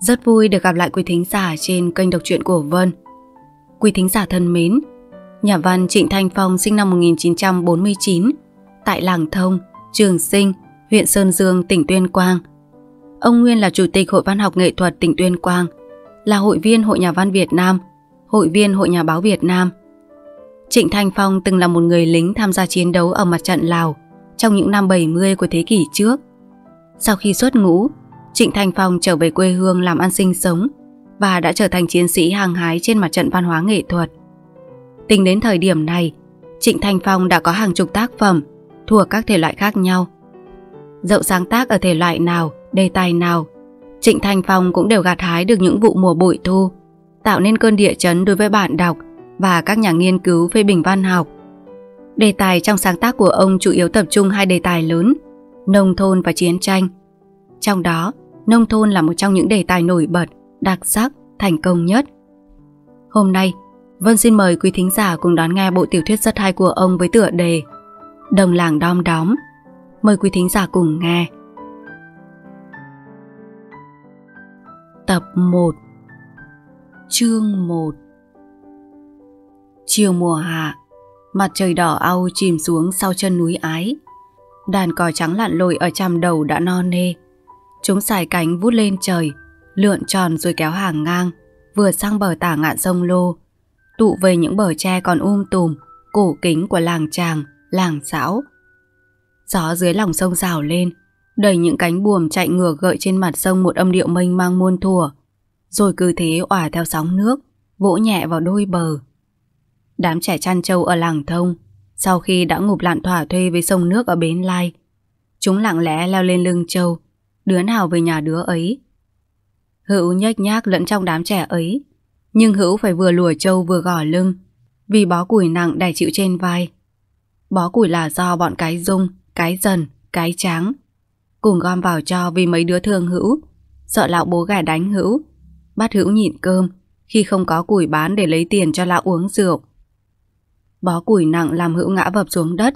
Rất vui được gặp lại quý thính giả trên kênh đọc truyện của Vân. Quý thính giả thân mến, nhà văn Trịnh Thanh Phong sinh năm 1949 tại Làng Thông, Trường Sinh, huyện Sơn Dương, tỉnh Tuyên Quang. Ông nguyên là Chủ tịch Hội Văn học Nghệ thuật tỉnh Tuyên Quang, là hội viên Hội Nhà văn Việt Nam, hội viên Hội Nhà báo Việt Nam. Trịnh Thanh Phong từng là một người lính tham gia chiến đấu ở mặt trận Lào trong những năm 70 của thế kỷ trước. Sau khi xuất ngũ, Trịnh Thành Phong trở về quê hương làm ăn sinh sống và đã trở thành chiến sĩ hàng hái trên mặt trận văn hóa nghệ thuật. Tính đến thời điểm này, Trịnh Thành Phong đã có hàng chục tác phẩm thuộc các thể loại khác nhau. Dẫu sáng tác ở thể loại nào, đề tài nào, Trịnh Thành Phong cũng đều gặt hái được những vụ mùa bội thu, tạo nên cơn địa chấn đối với bạn đọc và các nhà nghiên cứu phê bình văn học. Đề tài trong sáng tác của ông chủ yếu tập trung hai đề tài lớn, nông thôn và chiến tranh. Trong đó, nông thôn là một trong những đề tài nổi bật, đặc sắc, thành công nhất. Hôm nay, Vân xin mời quý thính giả cùng đón nghe bộ tiểu thuyết rất hay của ông với tựa đề Đồng làng đom đóm. Mời quý thính giả cùng nghe. Tập 1 Chương 1 Chiều mùa hạ, mặt trời đỏ au chìm xuống sau chân núi ái. Đàn cò trắng lặn lội ở trăm đầu đã no nê. Chúng xài cánh vút lên trời, lượn tròn rồi kéo hàng ngang, vừa sang bờ tả ngạn sông Lô, tụ về những bờ tre còn um tùm, cổ kính của làng tràng, làng xảo. Gió dưới lòng sông rào lên, đẩy những cánh buồm chạy ngược gợi trên mặt sông một âm điệu mênh mang muôn thùa, rồi cứ thế òa theo sóng nước, vỗ nhẹ vào đôi bờ. Đám trẻ chăn trâu ở làng thông, sau khi đã ngụp lặn thỏa thuê với sông nước ở bến lai, chúng lặng lẽ leo lên lưng trâu, đứa nào về nhà đứa ấy. Hữu nhếch nhác lẫn trong đám trẻ ấy, nhưng Hữu phải vừa lùa trâu vừa gỏ lưng, vì bó củi nặng đè chịu trên vai. Bó củi là do bọn cái dung, cái dần, cái tráng cùng gom vào cho vì mấy đứa thương Hữu, sợ lão bố gà đánh Hữu, bắt Hữu nhịn cơm khi không có củi bán để lấy tiền cho lão uống rượu. Bó củi nặng làm Hữu ngã vập xuống đất,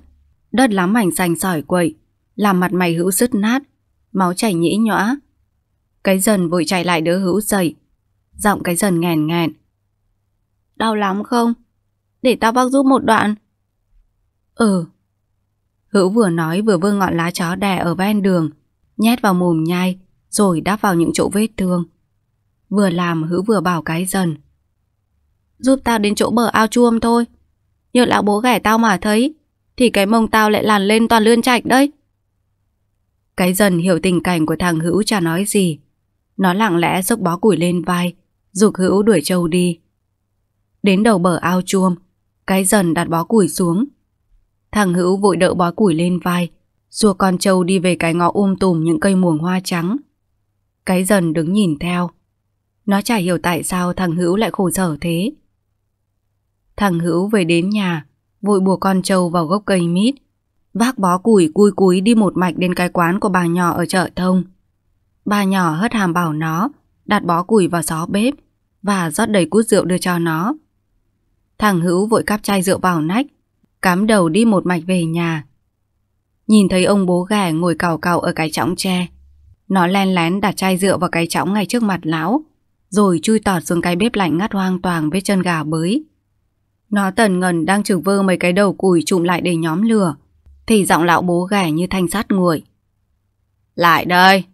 đất lắm mảnh xanh sỏi quậy, làm mặt mày Hữu sứt nát, máu chảy nhĩ nhõa. Cái dần vội chạy lại đỡ Hữu dậy, giọng cái dần nghèn nghẹn. Đau lắm không? Để tao bác giúp một đoạn. Ừ. Hữu vừa nói vừa vơ ngọn lá chó đè ở ven đường, nhét vào mồm nhai, rồi đắp vào những chỗ vết thương. Vừa làm Hữu vừa bảo cái dần. Giúp tao đến chỗ bờ ao chuông thôi. Nhờ lão bố ghẻ tao mà thấy, thì cái mông tao lại làn lên toàn lươn chạch đấy. Cái dần hiểu tình cảnh của thằng Hữu chả nói gì. Nó lặng lẽ dốc bó củi lên vai, dục Hữu đuổi trâu đi. Đến đầu bờ ao chuông, cái dần đặt bó củi xuống. Thằng Hữu vội đỡ bó củi lên vai, xua con trâu đi về cái ngõ um tùm những cây muồng hoa trắng. Cái dần đứng nhìn theo. Nó chả hiểu tại sao thằng Hữu lại khổ sở thế. Thằng Hữu về đến nhà, vội bùa con trâu vào gốc cây mít, vác bó củi cui cúi đi một mạch đến cái quán của bà nhỏ ở chợ thông. Bà nhỏ hất hàm bảo nó, đặt bó củi vào xó bếp và rót đầy cút rượu đưa cho nó. Thằng Hữu vội cắp chai rượu vào nách, cắm đầu đi một mạch về nhà. Nhìn thấy ông bố ghẻ ngồi cào cào ở cái chõng tre. Nó len lén đặt chai rượu vào cái chõng ngay trước mặt lão, rồi chui tọt xuống cái bếp lạnh ngắt hoang toàn với chân gà bới. Nó tần ngần đang trực vơ mấy cái đầu củi trụm lại để nhóm lửa, thì giọng lão bố ghẻ như thanh sắt nguội. Lại đây!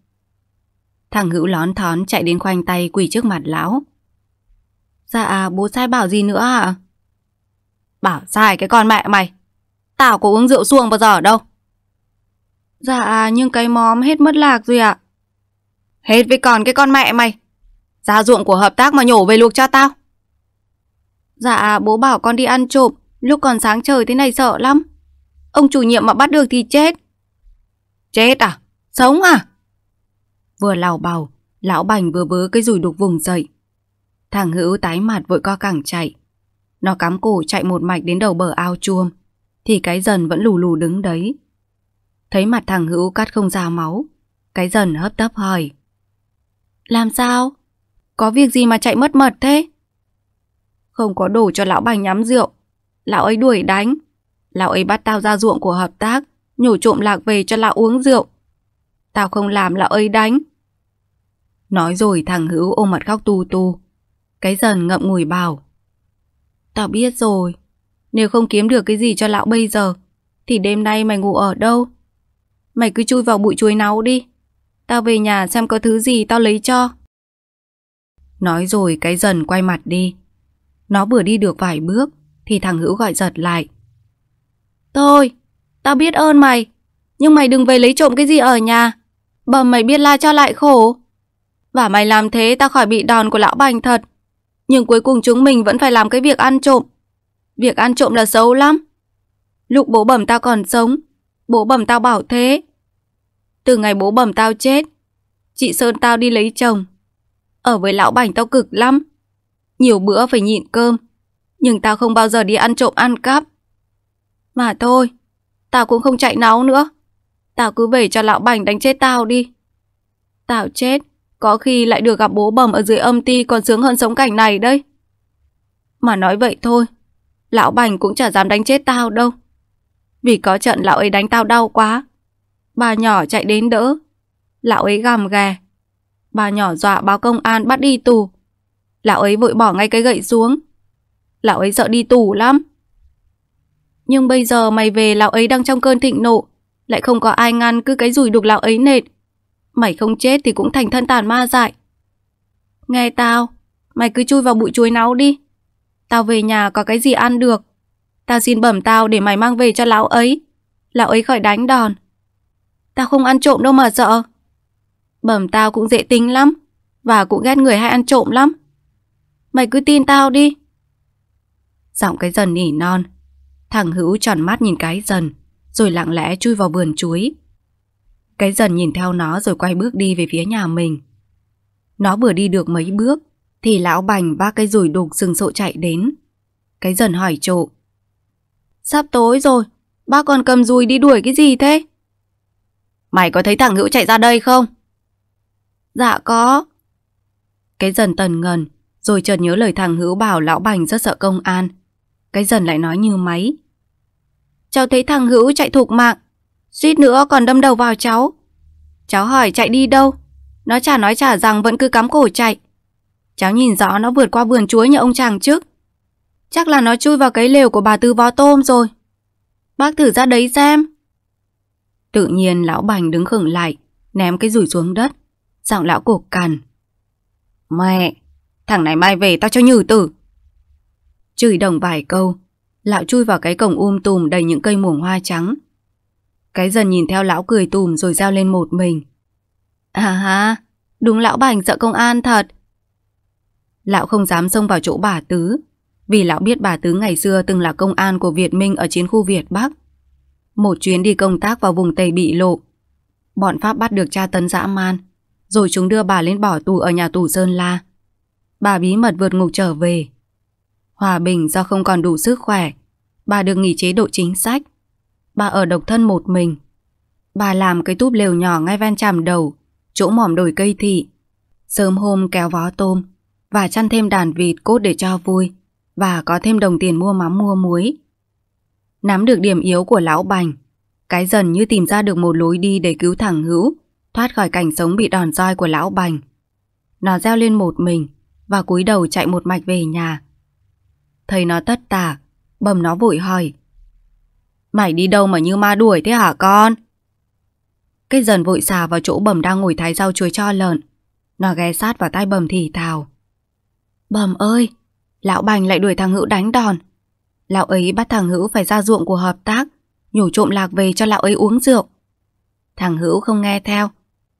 Thằng hữu lón thón chạy đến khoanh tay quỳ trước mặt lão. Dạ, bố sai bảo gì nữa ạ? Bảo sai cái con mẹ mày. Tao có uống rượu xuông bao giờ đâu. Dạ, nhưng cái móm hết mất lạc rồi ạ. Hết với còn cái con mẹ mày. Ra ruộng của hợp tác mà nhổ về luộc cho tao. Dạ, bố bảo con đi ăn trộm, lúc còn sáng trời thế này sợ lắm. Ông chủ nhiệm mà bắt được thì chết. Chết à? Sống à? Vừa lào bào, lão bành vừa bớ cái rùi đục vùng dậy. Thằng hữu tái mặt vội co cẳng chạy. Nó cắm cổ chạy một mạch đến đầu bờ ao chuông, thì cái dần vẫn lù lù đứng đấy. Thấy mặt thằng hữu cắt không ra máu, cái dần hấp tấp hỏi. Làm sao? Có việc gì mà chạy mất mật thế? Không có đồ cho lão bành nhắm rượu. Lão ấy đuổi đánh. Lão ấy bắt tao ra ruộng của hợp tác, nhổ trộm lạc về cho lão uống rượu. Tao không làm lão ấy đánh. Nói rồi thằng Hữu ôm mặt khóc tu tu. Cái dần ngậm ngùi bảo. Tao biết rồi. Nếu không kiếm được cái gì cho lão bây giờ, thì đêm nay mày ngủ ở đâu? Mày cứ chui vào bụi chuối náu đi. Tao về nhà xem có thứ gì tao lấy cho. Nói rồi cái dần quay mặt đi. Nó vừa đi được vài bước, thì thằng Hữu gọi giật lại. Thôi, tao biết ơn mày, nhưng mày đừng về lấy trộm cái gì ở nhà. Bầm mày biết la cho lại khổ. Và mày làm thế tao khỏi bị đòn của lão bành thật. Nhưng cuối cùng chúng mình vẫn phải làm cái việc ăn trộm. Việc ăn trộm là xấu lắm. Lúc bố bẩm tao còn sống, bố bẩm tao bảo thế. Từ ngày bố bẩm tao chết, chị Sơn tao đi lấy chồng. Ở với lão Bành tao cực lắm. Nhiều bữa phải nhịn cơm, nhưng tao không bao giờ đi ăn trộm ăn cắp. Mà thôi, tao cũng không chạy náu nữa. Tao cứ về cho lão bảnh đánh chết tao đi. Tao chết, có khi lại được gặp bố bầm ở dưới âm ti còn sướng hơn sống cảnh này đấy. Mà nói vậy thôi, lão bành cũng chả dám đánh chết tao đâu. Vì có trận lão ấy đánh tao đau quá. Bà nhỏ chạy đến đỡ. Lão ấy gầm ghè. Bà nhỏ dọa báo công an bắt đi tù. Lão ấy vội bỏ ngay cái gậy xuống. Lão ấy sợ đi tù lắm. Nhưng bây giờ mày về lão ấy đang trong cơn thịnh nộ. Lại không có ai ngăn cứ cái rủi đục lão ấy nệt. Mày không chết thì cũng thành thân tàn ma dại. Nghe tao, mày cứ chui vào bụi chuối náu đi. Tao về nhà có cái gì ăn được. Tao xin bẩm tao để mày mang về cho lão ấy. Lão ấy khỏi đánh đòn. Tao không ăn trộm đâu mà sợ. Bẩm tao cũng dễ tính lắm. Và cũng ghét người hay ăn trộm lắm. Mày cứ tin tao đi. Giọng cái dần nỉ non. Thằng Hữu tròn mắt nhìn cái dần. Rồi lặng lẽ chui vào vườn chuối. Cái dần nhìn theo nó rồi quay bước đi về phía nhà mình. Nó vừa đi được mấy bước thì lão bành ba cây rủi đục sừng sộ chạy đến. Cái dần hỏi trộ. Sắp tối rồi, ba còn cầm dùi đi đuổi cái gì thế? Mày có thấy thằng Hữu chạy ra đây không? Dạ có. Cái dần tần ngần, rồi chợt nhớ lời thằng Hữu bảo lão bành rất sợ công an. Cái dần lại nói như máy. Cháu thấy thằng Hữu chạy thục mạng, suýt nữa còn đâm đầu vào cháu. Cháu hỏi chạy đi đâu? Nó chả nói chả rằng vẫn cứ cắm cổ chạy. Cháu nhìn rõ nó vượt qua vườn chuối nhà ông chàng trước. Chắc là nó chui vào cái lều của bà Tư Vó Tôm rồi. Bác thử ra đấy xem. Tự nhiên lão bành đứng khửng lại, ném cái rủi xuống đất. Giọng lão cổ cằn. Mẹ, thằng này mai về tao cho nhử tử. Chửi đồng vài câu, lão chui vào cái cổng um tùm đầy những cây muồng hoa trắng. Cái dần nhìn theo lão cười tùm rồi giao lên một mình. À ha, đúng lão bành sợ công an thật. Lão không dám xông vào chỗ bà Tứ, vì lão biết bà Tứ ngày xưa từng là công an của Việt Minh ở chiến khu Việt Bắc. Một chuyến đi công tác vào vùng Tây bị lộ. Bọn Pháp bắt được cha tấn dã man, rồi chúng đưa bà lên bỏ tù ở nhà tù Sơn La. Bà bí mật vượt ngục trở về. Hòa bình do không còn đủ sức khỏe, bà được nghỉ chế độ chính sách. Bà ở độc thân một mình. Bà làm cái túp lều nhỏ ngay ven chàm đầu, chỗ mỏm đồi cây thị. Sớm hôm kéo vó tôm và chăn thêm đàn vịt cốt để cho vui và có thêm đồng tiền mua mắm mua muối. Nắm được điểm yếu của lão bành, cái dần như tìm ra được một lối đi để cứu thằng hữu, thoát khỏi cảnh sống bị đòn roi của lão bành. Nó reo lên một mình và cúi đầu chạy một mạch về nhà. Thấy nó tất tả, bầm nó vội hỏi. Mày đi đâu mà như ma đuổi thế hả con? Cái dần vội xà vào chỗ bầm đang ngồi thái rau chuối cho lợn. Nó ghé sát vào tay bầm thì thào. Bầm ơi, lão bành lại đuổi thằng Hữu đánh đòn. Lão ấy bắt thằng Hữu phải ra ruộng của hợp tác, nhổ trộm lạc về cho lão ấy uống rượu. Thằng Hữu không nghe theo,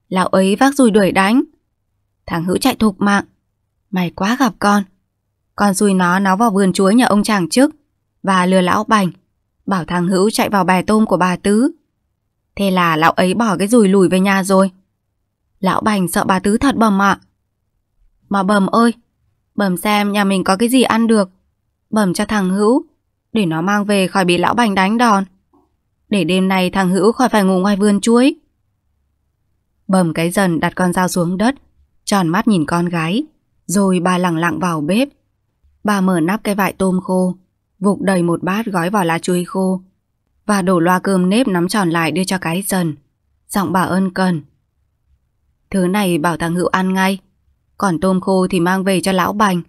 lão ấy vác dùi đuổi đánh. Thằng Hữu chạy thục mạng. Mày quá gặp con. Con xui nó nó vào vườn chuối nhà ông chàng trước và lừa lão bành, bảo thằng Hữu chạy vào bè tôm của bà Tứ. Thế là lão ấy bỏ cái rùi lùi về nhà rồi. Lão bành sợ bà Tứ thật bầm ạ. Mà bầm ơi, bầm xem nhà mình có cái gì ăn được. Bầm cho thằng Hữu, để nó mang về khỏi bị lão bành đánh đòn. Để đêm nay thằng Hữu khỏi phải ngủ ngoài vườn chuối. Bầm cái dần đặt con dao xuống đất, tròn mắt nhìn con gái, rồi bà lặng lặng vào bếp. Bà mở nắp cái vại tôm khô, vục đầy một bát gói vào lá chuối khô, và đổ loa cơm nếp nắm tròn lại đưa cho cái dần. Giọng bà ơn cần. Thứ này bảo thằng Hữu ăn ngay, còn tôm khô thì mang về cho lão bành.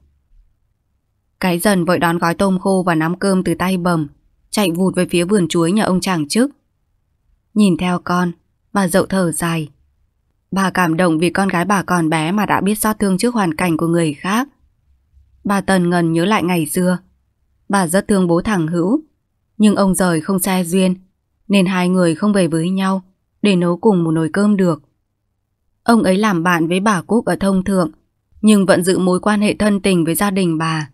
Cái dần vội đón gói tôm khô và nắm cơm từ tay bầm, chạy vụt về phía vườn chuối nhà ông chàng trước. Nhìn theo con, bà dậu thở dài. Bà cảm động vì con gái bà còn bé mà đã biết xót thương trước hoàn cảnh của người khác. Bà Tần ngần nhớ lại ngày xưa. Bà rất thương bố thằng Hữu, nhưng ông rời không xe duyên, nên hai người không về với nhau để nấu cùng một nồi cơm được. Ông ấy làm bạn với bà Cúc ở thông thượng, nhưng vẫn giữ mối quan hệ thân tình với gia đình bà.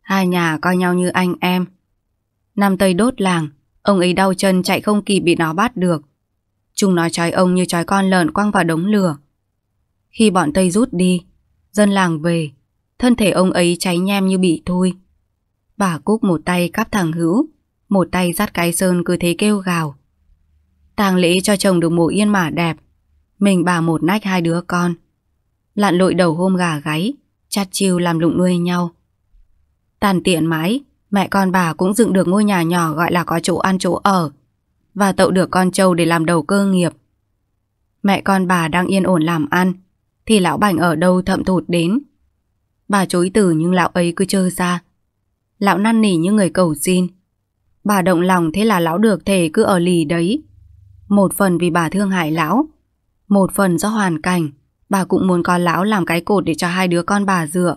Hai nhà coi nhau như anh em. Năm Tây đốt làng, ông ấy đau chân chạy không kịp bị nó bắt được. Chúng nói trói ông như trói con lợn quăng vào đống lửa. Khi bọn Tây rút đi, dân làng về, thân thể ông ấy cháy nhem như bị thui. Bà Cúc một tay cắp thằng Hữu, một tay dắt cái sơn cứ thế kêu gào. Tàng lễ cho chồng được mộ yên mả đẹp, mình bà một nách hai đứa con. Lặn lội đầu hôm gà gáy, chặt chiêu làm lụng nuôi nhau. Tàn tiện mãi, mẹ con bà cũng dựng được ngôi nhà nhỏ gọi là có chỗ ăn chỗ ở và tậu được con trâu để làm đầu cơ nghiệp. Mẹ con bà đang yên ổn làm ăn thì lão bảnh ở đâu thậm thụt đến. Bà chối từ nhưng lão ấy cứ trơ ra. Lão năn nỉ như người cầu xin. Bà động lòng thế là lão được thể cứ ở lì đấy. Một phần vì bà thương hại lão, một phần do hoàn cảnh, bà cũng muốn con lão làm cái cột để cho hai đứa con bà dựa.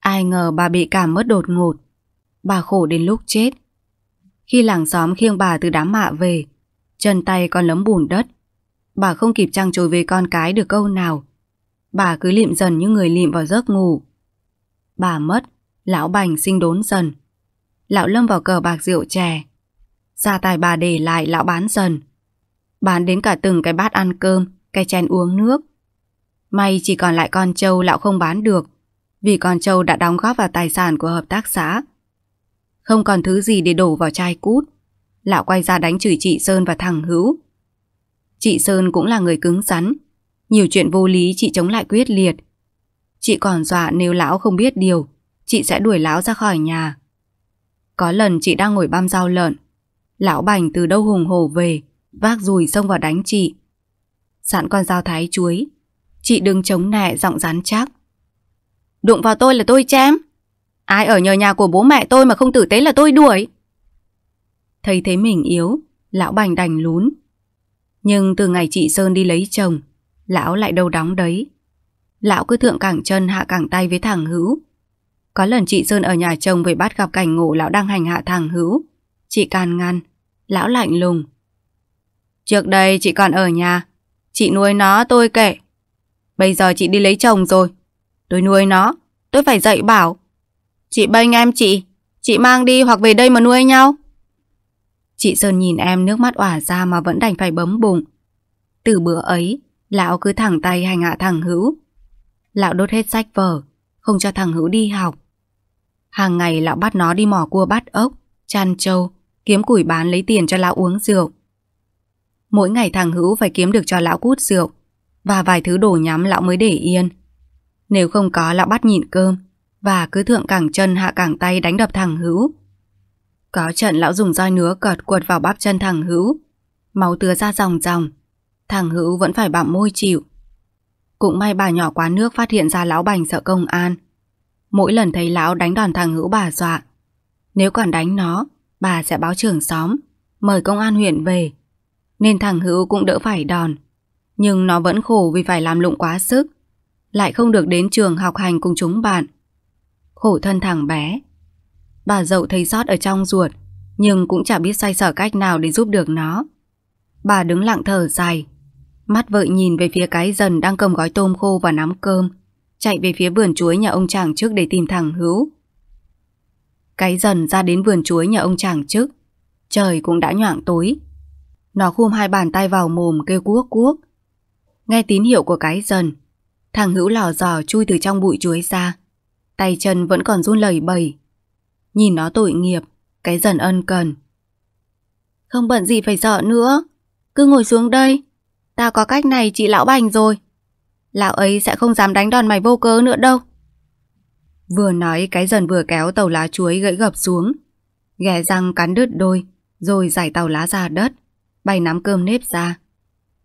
Ai ngờ bà bị cảm mất đột ngột. Bà khổ đến lúc chết. Khi làng xóm khiêng bà từ đám mạ về, chân tay còn lấm bùn đất. Bà không kịp trăng trồi về con cái được câu nào. Bà cứ lịm dần như người lịm vào giấc ngủ. Bà mất, lão bành sinh đốn dần. Lão lâm vào cờ bạc rượu chè. Gia tài bà để lại lão bán dần. Bán đến cả từng cái bát ăn cơm, cái chén uống nước. May chỉ còn lại con trâu lão không bán được, vì con trâu đã đóng góp vào tài sản của hợp tác xã. Không còn thứ gì để đổ vào chai cút, lão quay ra đánh chửi chị Sơn và thằng Hữu. Chị Sơn cũng là người cứng rắn, nhiều chuyện vô lý chị chống lại quyết liệt. Chị còn dọa nếu lão không biết điều, chị sẽ đuổi lão ra khỏi nhà. Có lần chị đang ngồi băm rau lợn, lão bành từ đâu hùng hổ về, vác dùi xông vào đánh chị. Sẵn con dao thái chuối, chị đừng chống nẹ giọng rắn chắc. Đụng vào tôi là tôi chém. Ai ở nhờ nhà của bố mẹ tôi mà không tử tế là tôi đuổi. Thấy thế mình yếu, lão bành đành lún. Nhưng từ ngày chị Sơn đi lấy chồng, lão lại đâu đóng đấy. Lão cứ thượng cẳng chân hạ cẳng tay với thằng Hữu. Có lần chị Sơn ở nhà chồng về bắt gặp cảnh ngộ lão đang hành hạ thằng Hữu. Chị can ngăn, lão lạnh lùng. Trước đây chị còn ở nhà, chị nuôi nó tôi kệ. Bây giờ chị đi lấy chồng rồi, tôi nuôi nó, tôi phải dạy bảo. Chị bênh em chị, chị mang đi hoặc về đây mà nuôi nhau. Chị Sơn nhìn em nước mắt òa ra mà vẫn đành phải bấm bụng. Từ bữa ấy, lão cứ thẳng tay hành hạ thằng Hữu. Lão đốt hết sách vở, không cho thằng Hữu đi học. Hàng ngày lão bắt nó đi mò cua bắt ốc, chăn trâu, kiếm củi bán lấy tiền cho lão uống rượu. Mỗi ngày thằng Hữu phải kiếm được cho lão cút rượu và vài thứ đồ nhắm lão mới để yên. Nếu không có lão bắt nhịn cơm và cứ thượng cẳng chân hạ cẳng tay đánh đập thằng Hữu. Có trận lão dùng roi nứa cọt quật vào bắp chân thằng Hữu. Máu tứa ra dòng dòng. Thằng Hữu vẫn phải bặm môi chịu. Cũng may bà nhỏ quán nước phát hiện ra lão bành sợ công an. Mỗi lần thấy lão đánh đòn thằng Hữu bà dọa. Nếu còn đánh nó, bà sẽ báo trưởng xóm, mời công an huyện về nên thằng Hữu cũng đỡ phải đòn. Nhưng nó vẫn khổ vì phải làm lụng quá sức, lại không được đến trường học hành cùng chúng bạn. Khổ thân thằng bé. Bà dậu thấy sót ở trong ruột, nhưng cũng chả biết xoay sở cách nào để giúp được nó. Bà đứng lặng thở dài, mắt vợ nhìn về phía cái dần đang cầm gói tôm khô và nắm cơm, chạy về phía vườn chuối nhà ông chàng trước để tìm thằng Hữu. Cái dần ra đến vườn chuối nhà ông chàng trước, trời cũng đã nhoảng tối, nó khum hai bàn tay vào mồm kêu cuốc cuốc. Nghe tín hiệu của cái dần, thằng hữu lò dò chui từ trong bụi chuối ra. Tay chân vẫn còn run lẩy bẩy. Nhìn nó tội nghiệp, cái dần ân cần. Không bận gì phải sợ nữa, cứ ngồi xuống đây. Tao có cách này chị lão bành rồi. Lão ấy sẽ không dám đánh đòn mày vô cớ nữa đâu. Vừa nói cái dần vừa kéo tàu lá chuối gãy gập xuống. Ghẻ răng cắn đứt đôi, rồi giải tàu lá ra đất bay nắm cơm nếp ra.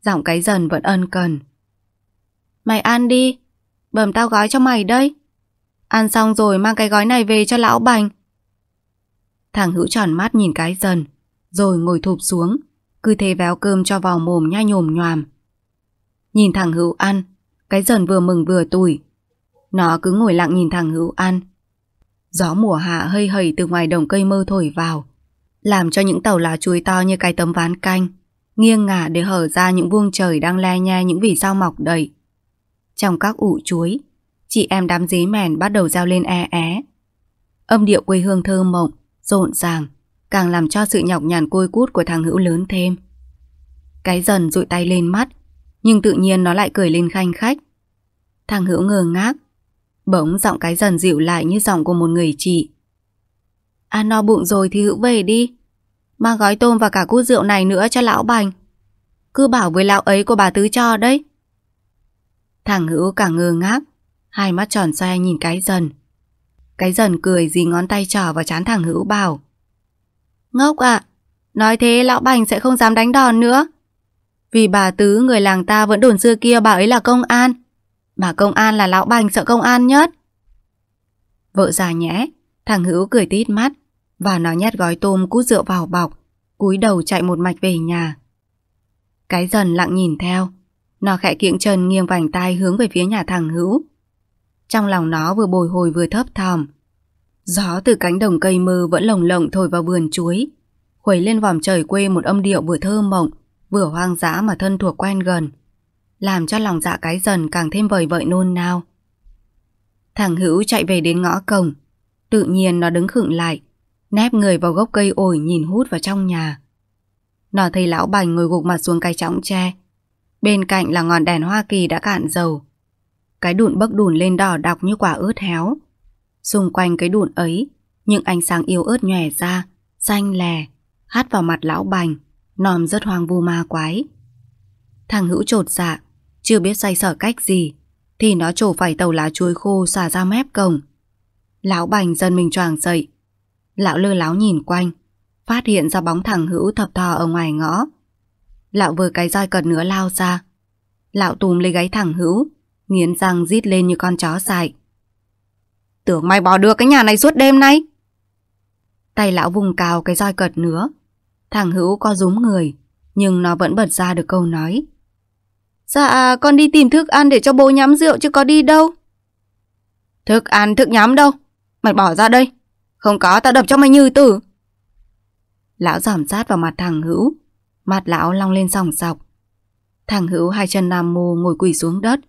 Giọng cái dần vẫn ân cần. Mày ăn đi, bầm tao gói cho mày đây. Ăn xong rồi mang cái gói này về cho lão bành. Thằng Hữu tròn mắt nhìn cái dần, rồi ngồi thụp xuống, cứ thế véo cơm cho vào mồm nha nhồm nhòm. Nhìn thằng Hữu ăn, cái dần vừa mừng vừa tủi. Nó cứ ngồi lặng nhìn thằng Hữu ăn. Gió mùa hạ hơi hầy từ ngoài đồng cây mơ thổi vào, làm cho những tàu lá chuối to như cái tấm ván canh, nghiêng ngả để hở ra những vuông trời đang le nhe những vì sao mọc đầy. Trong các ụ chuối, chị em đám dế mèn bắt đầu giao lên e é. Âm điệu quê hương thơ mộng, rộn ràng, càng làm cho sự nhọc nhằn côi cút của thằng Hữu lớn thêm. Cái dần dụi tay lên mắt, nhưng tự nhiên nó lại cười lên khanh khách. Thằng Hữu ngơ ngác, bỗng giọng cái dần dịu lại như giọng của một người chị. Ăn no bụng rồi thì Hữu về đi, mang gói tôm và cả cút rượu này nữa cho lão bành. Cứ bảo với lão ấy của bà Tứ cho đấy. Thằng Hữu càng ngơ ngác, hai mắt tròn xoe nhìn cái dần. Cái dần cười dí ngón tay trỏ vào chán thằng Hữu bảo. Ngốc ạ, nói thế lão bành sẽ không dám đánh đòn nữa. Vì bà Tứ người làng ta vẫn đồn xưa kia bà ấy là công an. Bà công an là lão bành sợ công an nhất. Vợ già nhẽ, thằng Hữu cười tít mắt và nó nhét gói tôm cút rượu vào bọc, cúi đầu chạy một mạch về nhà. Cái dần lặng nhìn theo, nó khẽ kiệng chân nghiêng vành tai hướng về phía nhà thằng Hữu. Trong lòng nó vừa bồi hồi vừa thấp thòm. Gió từ cánh đồng cây mơ vẫn lồng lộng thổi vào vườn chuối, khuấy lên vòm trời quê một âm điệu vừa thơ mộng, vừa hoang dã mà thân thuộc quen gần, làm cho lòng dạ cái dần càng thêm vời vợi nôn nao. Thằng Hữu chạy về đến ngõ cổng, tự nhiên nó đứng khựng lại, nép người vào gốc cây ổi nhìn hút vào trong nhà. Nó thấy lão bành ngồi gục mặt xuống cái chõng tre, bên cạnh là ngọn đèn Hoa Kỳ đã cạn dầu. Cái đụn bấc đùn lên đỏ đọc như quả ớt héo. Xung quanh cái đụn ấy, những ánh sáng yếu ớt nhòe ra, xanh lè, hát vào mặt lão bành, nòm rất hoang vu ma quái. Thằng hữu trột dạ, chưa biết xoay sở cách gì, thì nó trổ phải tàu lá chuối khô xả ra mép cổng. Lão bành dần mình choàng dậy. Lão lơ láo nhìn quanh, phát hiện ra bóng thằng hữu thập thò ở ngoài ngõ. Lão vừa cái roi cật nữa lao ra. Lão túm lấy gáy thằng hữu, nghiến răng rít lên như con chó dại. Tưởng mày bỏ được cái nhà này suốt đêm nay. Tay lão vùng cao cái roi cật nữa. Thằng hữu có rúm người, nhưng nó vẫn bật ra được câu nói. Dạ, con đi tìm thức ăn để cho bố nhắm rượu chứ có đi đâu. Thức ăn, thức nhắm đâu? Mày bỏ ra đây. Không có, tao đập cho mày như tử. Lão giảm sát vào mặt thằng hữu. Mặt lão long lên sòng sọc. Thằng hữu hai chân nam mô ngồi quỳ xuống đất.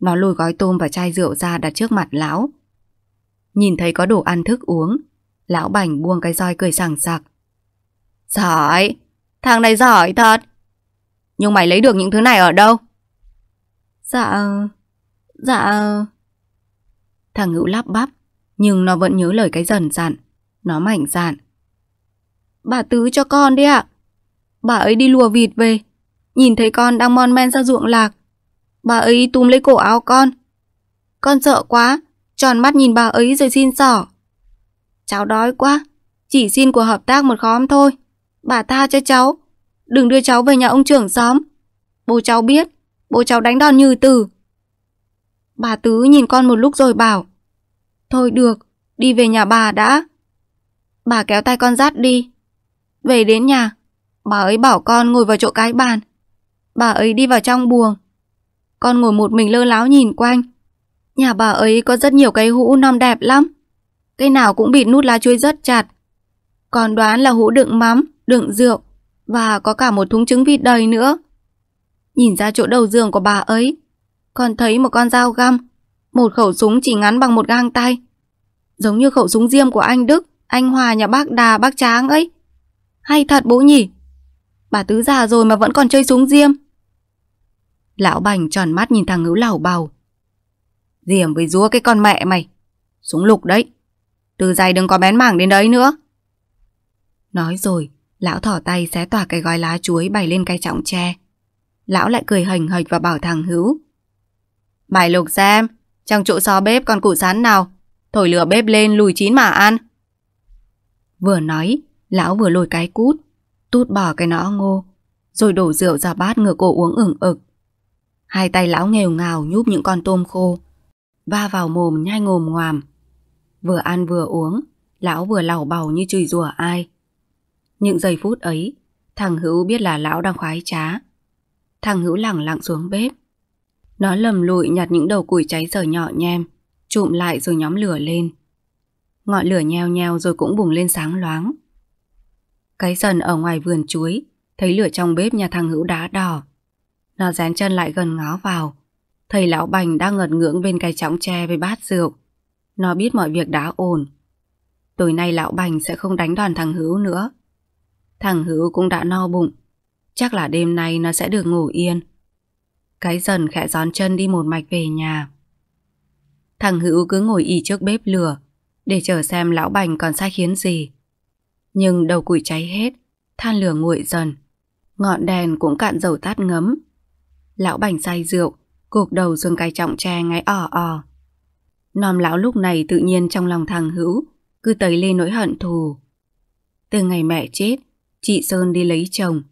Nó lùi gói tôm và chai rượu ra đặt trước mặt lão. Nhìn thấy có đồ ăn thức uống, lão bảnh buông cái roi cười sảng sặc. Giỏi, thằng này giỏi thật. Nhưng mày lấy được những thứ này ở đâu? Dạ, dạ... Thằng Hữu lắp bắp, nhưng nó vẫn nhớ lời cái dần dặn. Nó mạnh dạn. Bà Tứ cho con đi ạ. Bà ấy đi lùa vịt về, nhìn thấy con đang mon men ra ruộng lạc. Bà ấy túm lấy cổ áo con. Con sợ quá, tròn mắt nhìn bà ấy rồi xin xỏ. Cháu đói quá, chỉ xin của hợp tác một khóm thôi. Bà tha cho cháu, đừng đưa cháu về nhà ông trưởng xóm. Bố cháu biết, bố cháu đánh đòn như tử. Bà Tứ nhìn con một lúc rồi bảo, Thôi được, đi về nhà bà đã. Bà kéo tay con dắt đi. Về đến nhà, bà ấy bảo con ngồi vào chỗ cái bàn. Bà ấy đi vào trong buồng. Con ngồi một mình lơ láo nhìn quanh. Nhà bà ấy có rất nhiều cây hũ non đẹp lắm. Cây nào cũng bị nút lá chuối rất chặt. Còn đoán là hũ đựng mắm, đựng rượu và có cả một thúng trứng vịt đầy nữa. Nhìn ra chỗ đầu giường của bà ấy, còn thấy một con dao găm, một khẩu súng chỉ ngắn bằng một gang tay. Giống như khẩu súng diêm của anh Đức, anh Hòa nhà bác Đà, bác Tráng ấy. Hay thật bố nhỉ? Bà tứ già rồi mà vẫn còn chơi súng diêm. Lão Bành tròn mắt nhìn thằng ngữ lảo bào. Diểm với rúa cái con mẹ mày. Súng lục đấy. Từ dày đừng có bén mảng đến đấy nữa. Nói rồi, lão thỏ tay xé tỏa cái gói lá chuối bày lên cây trọng tre. Lão lại cười hhành hạch và bảo thằng Hữu. Mày lục xem, trong chỗ xó bếp còn củ sắn nào, thổi lửa bếp lên lùi chín mà ăn. Vừa nói, lão vừa lôi cái cút, tút bỏ cái nõ ngô, rồi đổ rượu ra bát ngửa cổ uống ửng ực. Hai tay lão nghèo ngào nhúp những con tôm khô, va vào mồm nhai ngồm ngoàm. Vừa ăn vừa uống, lão vừa lảo bầu như chửi rủa ai. Những giây phút ấy, thằng Hữu biết là lão đang khoái trá. Thằng Hữu lẳng lặng xuống bếp. Nó lầm lụi nhặt những đầu củi cháy dở nhỏ nhem, trụm lại rồi nhóm lửa lên. Ngọn lửa nheo nheo rồi cũng bùng lên sáng loáng. Cái dần ở ngoài vườn chuối, thấy lửa trong bếp nhà thằng Hữu đá đỏ. Nó dán chân lại gần ngó vào, thầy lão bành đang ngật ngưỡng bên cái chóng tre với bát rượu. Nó biết mọi việc đã ổn. Tối nay lão bành sẽ không đánh đòn thằng Hữu nữa. Thằng Hữu cũng đã no bụng, chắc là đêm nay nó sẽ được ngủ yên. Cái dần khẽ gión chân đi một mạch về nhà. Thằng Hữu cứ ngồi y trước bếp lửa, để chờ xem lão bành còn sai khiến gì. Nhưng đầu củi cháy hết, than lửa nguội dần, ngọn đèn cũng cạn dầu tắt ngấm. Lão bành say rượu, cục đầu xuống cái trọng tre ngáy ò ò. Nòm lão lúc này tự nhiên trong lòng thằng Hữu, cứ tấy lên nỗi hận thù. Từ ngày mẹ chết, chị Sơn đi lấy chồng.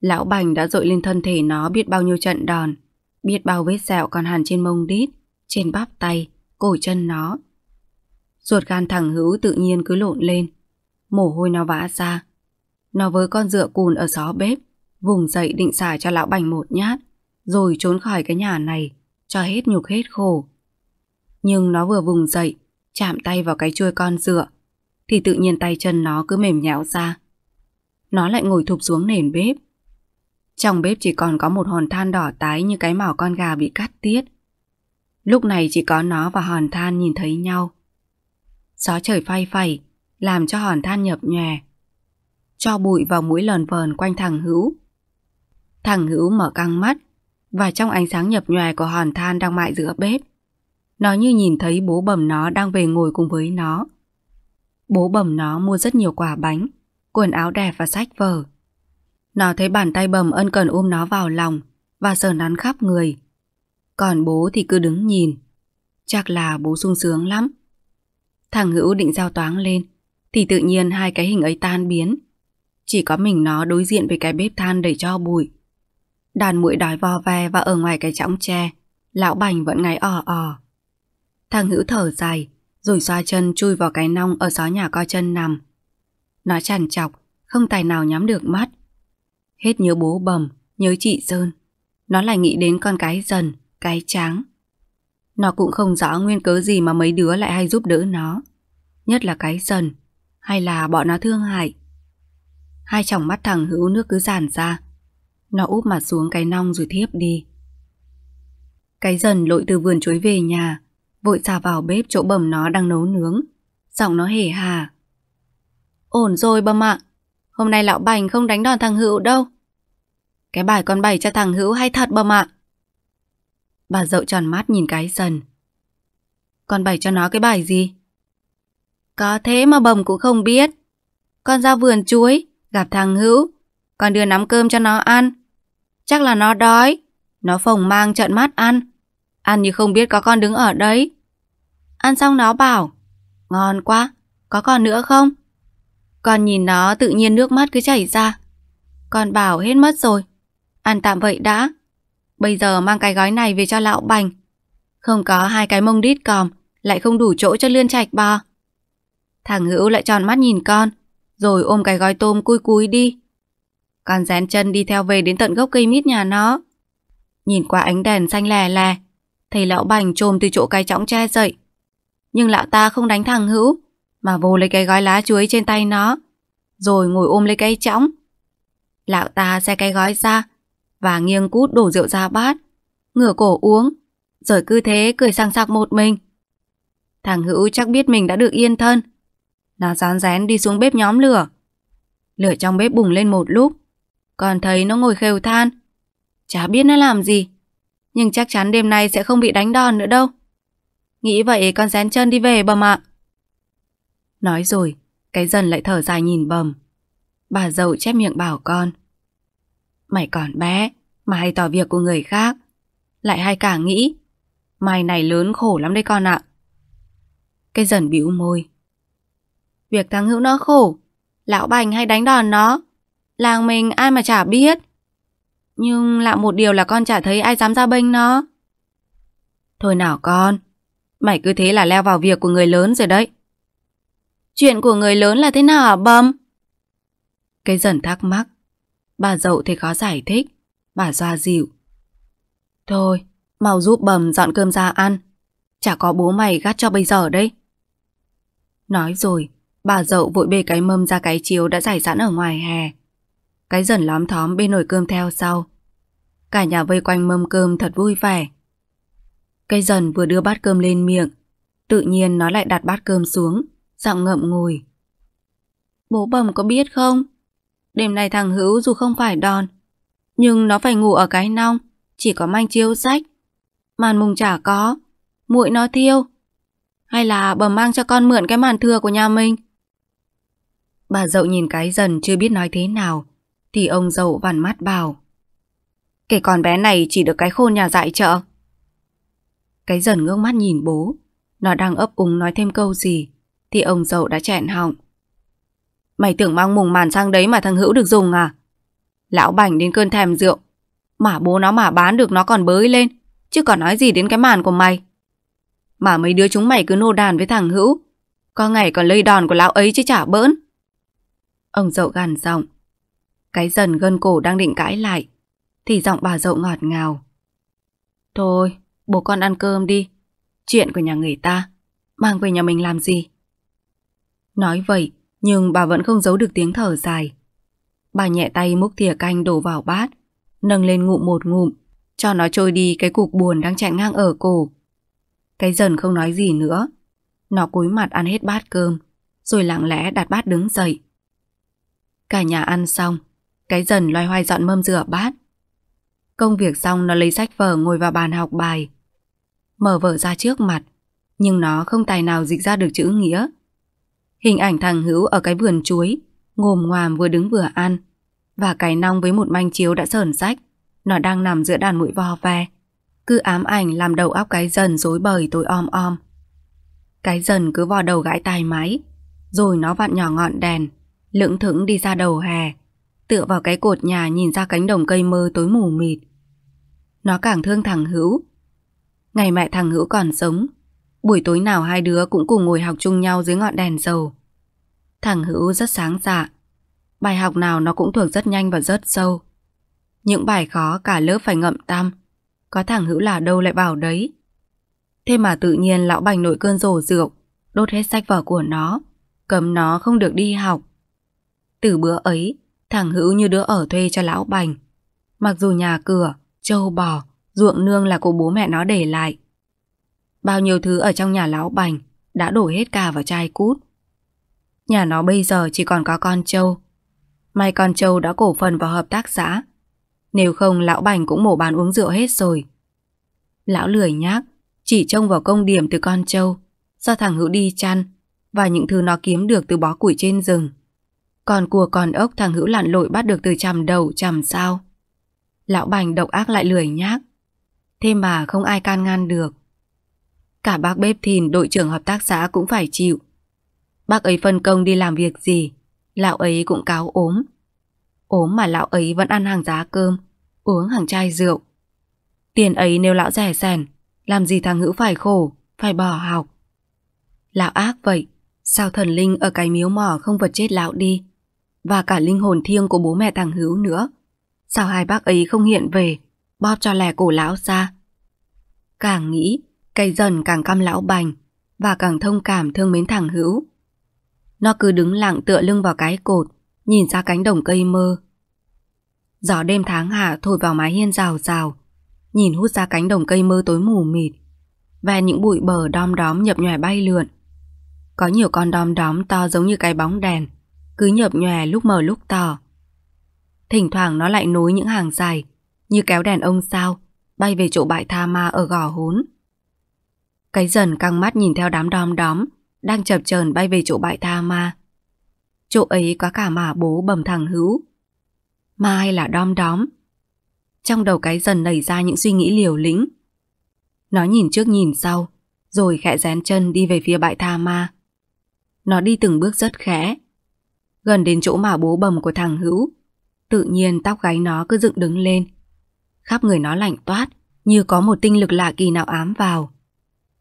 Lão bành đã dội lên thân thể nó biết bao nhiêu trận đòn, biết bao vết sẹo còn hẳn trên mông đít, trên bắp tay, cổ chân nó. Ruột gan thằng Hữu tự nhiên cứ lộn lên, mồ hôi nó vã ra. Nó với con dựa cùn ở xó bếp, vùng dậy định xả cho lão bành một nhát, rồi trốn khỏi cái nhà này, cho hết nhục hết khổ. Nhưng nó vừa vùng dậy, chạm tay vào cái chuôi con dựa, thì tự nhiên tay chân nó cứ mềm nhão ra. Nó lại ngồi thụp xuống nền bếp. Trong bếp chỉ còn có một hòn than đỏ tái như cái mỏ con gà bị cắt tiết. Lúc này chỉ có nó và hòn than nhìn thấy nhau. Gió trời phay phẩy, làm cho hòn than nhập nhòe. Cho bụi vào mũi lờn vờn quanh thằng Hữu. Thằng Hữu mở căng mắt, và trong ánh sáng nhập nhòe của hòn than đang mại giữa bếp, nó như nhìn thấy bố bầm nó đang về ngồi cùng với nó. Bố bầm nó mua rất nhiều quả bánh, quần áo đẹp và sách vở. Nó thấy bàn tay bầm ân cần ôm nó vào lòng và sờ nắn khắp người. Còn bố thì cứ đứng nhìn. Chắc là bố sung sướng lắm. Thằng Hữu định giao toáng lên thì tự nhiên hai cái hình ấy tan biến. Chỉ có mình nó đối diện với cái bếp than đầy cho bụi. Đàn mũi đói vò ve và ở ngoài cái chõng tre, lão bành vẫn ngáy ò ò. Thằng Hữu thở dài, rồi xoa chân chui vào cái nong ở xó nhà co chân nằm. Nó chằn chọc, không tài nào nhắm được mắt. Hết nhớ bố bầm, nhớ chị Sơn. Nó lại nghĩ đến con cái dần, cái tráng. Nó cũng không rõ nguyên cớ gì mà mấy đứa lại hay giúp đỡ nó. Nhất là cái dần, hay là bọn nó thương hại. Hai tròng mắt thằng Hữu nước cứ giàn ra. Nó úp mặt xuống cái nong rồi thiếp đi. Cái dần lội từ vườn chuối về nhà, vội xà vào bếp chỗ bầm nó đang nấu nướng. Giọng nó hề hà. Ổn rồi bầm ạ, hôm nay lão bành không đánh đòn thằng Hữu đâu. Cái bài con bày cho thằng Hữu hay thật bầm ạ. Bà dậu tròn mắt nhìn cái dần. Con bày cho nó cái bài gì? Có thế mà bầm cũng không biết. Con ra vườn chuối, gặp thằng Hữu, con đưa nắm cơm cho nó ăn. Chắc là nó đói, nó phồng mang trợn mắt ăn. Ăn như không biết có con đứng ở đấy. Ăn xong nó bảo, ngon quá, có còn nữa không? Con nhìn nó tự nhiên nước mắt cứ chảy ra. Con bảo hết mất rồi, ăn tạm vậy đã. Bây giờ mang cái gói này về cho lão bành. Không có hai cái mông đít còm, lại không đủ chỗ cho lươn chạch bò. Thằng Hữu lại tròn mắt nhìn con, rồi ôm cái gói tôm cui cúi đi. Con dán chân đi theo về đến tận gốc cây mít nhà nó. Nhìn qua ánh đèn xanh lè lè, thầy lão bành trồm từ chỗ cái chõng che dậy. Nhưng lão ta không đánh thằng Hữu, mà vô lấy cái gói lá chuối trên tay nó, rồi ngồi ôm lấy cây chõng. Lão ta xe cái gói ra, và nghiêng cút đổ rượu ra bát, ngửa cổ uống, rồi cứ thế cười sang sặc một mình. Thằng Hữu chắc biết mình đã được yên thân. Nó rán rén đi xuống bếp nhóm lửa. Lửa trong bếp bùng lên một lúc, còn thấy nó ngồi khều than. Chả biết nó làm gì, nhưng chắc chắn đêm nay sẽ không bị đánh đòn nữa đâu. Nghĩ vậy con rén chân đi về bầm ạ. Nói rồi, cái dần lại thở dài nhìn bầm. Bà dậu chép miệng bảo con. Mày còn bé, mà hay tỏ việc của người khác. Lại hay cả nghĩ. Mai này lớn khổ lắm đấy con ạ. Cái dần bĩu môi. Việc thằng Hữu nó khổ. Lão Bành hay đánh đòn nó. Làng mình ai mà chả biết. Nhưng lạ một điều là con chả thấy ai dám ra bênh nó. Thôi nào con, mày cứ thế là leo vào việc của người lớn rồi đấy. Chuyện của người lớn là thế nào hả bầm? Cái dần thắc mắc. Bà dậu thấy khó giải thích. Bà xoa dịu. Thôi, mau giúp bầm dọn cơm ra ăn. Chả có bố mày gắt cho bây giờ đấy. Nói rồi, bà dậu vội bê cái mâm ra cái chiếu đã giải sẵn ở ngoài hè. Cái dần lóm thóm bên nồi cơm theo sau. Cả nhà vây quanh mâm cơm thật vui vẻ. Cây dần vừa đưa bát cơm lên miệng, tự nhiên nó lại đặt bát cơm xuống, giọng ngậm ngùi. Bố bầm có biết không? Đêm nay thằng Hữu dù không phải đòn, nhưng nó phải ngủ ở cái nong, chỉ có manh chiếu sách. Màn mùng chả có, muội nó thiêu. Hay là bầm mang cho con mượn cái màn thưa của nhà mình? Bà dậu nhìn cái dần chưa biết nói thế nào, thì ông dậu vằn mắt bảo. Cái con bé này chỉ được cái khôn nhà dạy chợ. Cái dần ngước mắt nhìn bố, nó đang ấp úng nói thêm câu gì, thì ông dậu đã chẹn họng. Mày tưởng mang mùng màn sang đấy mà thằng Hữu được dùng à? Lão bảnh đến cơn thèm rượu, mà bố nó mà bán được nó còn bới lên, chứ còn nói gì đến cái màn của mày. Mà mấy đứa chúng mày cứ nô đàn với thằng Hữu, có ngày còn lây đòn của lão ấy chứ chả bỡn. Ông dậu gằn giọng. Cái dần gân cổ đang định cãi lại, thì giọng bà dậu ngọt ngào. Thôi, bố con ăn cơm đi. Chuyện của nhà người ta, mang về nhà mình làm gì? Nói vậy, nhưng bà vẫn không giấu được tiếng thở dài. Bà nhẹ tay múc thìa canh đổ vào bát, nâng lên ngụm một ngụm, cho nó trôi đi cái cục buồn đang chạy ngang ở cổ. Cái dần không nói gì nữa. Nó cúi mặt ăn hết bát cơm, rồi lặng lẽ đặt bát đứng dậy. Cả nhà ăn xong, cái dần loay hoay dọn mâm rửa bát. Công việc xong nó lấy sách vở ngồi vào bàn học bài. Mở vở ra trước mặt, nhưng nó không tài nào dịch ra được chữ nghĩa. Hình ảnh thằng Hữu ở cái vườn chuối, ngồm ngoàm vừa đứng vừa ăn, và cái nong với một manh chiếu đã sờn sách, nó đang nằm giữa đàn mũi vo ve. Cứ ám ảnh làm đầu óc cái dần rối bời tối om om. Cái dần cứ vò đầu gãi tai máy, rồi nó vặn nhỏ ngọn đèn, lững thững đi ra đầu hè, tựa vào cái cột nhà nhìn ra cánh đồng cây mơ tối mù mịt. Nó càng thương thằng Hữu. Ngày mẹ thằng Hữu còn sống, buổi tối nào hai đứa cũng cùng ngồi học chung nhau dưới ngọn đèn dầu. Thằng Hữu rất sáng dạ, bài học nào nó cũng thuộc rất nhanh và rất sâu. Những bài khó cả lớp phải ngậm tam, có thằng Hữu là đâu lại bảo đấy. Thế mà tự nhiên lão bành nổi cơn rổ rượu, đốt hết sách vở của nó, cấm nó không được đi học. Từ bữa ấy, thằng Hữu như đứa ở thuê cho lão bành. Mặc dù nhà cửa, trâu bò, ruộng nương là của bố mẹ nó để lại. Bao nhiêu thứ ở trong nhà lão bành đã đổ hết cả vào chai cút. Nhà nó bây giờ chỉ còn có con trâu. May con trâu đã cổ phần vào hợp tác xã. Nếu không lão bành cũng mổ bán uống rượu hết rồi. Lão lười nhác, chỉ trông vào công điểm từ con trâu, do thằng Hữu đi chăn và những thứ nó kiếm được từ bó củi trên rừng. Còn cua còn ốc thằng Hữu lặn lội bắt được từ chằm đầu chằm sao. Lão bành độc ác lại lười nhác. Thế mà không ai can ngăn được. Cả bác bếp thìn đội trưởng hợp tác xã cũng phải chịu. Bác ấy phân công đi làm việc gì, lão ấy cũng cáo ốm. Ốm mà lão ấy vẫn ăn hàng giá cơm, uống hàng chai rượu. Tiền ấy nếu lão rẻ rèn, làm gì thằng Hữu phải khổ, phải bỏ học. Lão ác vậy, sao thần linh ở cái miếu mỏ không vật chết lão đi? Và cả linh hồn thiêng của bố mẹ thằng Hữu nữa. Sao hai bác ấy không hiện về, bóp cho lẻ cổ lão ra? Càng nghĩ, cây dần càng căm lão bành, và càng thông cảm thương mến thằng Hữu. Nó cứ đứng lặng tựa lưng vào cái cột, nhìn ra cánh đồng cây mơ. Gió đêm tháng hạ thổi vào mái hiên rào rào, nhìn hút ra cánh đồng cây mơ tối mù mịt, và những bụi bờ đom đóm nhập nhòe bay lượn. Có nhiều con đom đóm to giống như cái bóng đèn, cứ nhập nhòe lúc mờ lúc tỏ. Thỉnh thoảng nó lại nối những hàng dài, như kéo đèn ông sao, bay về chỗ bãi tha ma ở gò hốn. Cái dần căng mắt nhìn theo đám đom đóm, đang chập chờn bay về chỗ bãi tha ma. Chỗ ấy có cả mà bố bầm thằng hữu. Ma hay là đom đóm? Trong đầu cái dần nảy ra những suy nghĩ liều lĩnh. Nó nhìn trước nhìn sau, rồi khẽ rén chân đi về phía bãi tha ma. Nó đi từng bước rất khẽ. Gần đến chỗ mà bố bầm của thằng hữu, tự nhiên tóc gáy nó cứ dựng đứng lên, Khắp người nó lạnh toát, như có một tinh lực lạ kỳ nào ám vào.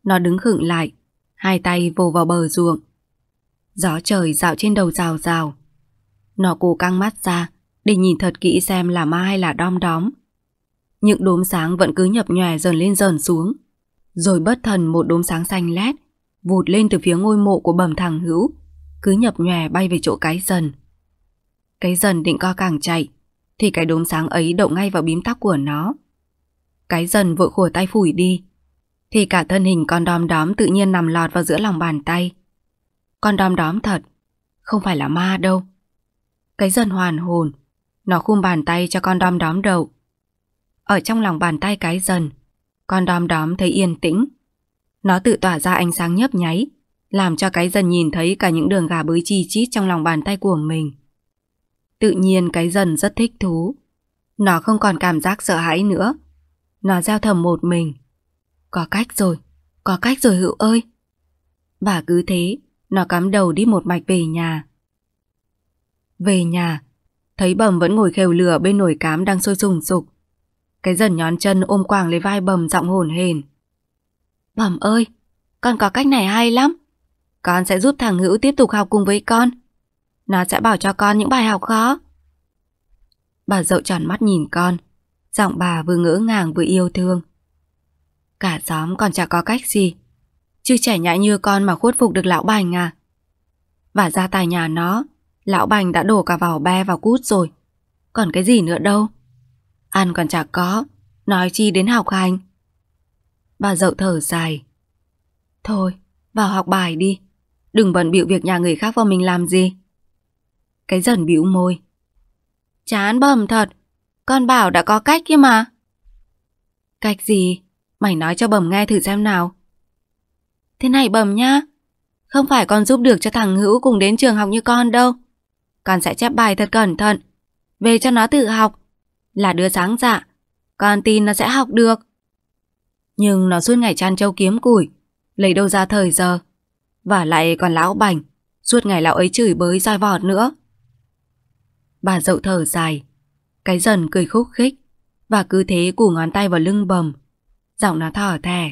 Nó đứng khựng lại, hai tay vồ vào bờ ruộng. Gió trời dạo trên đầu rào rào. Nó cố căng mắt ra để nhìn thật kỹ xem là ma hay là đom đóm. Những đốm sáng vẫn cứ nhập nhòe dần lên dần xuống. Rồi bất thần một đốm sáng xanh lét vụt lên từ phía ngôi mộ của bầm thằng hữu, cứ nhập nhòe bay về chỗ cái dần. Cái dần định co càng chạy, thì cái đốm sáng ấy đậu ngay vào bím tóc của nó. Cái dần vội khủa tay phủi đi, thì cả thân hình con đom đóm tự nhiên nằm lọt vào giữa lòng bàn tay. Con đom đóm thật, không phải là ma đâu. Cái dần hoàn hồn, nó khum bàn tay cho con đom đóm đậu. Ở trong lòng bàn tay cái dần, con đom đóm thấy yên tĩnh. Nó tự tỏa ra ánh sáng nhấp nháy, làm cho cái dần nhìn thấy cả những đường gà bới chi chít trong lòng bàn tay của mình. Tự nhiên cái dần rất thích thú. Nó không còn cảm giác sợ hãi nữa. Nó giao thầm một mình. Có cách rồi, có cách rồi hữu ơi. Và cứ thế, nó cắm đầu đi một mạch về nhà. Về nhà, thấy bầm vẫn ngồi khều lửa bên nồi cám đang sôi sùng sục. Cái dần nhón chân ôm quàng lấy vai bầm giọng hồn hền. Bầm ơi, con có cách này hay lắm. Con sẽ giúp thằng Hữu tiếp tục học cùng với con. Nó sẽ bảo cho con những bài học khó. Bà dậu tròn mắt nhìn con, giọng bà vừa ngỡ ngàng vừa yêu thương. Cả xóm còn chả có cách gì. Chứ trẻ nhãi như con mà khuất phục được lão bành à. Và ra tài nhà nó, lão bành đã đổ cả vào be vào cút rồi. Còn cái gì nữa đâu. Ăn còn chả có, nói chi đến học hành. Bà dậu thở dài. Thôi, vào học bài đi. Đừng bận bịu việc nhà người khác vào mình làm gì. Cái dần bĩu môi. Chán bầm thật, con bảo đã có cách kia mà. Cách gì? Mày nói cho bầm nghe thử xem nào. Thế này bầm nhá, không phải con giúp được cho thằng Hữu cùng đến trường học như con đâu. Con sẽ chép bài thật cẩn thận, về cho nó tự học. Là đứa sáng dạ, con tin nó sẽ học được. Nhưng nó suốt ngày chăn trâu kiếm củi, lấy đâu ra thời giờ. Và lại còn lão bảnh, suốt ngày lão ấy chửi bới roi vọt nữa. Bà dậu thở dài, cái dần cười khúc khích và cứ thế củ ngón tay vào lưng bầm. Giọng nó thỏ thẻ.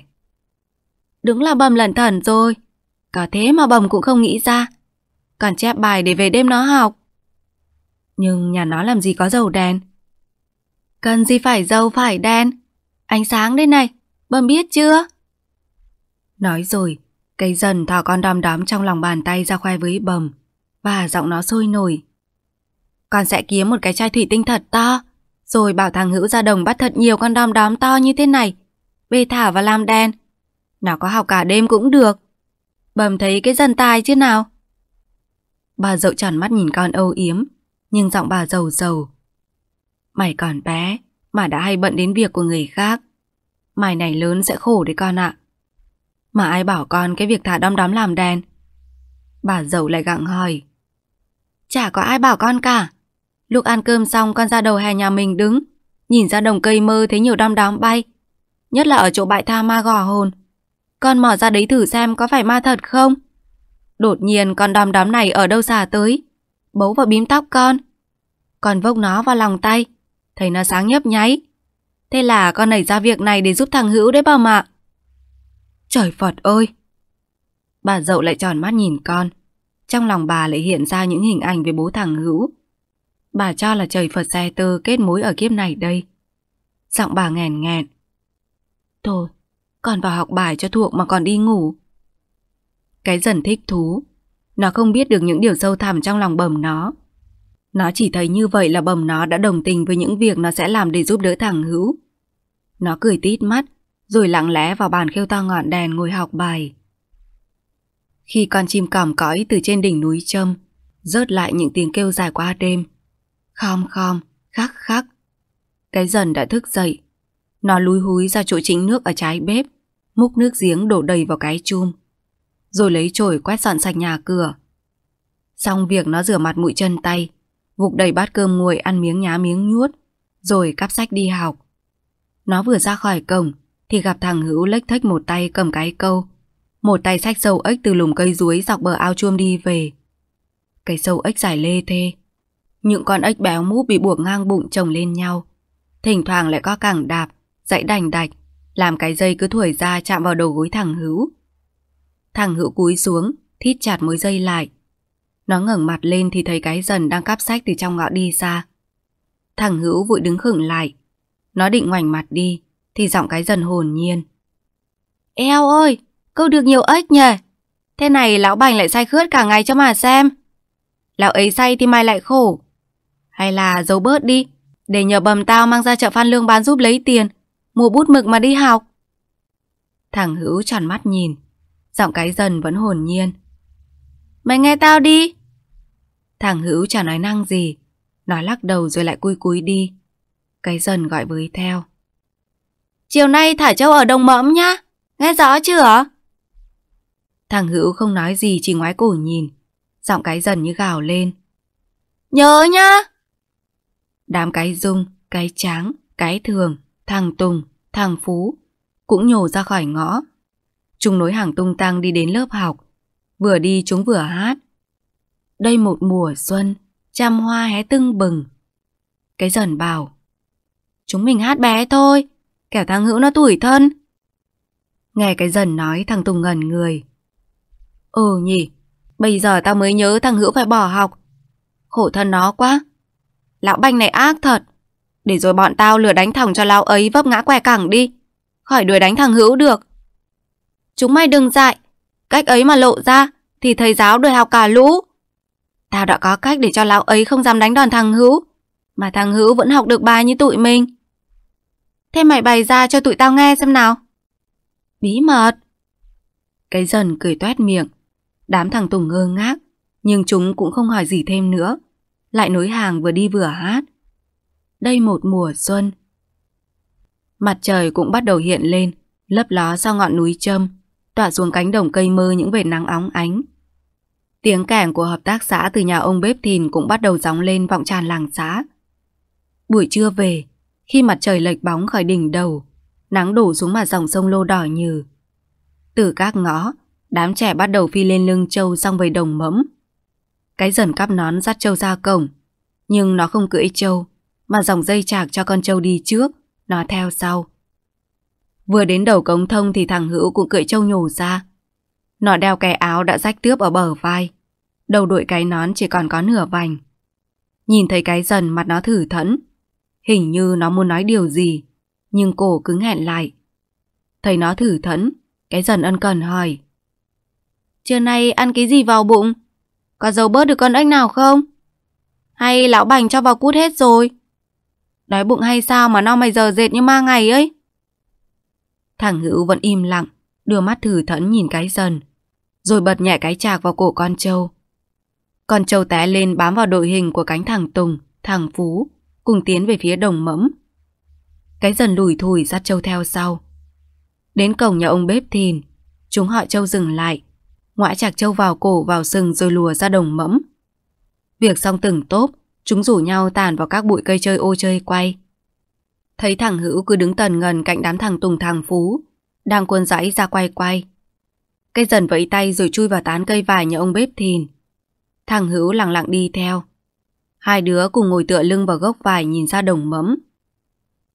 Đúng là bầm lẩn thẩn rồi. Có thế mà bầm cũng không nghĩ ra. Còn chép bài để về đêm nó học. Nhưng nhà nó làm gì có dầu đèn. Cần gì phải dầu phải đèn. Ánh sáng đây này, bầm biết chưa? Nói rồi, cây dần thò con đom đóm trong lòng bàn tay ra khoe với bầm. Và giọng nó sôi nổi. Con sẽ kiếm một cái chai thủy tinh thật to, rồi bảo thằng Hữu ra đồng bắt thật nhiều con đom đóm to như thế này, bê thả và làm đen Nó có học cả đêm cũng được. Bầm thấy cái dần tài chứ nào? Bà dậu tròn mắt nhìn con âu yếm, nhưng giọng bà giàu giàu. Mày còn bé, mà đã hay bận đến việc của người khác. Mày này lớn sẽ khổ đấy con ạ. Mà ai bảo con cái việc thả đom đóm làm đèn? Bà giàu lại gặng hỏi. Chả có ai bảo con cả. Lúc ăn cơm xong con ra đầu hè nhà mình đứng, nhìn ra đồng cây mơ thấy nhiều đom đóm bay. Nhất là ở chỗ bãi tha ma gò hồn. Con mò ra đấy thử xem có phải ma thật không? Đột nhiên con đom đóm này ở đâu xả tới, bấu vào bím tóc con. Con vốc nó vào lòng tay, thấy nó sáng nhấp nháy. Thế là con nảy ra việc này để giúp thằng Hữu đấy bà mạ. Trời Phật ơi! Bà dậu lại tròn mắt nhìn con. Trong lòng bà lại hiện ra những hình ảnh về bố thằng Hữu Bà cho là trời Phật xe tư kết mối ở kiếp này đây. Giọng bà nghèn nghẹn. Thôi, con vào học bài cho thuộc mà còn đi ngủ. Cái dần thích thú. Nó không biết được những điều sâu thẳm trong lòng bầm nó. Nó chỉ thấy như vậy là bầm nó đã đồng tình với những việc nó sẽ làm để giúp đỡ thằng Hữu. Nó cười tít mắt, rồi lặng lẽ vào bàn khêu to ngọn đèn ngồi học bài. Khi con chim còm cõi từ trên đỉnh núi châm, rớt lại những tiếng kêu dài qua đêm, Khom khom, khắc khắc. Cái dần đã thức dậy. Nó lúi húi ra chỗ chính nước ở trái bếp, múc nước giếng đổ đầy vào cái chum. Rồi lấy chổi quét dọn sạch nhà cửa. Xong việc nó rửa mặt mũi chân tay, vục đầy bát cơm nguội ăn miếng nhá miếng nhuốt, rồi cắp sách đi học. Nó vừa ra khỏi cổng, thì gặp thằng Hữu lếch thách một tay cầm cái câu, một tay sách sâu ếch từ lùm cây dưới dọc bờ ao chuông đi về. Cái sâu ếch dài lê thê, những con ếch béo múp bị buộc ngang bụng chồng lên nhau. Thỉnh thoảng lại có cẳng đạp, dãy đành đạch, làm cái dây cứ thổi ra chạm vào đầu gối thằng Hữu. Thằng Hữu cúi xuống, thít chặt mối dây lại. Nó ngẩng mặt lên thì thấy cái dần đang cắp sách từ trong ngõ đi xa. Thằng Hữu vội đứng khựng lại. Nó định ngoảnh mặt đi, thì giọng cái dần hồn nhiên. Eo ơi, câu được nhiều ếch nhỉ? Thế này lão bành lại say khướt cả ngày cho mà xem. Lão ấy say thì mày lại khổ. Hay là giấu bớt đi, để nhờ bầm tao mang ra chợ Phan Lương bán giúp lấy tiền, mua bút mực mà đi học. Thằng Hữu tròn mắt nhìn, giọng cái dần vẫn hồn nhiên. Mày nghe tao đi. Thằng Hữu chả nói năng gì, nói lắc đầu rồi lại cui cúi đi. Cái dần gọi với theo. Chiều nay thả châu ở đồng mẫm nhá, nghe rõ chưa? Thằng Hữu không nói gì chỉ ngoái cổ nhìn, giọng cái dần như gào lên. Nhớ nhá! Đám cái dung, cái tráng, cái thường, thằng Tùng, thằng Phú cũng nhổ ra khỏi ngõ. Chúng nối hàng tung tăng đi đến lớp học. Vừa đi chúng vừa hát. Đây một mùa xuân, trăm hoa hé tưng bừng. Cái dần bảo. Chúng mình hát bé thôi, kẻo thằng Hữu nó tuổi thân. Nghe cái dần nói thằng Tùng ngẩn người. Ừ nhỉ, bây giờ tao mới nhớ thằng Hữu phải bỏ học. Khổ thân nó quá. Lão banh này ác thật. Để rồi bọn tao lừa đánh thòng cho lão ấy vấp ngã què cẳng đi. Khỏi đuổi đánh thằng Hữu được. Chúng mày đừng dại. Cách ấy mà lộ ra thì thầy giáo đuổi học cả lũ. Tao đã có cách để cho lão ấy không dám đánh đòn thằng Hữu. Mà thằng Hữu vẫn học được bài như tụi mình. Thế mày bày ra cho tụi tao nghe xem nào. Bí mật. Cái dần cười toét miệng. Đám thằng Tùng ngơ ngác. Nhưng chúng cũng không hỏi gì thêm nữa. Lại nối hàng vừa đi vừa hát. Đây một mùa xuân. Mặt trời cũng bắt đầu hiện lên, lấp ló sau ngọn núi châm, tỏa xuống cánh đồng cây mơ những vệt nắng óng ánh. Tiếng kẻng của hợp tác xã từ nhà ông bếp thìn cũng bắt đầu gióng lên vọng tràn làng xã. Buổi trưa về, khi mặt trời lệch bóng khỏi đỉnh đầu, nắng đổ xuống mặt dòng sông lô đỏ như. Từ các ngõ, đám trẻ bắt đầu phi lên lưng châu xong về đồng mẫm. Cái dần cắp nón dắt châu ra cổng, nhưng nó không cưỡi châu, mà dòng dây chạc cho con châu đi trước, nó theo sau. Vừa đến đầu cống thông thì thằng Hữu cũng cưỡi châu nhổ ra. Nó đeo cái áo đã rách tướp ở bờ vai, đầu đội cái nón chỉ còn có nửa vành. Nhìn thấy cái dần mặt nó thử thẫn, hình như nó muốn nói điều gì, nhưng cổ cứ nghẹn lại. Thấy nó thử thẫn, cái dần ân cần hỏi. Trưa nay ăn cái gì vào bụng? Có dầu bớt được con ếch nào không? Hay lão bành cho vào cút hết rồi? Đói bụng hay sao mà no mày giờ dệt như ma ngày ấy? Thằng Hữu vẫn im lặng, đưa mắt thử thẫn nhìn cái dần, rồi bật nhẹ cái chạc vào cổ con trâu. Con trâu té lên bám vào đội hình của cánh thằng Tùng, thằng Phú, cùng tiến về phía đồng mẫm. Cái dần lùi thủi dắt châu theo sau. Đến cổng nhà ông bếp thìn, chúng họ châu dừng lại, ngoã chạc châu vào cổ vào sừng rồi lùa ra đồng mẫm. Việc xong từng tốp, chúng rủ nhau tàn vào các bụi cây chơi ô chơi quay. Thấy thằng Hữu cứ đứng tần ngần cạnh đám thằng Tùng thằng Phú, đang cuốn dãy ra quay quay. Cây dần vẫy tay rồi chui vào tán cây vải nhà ông bếp thìn. Thằng Hữu lặng lặng đi theo. Hai đứa cùng ngồi tựa lưng vào gốc vải nhìn ra đồng mấm.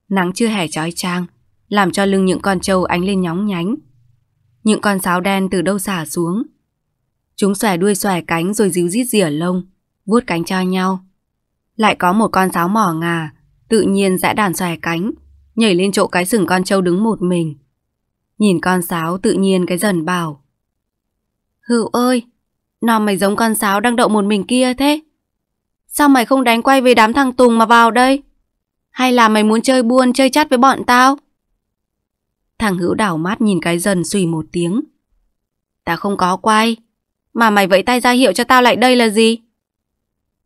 Nắng chưa hề trói trang, làm cho lưng những con trâu ánh lên nhóng nhánh. Những con sáo đen từ đâu xả xuống. Chúng xòe đuôi xòe cánh rồi díu dít rỉa lông, vuốt cánh cho nhau. Lại có một con sáo mỏ ngà, tự nhiên dã đàn xòe cánh, nhảy lên chỗ cái sừng con trâu đứng một mình. Nhìn con sáo tự nhiên cái dần bảo. Hữu ơi, nó mày giống con sáo đang đậu một mình kia thế? Sao mày không đánh quay về đám thằng Tùng mà vào đây? Hay là mày muốn chơi buôn chơi chắt với bọn tao? Thằng Hữu đảo mắt nhìn cái dần xùy một tiếng. Tao không có quay, mà mày vẫy tay ra hiệu cho tao lại đây là gì?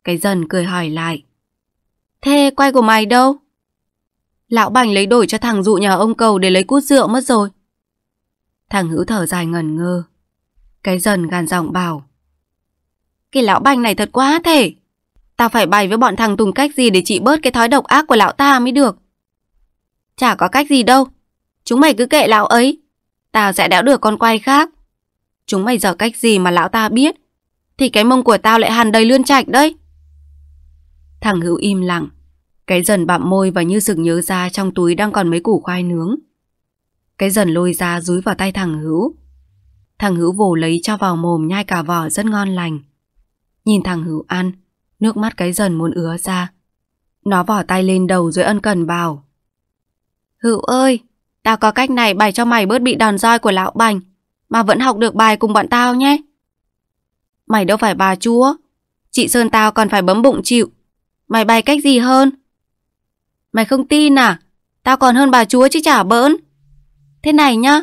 Cái dần cười hỏi lại. Thế quay của mày đâu? Lão Bành lấy đổi cho thằng dụ nhà ông cầu để lấy cút rượu mất rồi. Thằng Hữu thở dài ngẩn ngơ. Cái dần gàn giọng bảo. Cái lão Bành này thật quá thể. Tao phải bày với bọn thằng Tùng cách gì để trị bớt cái thói độc ác của lão ta mới được. Chả có cách gì đâu. Chúng mày cứ kệ lão ấy. Tao sẽ đéo được con quay khác. Chúng mày dở cách gì mà lão ta biết. Thì cái mông của tao lại hàn đầy lươn chạch đấy. Thằng Hữu im lặng. Cái dần bặm môi và như sực nhớ ra trong túi đang còn mấy củ khoai nướng. Cái dần lôi ra dúi vào tay thằng Hữu. Thằng Hữu vồ lấy cho vào mồm nhai cả vỏ rất ngon lành. Nhìn thằng Hữu ăn, nước mắt cái dần muốn ứa ra. Nó vỏ tay lên đầu rồi ân cần bảo. Hữu ơi, tao có cách này bày cho mày bớt bị đòn roi của lão bành, mà vẫn học được bài cùng bọn tao nhé. Mày đâu phải bà chúa, chị Sơn tao còn phải bấm bụng chịu. Mày bày cách gì hơn? Mày không tin à? Tao còn hơn bà chúa chứ chả bỡn. Thế này nhá,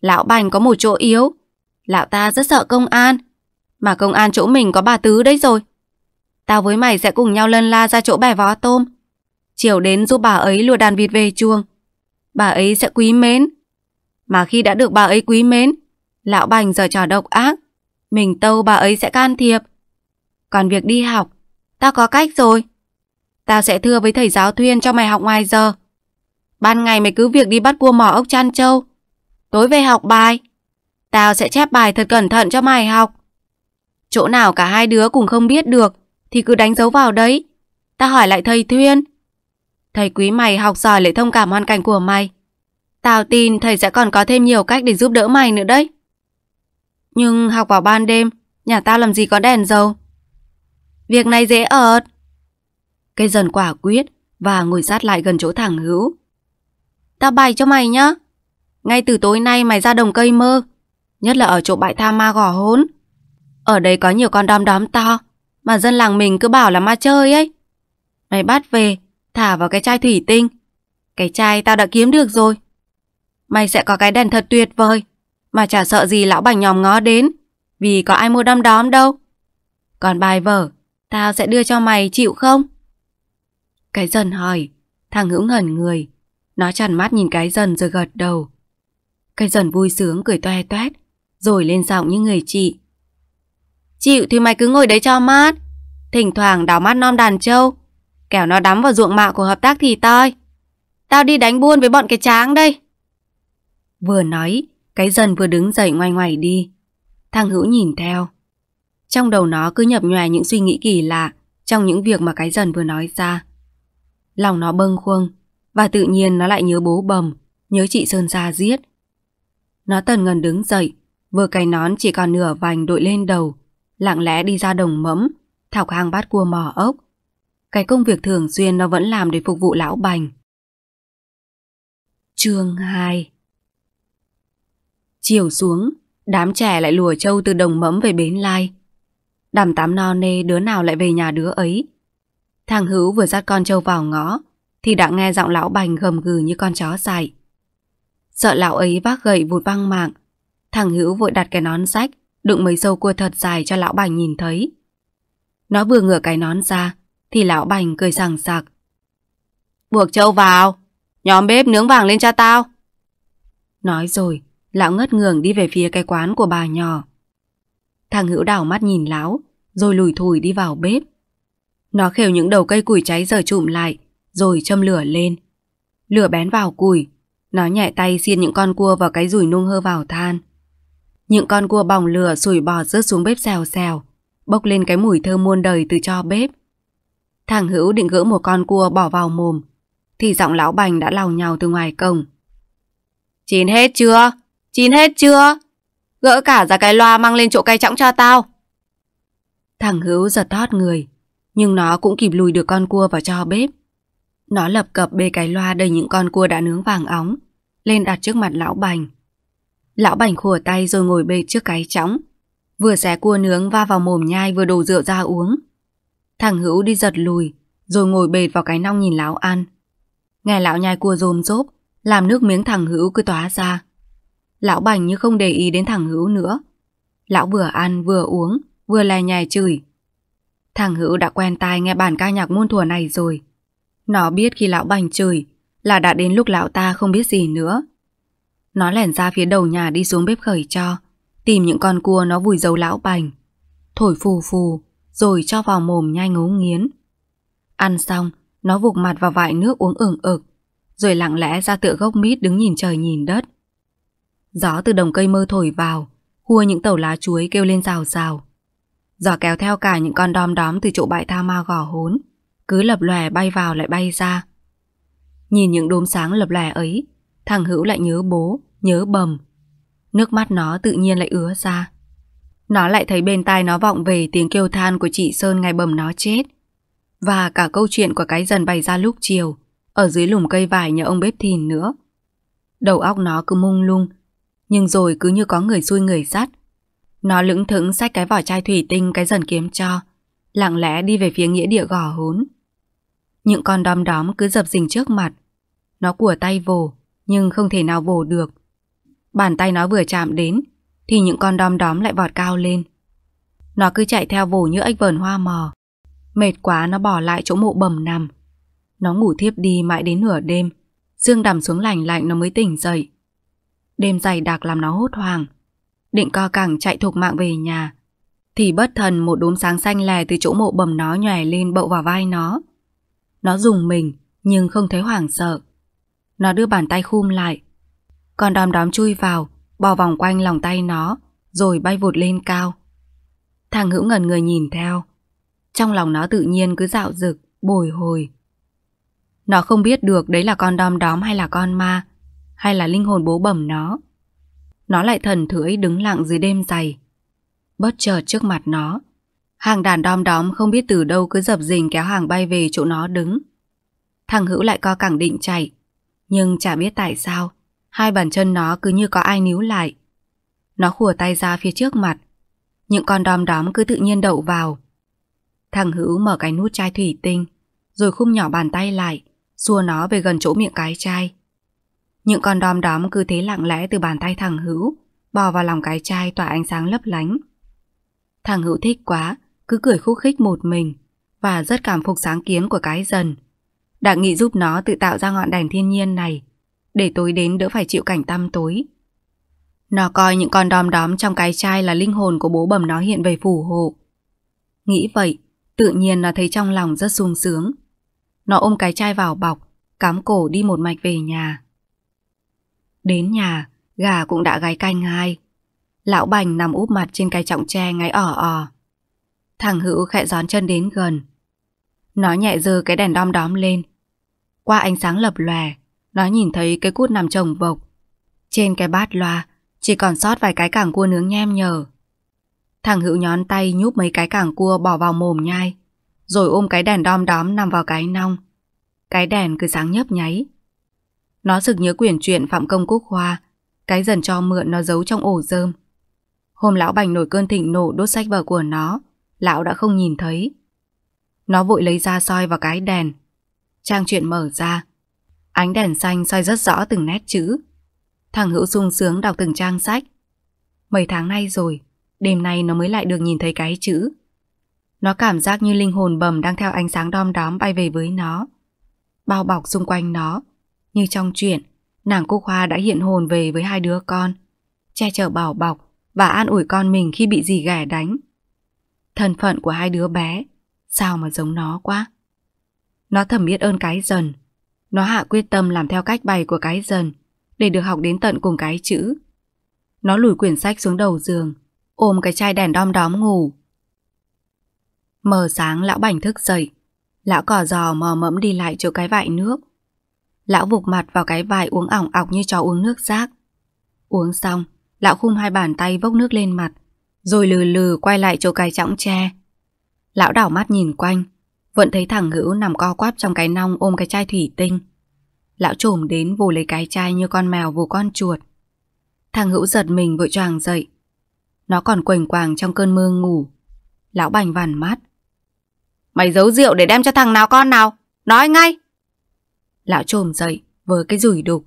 lão bành có một chỗ yếu. Lão ta rất sợ công an, mà công an chỗ mình có bà Tứ đấy rồi. Tao với mày sẽ cùng nhau lân la ra chỗ bẻ vó tôm. Chiều đến giúp bà ấy lùa đàn vịt về chuồng. Bà ấy sẽ quý mến. Mà khi đã được bà ấy quý mến, lão bành giờ trò độc ác. Mình tâu bà ấy sẽ can thiệp. Còn việc đi học, tao có cách rồi. Tao sẽ thưa với thầy giáo Thuyên cho mày học ngoài giờ. Ban ngày mày cứ việc đi bắt cua mỏ ốc chăn trâu. Tối về học bài. Tao sẽ chép bài thật cẩn thận cho mày học. Chỗ nào cả hai đứa cùng không biết được thì cứ đánh dấu vào đấy. Ta hỏi lại thầy Thuyên. Thầy quý mày học giỏi lại thông cảm hoàn cảnh của mày. Tao tin thầy sẽ còn có thêm nhiều cách để giúp đỡ mày nữa đấy. Nhưng học vào ban đêm, nhà tao làm gì có đèn dầu. Việc này dễ ợt. Cây dần quả quyết và ngồi sát lại gần chỗ thẳng Hữu. Tao bày cho mày nhá. Ngay từ tối nay mày ra đồng cây mơ, nhất là ở chỗ bãi tha ma gò hốn. Ở đây có nhiều con đom đóm to, mà dân làng mình cứ bảo là ma chơi ấy. Mày bắt về, thả vào cái chai thủy tinh. Cái chai tao đã kiếm được rồi. Mày sẽ có cái đèn thật tuyệt vời, mà chả sợ gì lão bảnh nhòm ngó đến, vì có ai mua đom đóm đâu. Còn bài vở, tao sẽ đưa cho mày chịu không? Cái dần hỏi, thằng hữu ngẩn người. Nó chằn mắt nhìn cái dần rồi gật đầu. Cái dần vui sướng cười toe toét, rồi lên giọng như người chị. Chịu thì mày cứ ngồi đấy cho mát. Thỉnh thoảng đào mắt non đàn trâu. Kẻo nó đắm vào ruộng mạo của hợp tác thì toi. Tao đi đánh buôn với bọn cái tráng đây. Vừa nói, cái dần vừa đứng dậy ngoài ngoài đi. Thằng Hữu nhìn theo. Trong đầu nó cứ nhập nhòe những suy nghĩ kỳ lạ trong những việc mà cái dần vừa nói ra. Lòng nó bâng khuâng và tự nhiên nó lại nhớ bố bầm, nhớ chị Sơn ra giết. Nó tần ngần đứng dậy, vừa cái nón chỉ còn nửa vành đội lên đầu, lặng lẽ đi ra đồng mẫm, thọc hang bát cua mò ốc. Cái công việc thường xuyên nó vẫn làm để phục vụ lão bành. Chương 2 Chiều xuống, đám trẻ lại lùa trâu từ đồng mẫm về bến lai. Đàm tám no nê đứa nào lại về nhà đứa ấy. Thằng Hữu vừa dắt con trâu vào ngõ, thì đã nghe giọng lão bành gầm gừ như con chó dại. Sợ lão ấy vác gậy vụt văng mạng, thằng Hữu vội đặt cái nón sách, đựng mấy sâu cua thật dài cho lão bành nhìn thấy. Nó vừa ngửa cái nón ra, thì lão bành cười sảng sạc, Buộc trâu vào, nhóm bếp nướng vàng lên cho tao. Nói rồi, lão ngất ngường đi về phía cái quán của bà nhỏ. Thằng Hữu đảo mắt nhìn lão, rồi lùi thùi đi vào bếp. Nó khều những đầu cây củi cháy giờ trụm lại, rồi châm lửa lên. Lửa bén vào củi, nó nhẹ tay xiên những con cua vào cái rùi nung hơ vào than. Những con cua bỏng lửa sủi bọt rớt xuống bếp xèo xèo, bốc lên cái mùi thơm muôn đời từ cho bếp. Thằng Hữu định gỡ một con cua bỏ vào mồm, thì giọng lão bành đã lau nhau từ ngoài cổng. Chín hết chưa? Chín hết chưa? Gỡ cả ra cái loa mang lên chỗ cây trọng cho tao. Thằng Hữu giật thót người, nhưng nó cũng kịp lùi được con cua vào cho bếp. Nó lập cập bê cái loa đầy những con cua đã nướng vàng óng, lên đặt trước mặt lão bành. Lão bảnh khủa tay rồi ngồi bê trước cái chóng. vừa xé cua nướng va vào mồm nhai vừa đổ rượu ra uống. Thằng Hữu đi giật lùi, rồi ngồi bệt vào cái nong nhìn lão ăn. Nghe lão nhai cua rôm rốp, làm nước miếng thằng Hữu cứ tóa ra. Lão bành như không để ý đến thằng Hữu nữa. Lão vừa ăn vừa uống, vừa lè nhài chửi. Thằng Hữu đã quen tai nghe bản ca nhạc muôn thuở này rồi. Nó biết khi lão bành chửi là đã đến lúc lão ta không biết gì nữa. Nó lẻn ra phía đầu nhà đi xuống bếp khởi cho, tìm những con cua nó vùi dấu lão bành. Thổi phù phù, rồi cho vào mồm nhai ngấu nghiến. Ăn xong, nó vụt mặt vào vại nước uống ửng ực, rồi lặng lẽ ra tựa gốc mít đứng nhìn trời nhìn đất. Gió từ đồng cây mơ thổi vào, hua những tàu lá chuối kêu lên rào rào. Gió kéo theo cả những con đom đóm từ chỗ bãi tha ma gò hốn, cứ lập lòe bay vào lại bay ra. Nhìn những đốm sáng lập lòe ấy, thằng Hữu lại nhớ bố, nhớ bầm. Nước mắt nó tự nhiên lại ứa ra. Nó lại thấy bên tai nó vọng về tiếng kêu than của chị Sơn ngày bầm nó chết. Và cả câu chuyện của cái dần bày ra lúc chiều, ở dưới lùm cây vải nhà ông bếp thìn nữa. Đầu óc nó cứ mung lung, nhưng rồi cứ như có người xui người sắt. Nó lững thững xách cái vỏ chai thủy tinh cái dần kiếm cho, lặng lẽ đi về phía nghĩa địa gò hốn. Những con đom đóm cứ dập dình trước mặt. Nó của tay vồ, nhưng không thể nào vồ được. Bàn tay nó vừa chạm đến, thì những con đom đóm lại vọt cao lên. Nó cứ chạy theo vồ như ếch vờn hoa mò. Mệt quá nó bỏ lại chỗ mộ bầm nằm. Nó ngủ thiếp đi mãi đến nửa đêm. Dương đầm xuống lành lạnh nó mới tỉnh dậy. Đêm dày đặc làm nó hốt hoảng. Định co cẳng chạy thục mạng về nhà. Thì bất thần một đốm sáng xanh lè từ chỗ mộ bầm nó nhòe lên bậu vào vai nó. Nó dùng mình nhưng không thấy hoảng sợ. Nó đưa bàn tay khum lại. Con đom đóm chui vào, bò vòng quanh lòng tay nó, rồi bay vụt lên cao. Thằng hữu ngẩn người nhìn theo. Trong lòng nó tự nhiên cứ dạo rực, bồi hồi. Nó không biết được đấy là con đom đóm hay là con ma, hay là linh hồn bố bẩm nó. Nó lại thần thưởi đứng lặng dưới đêm dày. Bất chợt trước mặt nó, hàng đàn đom đóm không biết từ đâu cứ dập dình kéo hàng bay về chỗ nó đứng. Thằng Hữu lại co cẳng định chạy, nhưng chả biết tại sao, hai bàn chân nó cứ như có ai níu lại. Nó khùa tay ra phía trước mặt, những con đom đóm cứ tự nhiên đậu vào. Thằng Hữu mở cái nút chai thủy tinh, rồi khung nhỏ bàn tay lại, xua nó về gần chỗ miệng cái chai. Những con đom đóm cứ thế lặng lẽ từ bàn tay thằng Hữu, bò vào lòng cái chai tỏa ánh sáng lấp lánh. Thằng Hữu thích quá, cứ cười khúc khích một mình, và rất cảm phục sáng kiến của cái dần. Đã nghị giúp nó tự tạo ra ngọn đèn thiên nhiên này, để tối đến đỡ phải chịu cảnh tăm tối. Nó coi những con đom đóm trong cái chai là linh hồn của bố bẩm nó hiện về phù hộ. Nghĩ vậy, tự nhiên nó thấy trong lòng rất sung sướng. Nó ôm cái chai vào bọc, cắm cổ đi một mạch về nhà. Đến nhà, gà cũng đã gáy canh hai. Lão Bành nằm úp mặt trên cái trọng tre ngáy ỏ ỏ. Thằng Hữu khẽ gión chân đến gần. Nó nhẹ dơ cái đèn đom đóm lên. Qua ánh sáng lập lòe, nó nhìn thấy cái cút nằm chồng bộc. Trên cái bát loa, chỉ còn sót vài cái cảng cua nướng nhem nhở. Thằng Hữu nhón tay nhúp mấy cái cảng cua bỏ vào mồm nhai, rồi ôm cái đèn đom đóm nằm vào cái nong. Cái đèn cứ sáng nhấp nháy. Nó sực nhớ quyển truyện Phạm Công Cúc Hoa, cái dần cho mượn nó giấu trong ổ rơm. Hôm lão bành nổi cơn thịnh nộ đốt sách vở của nó, lão đã không nhìn thấy. Nó vội lấy ra soi vào cái đèn. Trang truyện mở ra. Ánh đèn xanh soi rất rõ từng nét chữ. Thằng Hữu sung sướng đọc từng trang sách. Mấy tháng nay rồi, đêm nay nó mới lại được nhìn thấy cái chữ. Nó cảm giác như linh hồn bầm đang theo ánh sáng đom đóm bay về với nó. Bao bọc xung quanh nó. Như trong chuyện, nàng Cúc Hoa đã hiện hồn về với hai đứa con. Che chở bảo bọc và an ủi con mình khi bị gì ghẻ đánh. Thân phận của hai đứa bé, sao mà giống nó quá. Nó thầm biết ơn cái dần. Nó hạ quyết tâm làm theo cách bày của cái dần để được học đến tận cùng cái chữ. Nó lùi quyển sách xuống đầu giường, ôm cái chai đèn đom đóm ngủ. Mờ sáng lão bảnh thức dậy, lão cỏ giò mò mẫm đi lại chỗ cái vại nước. Lão vụt mặt vào cái vại uống ỏng ọc như chó uống nước rác. Uống xong, lão khum hai bàn tay vốc nước lên mặt, rồi lừ lừ quay lại chỗ cái chõng tre. Lão đảo mắt nhìn quanh, vẫn thấy thằng Hữu nằm co quắp trong cái nong ôm cái chai thủy tinh. Lão trồm đến vồ lấy cái chai như con mèo vồ con chuột. Thằng Hữu giật mình vội choàng dậy. Nó còn quềnh quàng trong cơn mơ ngủ. Lão bành vằn mắt. Mày giấu rượu để đem cho thằng nào con nào? Nói ngay! Lão trồm dậy, với cái rủi đục.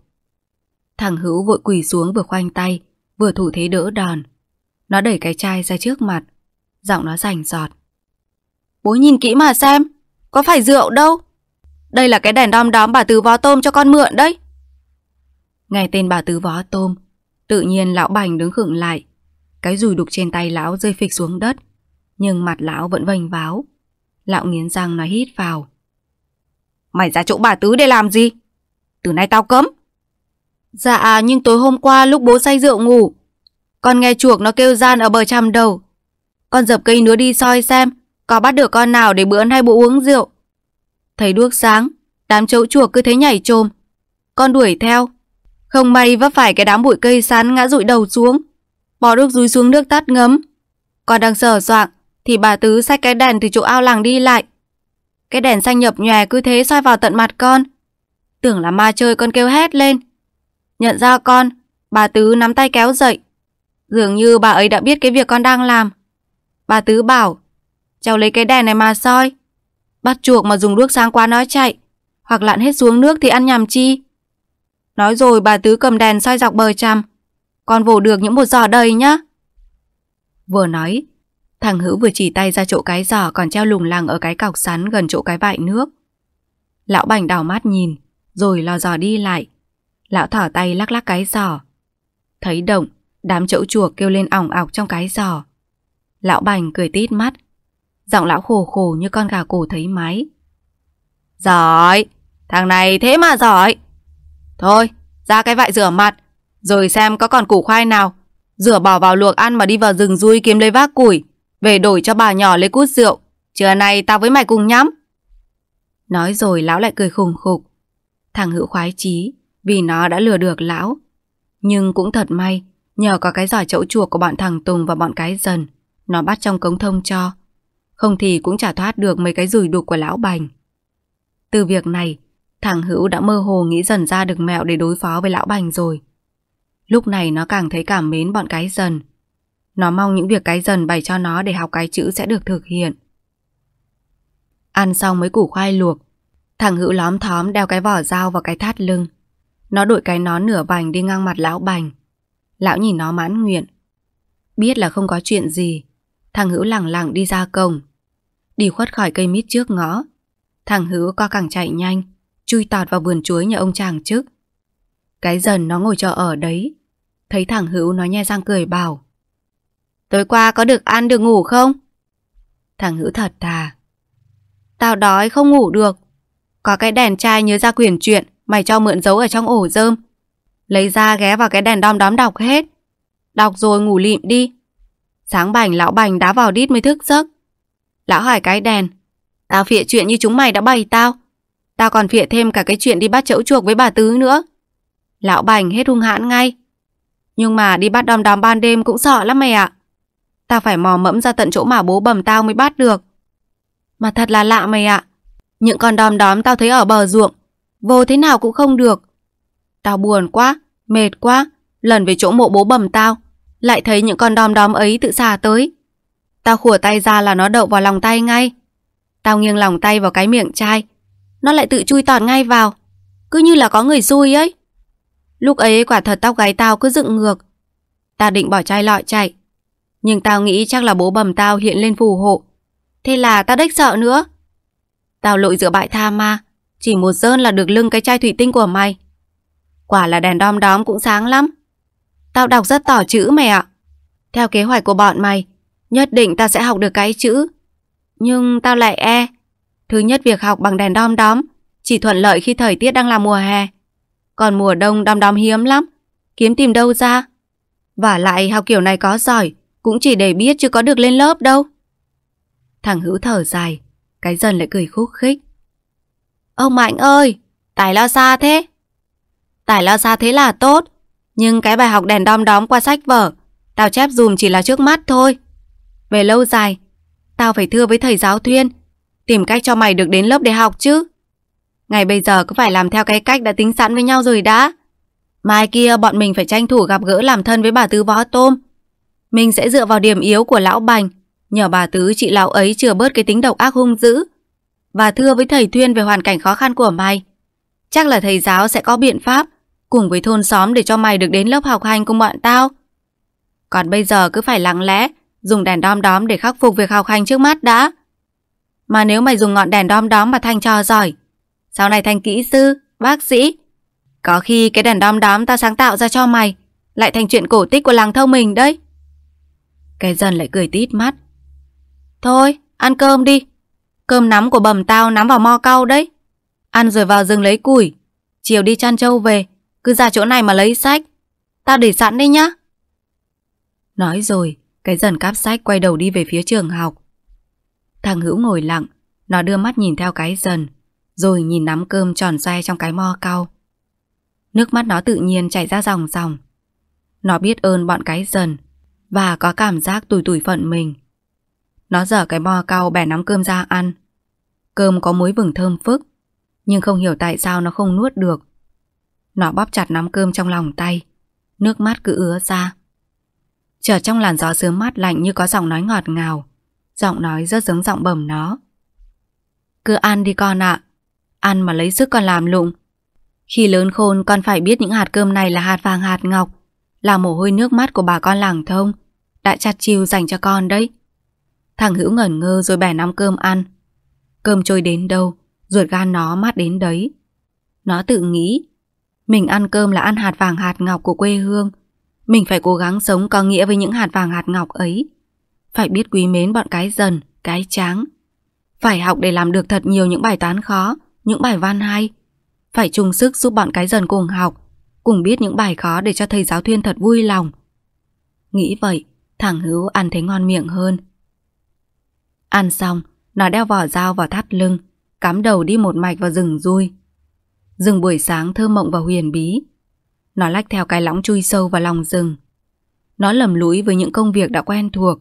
Thằng Hữu vội quỳ xuống vừa khoanh tay, vừa thủ thế đỡ đòn. Nó đẩy cái chai ra trước mặt, giọng nó rành giọt. Bố nhìn kỹ mà xem, có phải rượu đâu. Đây là cái đèn đom đóm bà Tứ Vó Tôm cho con mượn đấy. Nghe tên bà Tứ Vó Tôm, tự nhiên lão bành đứng khựng lại. Cái rùi đục trên tay lão rơi phịch xuống đất, nhưng mặt lão vẫn vênh váo. Lão nghiến răng nói hít vào. Mày ra chỗ bà Tứ để làm gì? Từ nay tao cấm. Dạ, nhưng tối hôm qua lúc bố say rượu ngủ, con nghe chuộc nó kêu gian ở bờ chằm đầu. Con dập cây nứa đi soi xem, có bắt được con nào để bữa nay bố uống rượu. Thấy đuốc sáng, đám chấu chuột cứ thế nhảy trồm. Con đuổi theo. Không may vấp phải cái đám bụi cây sắn ngã rụi đầu xuống. Bỏ đuốc rúi xuống nước tắt ngấm. Con đang sờ soạng thì bà Tứ xách cái đèn từ chỗ ao làng đi lại. Cái đèn xanh nhập nhòe cứ thế soi vào tận mặt con. Tưởng là ma chơi con kêu hét lên. Nhận ra con, bà Tứ nắm tay kéo dậy. Dường như bà ấy đã biết cái việc con đang làm. Bà Tứ bảo, cháu lấy cái đèn này mà soi. Bắt chuộc mà dùng đuốc sáng quá nói chạy, hoặc lặn hết xuống nước thì ăn nhầm chi. Nói rồi bà Tứ cầm đèn soi dọc bờ chằm. Con vồ được những một giỏ đầy nhá. Vừa nói, thằng Hữu vừa chỉ tay ra chỗ cái giỏ còn treo lùng lằng ở cái cọc sắn gần chỗ cái vại nước. Lão Bành đảo mắt nhìn, rồi lò giò đi lại. Lão thỏ tay lắc lắc cái giỏ. Thấy động, đám chậu chuộc kêu lên ỏng ọc trong cái giỏ. Lão Bành cười tít mắt. Giọng lão khổ khổ như con gà cổ thấy máy. Giỏi, thằng này thế mà giỏi. Thôi, ra cái vại rửa mặt, rồi xem có còn củ khoai nào. Rửa bỏ vào luộc ăn mà đi vào rừng rui kiếm lấy vác củi. Về đổi cho bà nhỏ lấy cút rượu. Trưa nay tao với mày cùng nhắm. Nói rồi lão lại cười khùng khục. Thằng hữu khoái chí vì nó đã lừa được lão. Nhưng cũng thật may, nhờ có cái giỏi chậu chuộc của bọn thằng Tùng và bọn cái dần, nó bắt trong cống thông cho. Không thì cũng chả thoát được mấy cái rủi đục của lão bành. Từ việc này, thằng Hữu đã mơ hồ nghĩ dần ra được mẹo để đối phó với lão bành rồi. Lúc này nó càng thấy cảm mến bọn cái dần. Nó mong những việc cái dần bày cho nó để học cái chữ sẽ được thực hiện. Ăn xong mấy củ khoai luộc, thằng Hữu lóm thóm đeo cái vỏ dao vào cái thắt lưng. Nó đội cái nón nửa bành đi ngang mặt lão bành. Lão nhìn nó mãn nguyện. Biết là không có chuyện gì, thằng Hữu lẳng lặng đi ra cổng. Đi khuất khỏi cây mít trước ngõ. Thằng Hữu co càng chạy nhanh, chui tọt vào vườn chuối nhà ông chàng trước. Cái dần nó ngồi chờ ở đấy. Thấy thằng Hữu nó nhe răng cười bảo. Tối qua có được ăn được ngủ không? Thằng Hữu thật thà. Tao đói không ngủ được. Có cái đèn chai nhớ ra quyển chuyện mày cho mượn giấu ở trong ổ rơm. Lấy ra ghé vào cái đèn đom đóm đọc hết. Đọc rồi ngủ lịm đi. Sáng bành lão bành đá vào đít mới thức giấc. Lão hỏi cái đèn. Tao phịa chuyện như chúng mày đã bày tao. Tao còn phịa thêm cả cái chuyện đi bắt chẫu chuộc với bà Tứ nữa. Lão bành hết hung hãn ngay. Nhưng mà đi bắt đom đóm ban đêm cũng sợ lắm mày ạ. Tao phải mò mẫm ra tận chỗ mà bố bầm tao mới bắt được. Mà thật là lạ mày ạ. Những con đom đóm tao thấy ở bờ ruộng. Vô thế nào cũng không được. Tao buồn quá, mệt quá. Lần về chỗ mộ bố bầm tao. Lại thấy những con đom đóm ấy tự xả tới. Tao khủa tay ra là nó đậu vào lòng tay ngay. Tao nghiêng lòng tay vào cái miệng chai. Nó lại tự chui tọt ngay vào. Cứ như là có người xui ấy. Lúc ấy quả thật tóc gáy tao cứ dựng ngược. Tao định bỏ chai lọ chạy. Nhưng tao nghĩ chắc là bố bầm tao hiện lên phù hộ. Thế là tao đếch sợ nữa. Tao lội giữa bãi tha ma. Chỉ một dơn là được lưng cái chai thủy tinh của mày. Quả là đèn đom đóm cũng sáng lắm. Tao đọc rất tỏ chữ mày ạ. Theo kế hoạch của bọn mày, nhất định tao sẽ học được cái chữ. Nhưng tao lại e. Thứ nhất việc học bằng đèn đom đóm chỉ thuận lợi khi thời tiết đang là mùa hè. Còn mùa đông đom đóm hiếm lắm, kiếm tìm đâu ra. Và lại học kiểu này có giỏi, cũng chỉ để biết chứ có được lên lớp đâu. Thằng Hữu thở dài, cái dần lại cười khúc khích. Ông Mạnh ơi, tài lo xa thế. Tài lo xa thế là tốt, nhưng cái bài học đèn đom đóm qua sách vở, tao chép dùm chỉ là trước mắt thôi. Về lâu dài, tao phải thưa với thầy giáo Thuyên, tìm cách cho mày được đến lớp để học chứ. Ngày bây giờ cứ phải làm theo cái cách đã tính sẵn với nhau rồi đã. Mai kia bọn mình phải tranh thủ gặp gỡ làm thân với bà Tứ Võ Tôm. Mình sẽ dựa vào điểm yếu của lão Bành, nhờ bà Tứ chị lão ấy chừa bớt cái tính độc ác hung dữ. Và thưa với thầy Thuyên về hoàn cảnh khó khăn của mày. Chắc là thầy giáo sẽ có biện pháp cùng với thôn xóm để cho mày được đến lớp học hành cùng bọn tao. Còn bây giờ cứ phải lặng lẽ, dùng đèn đom đóm để khắc phục việc học hành trước mắt đã. Mà nếu mày dùng ngọn đèn đom đóm mà thành trò giỏi, sau này thành kỹ sư, bác sĩ, có khi cái đèn đom đóm ta sáng tạo ra cho mày lại thành chuyện cổ tích của làng thông mình đấy. Cái dần lại cười tít mắt. Thôi, ăn cơm đi. Cơm nắm của bầm tao nắm vào mo cau đấy. Ăn rồi vào rừng lấy củi. Chiều đi chăn trâu về, cứ ra chỗ này mà lấy sách. Tao để sẵn đây nhá. Nói rồi, cái dần cáp sách quay đầu đi về phía trường học. Thằng Hữu ngồi lặng, nó đưa mắt nhìn theo cái dần, rồi nhìn nắm cơm tròn xoe trong cái mo cau. Nước mắt nó tự nhiên chảy ra dòng dòng. Nó biết ơn bọn cái dần và có cảm giác tủi tủi phận mình. Nó dở cái mo cau bẻ nắm cơm ra ăn. Cơm có muối vừng thơm phức, nhưng không hiểu tại sao nó không nuốt được. Nó bóp chặt nắm cơm trong lòng tay, nước mắt cứ ứa ra. Trở trong làn gió sớm mát lạnh như có giọng nói ngọt ngào, giọng nói rất giống giọng bẩm nó. Cứ ăn đi con ạ, ăn mà lấy sức con làm lụng. Khi lớn khôn con phải biết những hạt cơm này là hạt vàng hạt ngọc, là mồ hôi nước mắt của bà con làng thông, đã chặt chiêu dành cho con đấy. Thằng Hữu ngẩn ngơ rồi bẻ nắm cơm ăn. Cơm trôi đến đâu, ruột gan nó mát đến đấy. Nó tự nghĩ, mình ăn cơm là ăn hạt vàng hạt ngọc của quê hương. Mình phải cố gắng sống có nghĩa với những hạt vàng hạt ngọc ấy. Phải biết quý mến bọn cái dần, cái tráng. Phải học để làm được thật nhiều những bài toán khó, những bài văn hay. Phải chung sức giúp bọn cái dần cùng học, cùng biết những bài khó để cho thầy giáo thuyên thật vui lòng. Nghĩ vậy, thằng Hữu ăn thấy ngon miệng hơn. Ăn xong, nó đeo vỏ dao vào thắt lưng, cắm đầu đi một mạch vào rừng rui. Rừng buổi sáng thơ mộng và huyền bí. Nó lách theo cái lõng chui sâu vào lòng rừng. Nó lầm lũi với những công việc đã quen thuộc,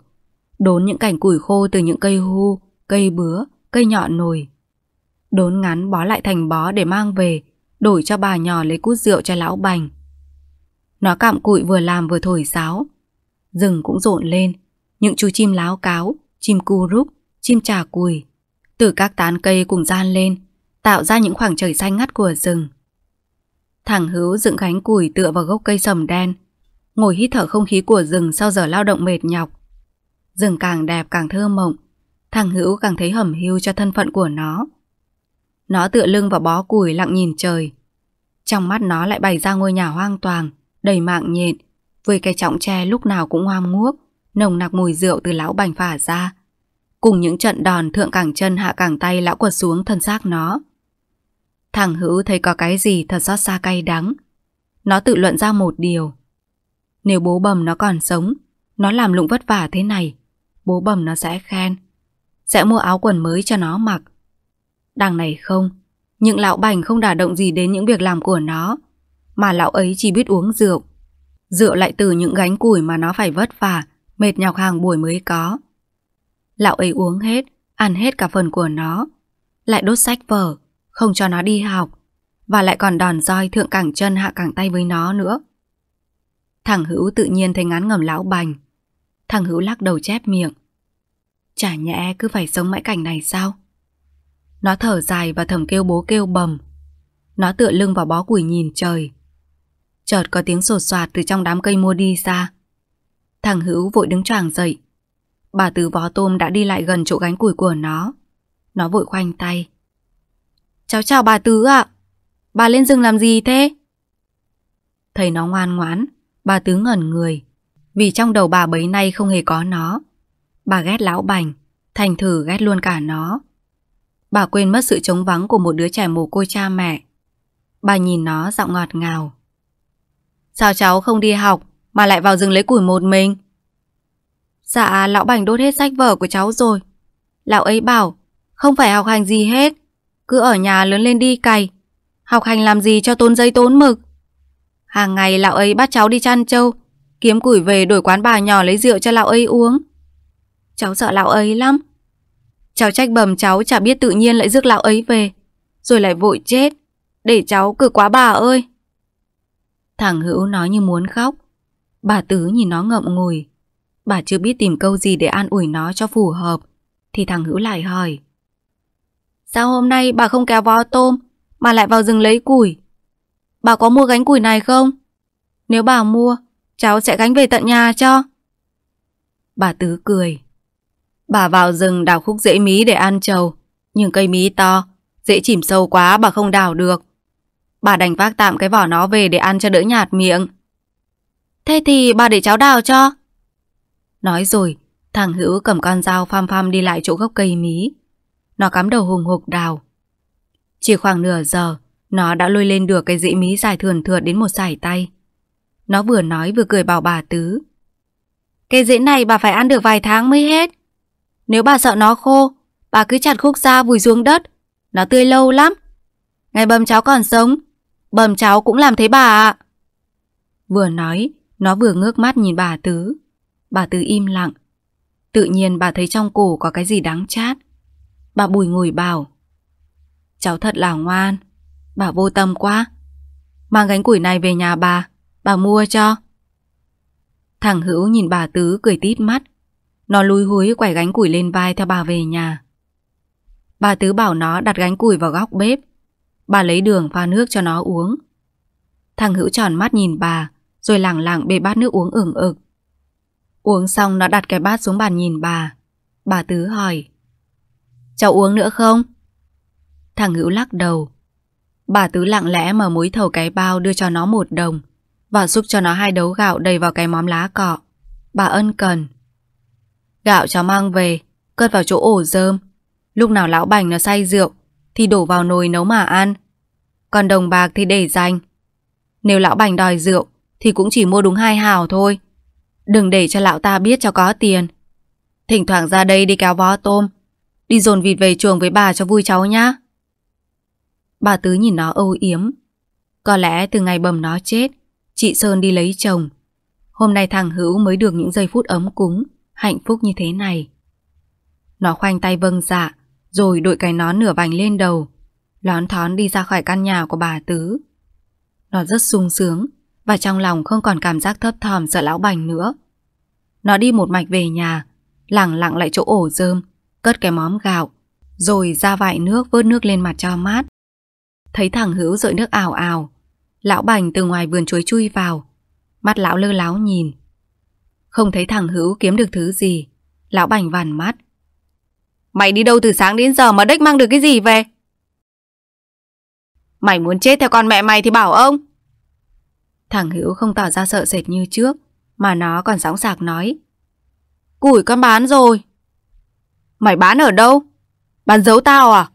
đốn những cảnh củi khô từ những cây hu, cây bứa, cây nhọn nồi. Đốn ngắn bó lại thành bó để mang về, đổi cho bà nhỏ lấy cút rượu cho lão bành. Nó cạm cụi vừa làm vừa thổi sáo. Rừng cũng rộn lên, những chú chim láo cáo, chim cu rúc, chim trà cùi. Từ các tán cây cùng gian lên, tạo ra những khoảng trời xanh ngắt của rừng. Thằng Hữu dựng gánh củi tựa vào gốc cây sầm đen, ngồi hít thở không khí của rừng sau giờ lao động mệt nhọc. Rừng càng đẹp càng thơ mộng, thằng Hữu càng thấy hầm hưu cho thân phận của nó. Nó tựa lưng vào bó củi lặng nhìn trời. Trong mắt nó lại bày ra ngôi nhà hoang toàn, đầy mạng nhện, với cái trọng tre lúc nào cũng hoang nguốc, nồng nặc mùi rượu từ lão bành phả ra. Cùng những trận đòn thượng cẳng chân hạ cẳng tay lão quật xuống thân xác nó. Thằng Hữu thấy có cái gì thật xót xa cay đắng. Nó tự luận ra một điều. Nếu bố bầm nó còn sống, nó làm lụng vất vả thế này, bố bầm nó sẽ khen. Sẽ mua áo quần mới cho nó mặc. Đằng này không, những lão bành không đả động gì đến những việc làm của nó, mà lão ấy chỉ biết uống rượu. Rượu lại từ những gánh củi mà nó phải vất vả, mệt nhọc hàng buổi mới có. Lão ấy uống hết, ăn hết cả phần của nó, lại đốt sách vở, không cho nó đi học, và lại còn đòn roi thượng cẳng chân hạ cẳng tay với nó nữa. Thằng Hữu tự nhiên thấy ngán ngầm lão bành. Thằng Hữu lắc đầu chép miệng. Chả nhẽ cứ phải sống mãi cảnh này sao? Nó thở dài và thầm kêu bố kêu bầm. Nó tựa lưng vào bó củi nhìn trời. Chợt có tiếng sột soạt từ trong đám cây mua đi ra. Thằng Hữu vội đứng choàng dậy. Bà từ vó tôm đã đi lại gần chỗ gánh củi của nó. Nó vội khoanh tay. Cháu chào bà Tứ ạ. Bà lên rừng làm gì thế? Thấy nó ngoan ngoãn, bà Tứ ngẩn người. Vì trong đầu bà bấy nay không hề có nó. Bà ghét lão bành, thành thử ghét luôn cả nó. Bà quên mất sự trống vắng của một đứa trẻ mồ côi cha mẹ. Bà nhìn nó giọng ngọt ngào. Sao cháu không đi học mà lại vào rừng lấy củi một mình? Dạ, lão bành đốt hết sách vở của cháu rồi. Lão ấy bảo, không phải học hành gì hết. Cứ ở nhà lớn lên đi, cày. Học hành làm gì cho tốn giấy tốn mực? Hàng ngày lão ấy bắt cháu đi chăn trâu, Kiếm củi về đổi quán bà nhỏ lấy rượu cho lão ấy uống. Cháu sợ lão ấy lắm. Cháu trách bầm cháu chả biết tự nhiên lại rước lão ấy về, Rồi lại vội chết. Để cháu cực quá bà ơi. Thằng Hữu nói như muốn khóc. Bà Tứ nhìn nó ngậm ngùi. Bà chưa biết tìm câu gì để an ủi nó cho phù hợp, Thì thằng Hữu lại hỏi. Sao hôm nay bà không kéo vó tôm mà lại vào rừng lấy củi? Bà có mua gánh củi này không? Nếu bà mua, cháu sẽ gánh về tận nhà cho. Bà Tứ cười. Bà vào rừng đào khúc rễ mí để ăn trầu, nhưng cây mí to, dễ chìm sâu quá bà không đào được. Bà đành vác tạm cái vỏ nó về để ăn cho đỡ nhạt miệng. Thế thì bà để cháu đào cho. Nói rồi, thằng Hữu cầm con dao pham pham đi lại chỗ gốc cây mí. Nó cắm đầu hùng hục đào. Chỉ khoảng nửa giờ, nó đã lôi lên được cái dĩ mí dài thườn thượt đến một sải tay. Nó vừa nói vừa cười bảo bà Tứ. Cái dĩ này bà phải ăn được vài tháng mới hết. Nếu bà sợ nó khô, bà cứ chặt khúc ra vùi xuống đất. Nó tươi lâu lắm, Ngày bầm cháu còn sống, bầm cháu cũng làm thế bà ạ. Vừa nói, nó vừa ngước mắt nhìn bà Tứ. Bà Tứ im lặng. Tự nhiên bà thấy trong cổ có cái gì đáng chát. Bà bùi ngồi bảo. Cháu thật là ngoan, bà vô tâm quá. Mang gánh củi này về nhà bà, bà mua cho. Thằng Hữu nhìn bà Tứ cười tít mắt. Nó lùi húi quẩy gánh củi lên vai theo bà về nhà. Bà Tứ bảo nó đặt gánh củi vào góc bếp. Bà lấy đường pha nước cho nó uống. Thằng Hữu tròn mắt nhìn bà, rồi lẳng lặng bê bát nước uống ửng ực. Uống xong nó đặt cái bát xuống bàn nhìn bà. Bà Tứ hỏi. Cháu uống nữa không? Thằng Hữu lắc đầu. Bà Tứ lặng lẽ mở múi thầu cái bao đưa cho nó một đồng và giúp cho nó hai đấu gạo đầy vào cái móm lá cọ. Bà ân cần. Gạo cháu mang về, cất vào chỗ ổ rơm. Lúc nào lão bành nó say rượu thì đổ vào nồi nấu mà ăn. Còn đồng bạc thì để dành. Nếu lão bành đòi rượu thì cũng chỉ mua đúng hai hào thôi. Đừng để cho lão ta biết cho có tiền. Thỉnh thoảng ra đây đi kéo vó tôm, đi dồn vịt về chuồng với bà cho vui cháu nhá. Bà Tứ nhìn nó âu yếm. Có lẽ từ ngày bầm nó chết, chị Sơn đi lấy chồng. Hôm nay thằng Hữu mới được những giây phút ấm cúng, hạnh phúc như thế này. Nó khoanh tay vâng dạ, rồi đội cái nón nửa vành lên đầu, lón thón đi ra khỏi căn nhà của bà Tứ. Nó rất sung sướng, và trong lòng không còn cảm giác thấp thỏm sợ lão bành nữa. Nó đi một mạch về nhà, lẳng lặng lại chỗ ổ rơm, cất cái móm gạo, rồi ra vại nước vớt nước lên mặt cho mát. Thấy thằng Hữu rội nước ảo ảo, lão bành từ ngoài vườn chuối chui vào, mắt lão lơ láo nhìn. Không thấy thằng Hữu kiếm được thứ gì, lão bành vằn mắt. Mày đi đâu từ sáng đến giờ mà đếch mang được cái gì về? Mày muốn chết theo con mẹ mày thì bảo ông. Thằng Hữu không tỏ ra sợ sệt như trước, mà nó còn sóng sạc nói. Củi con bán rồi. Mày bán ở đâu? Bán giấu tao à?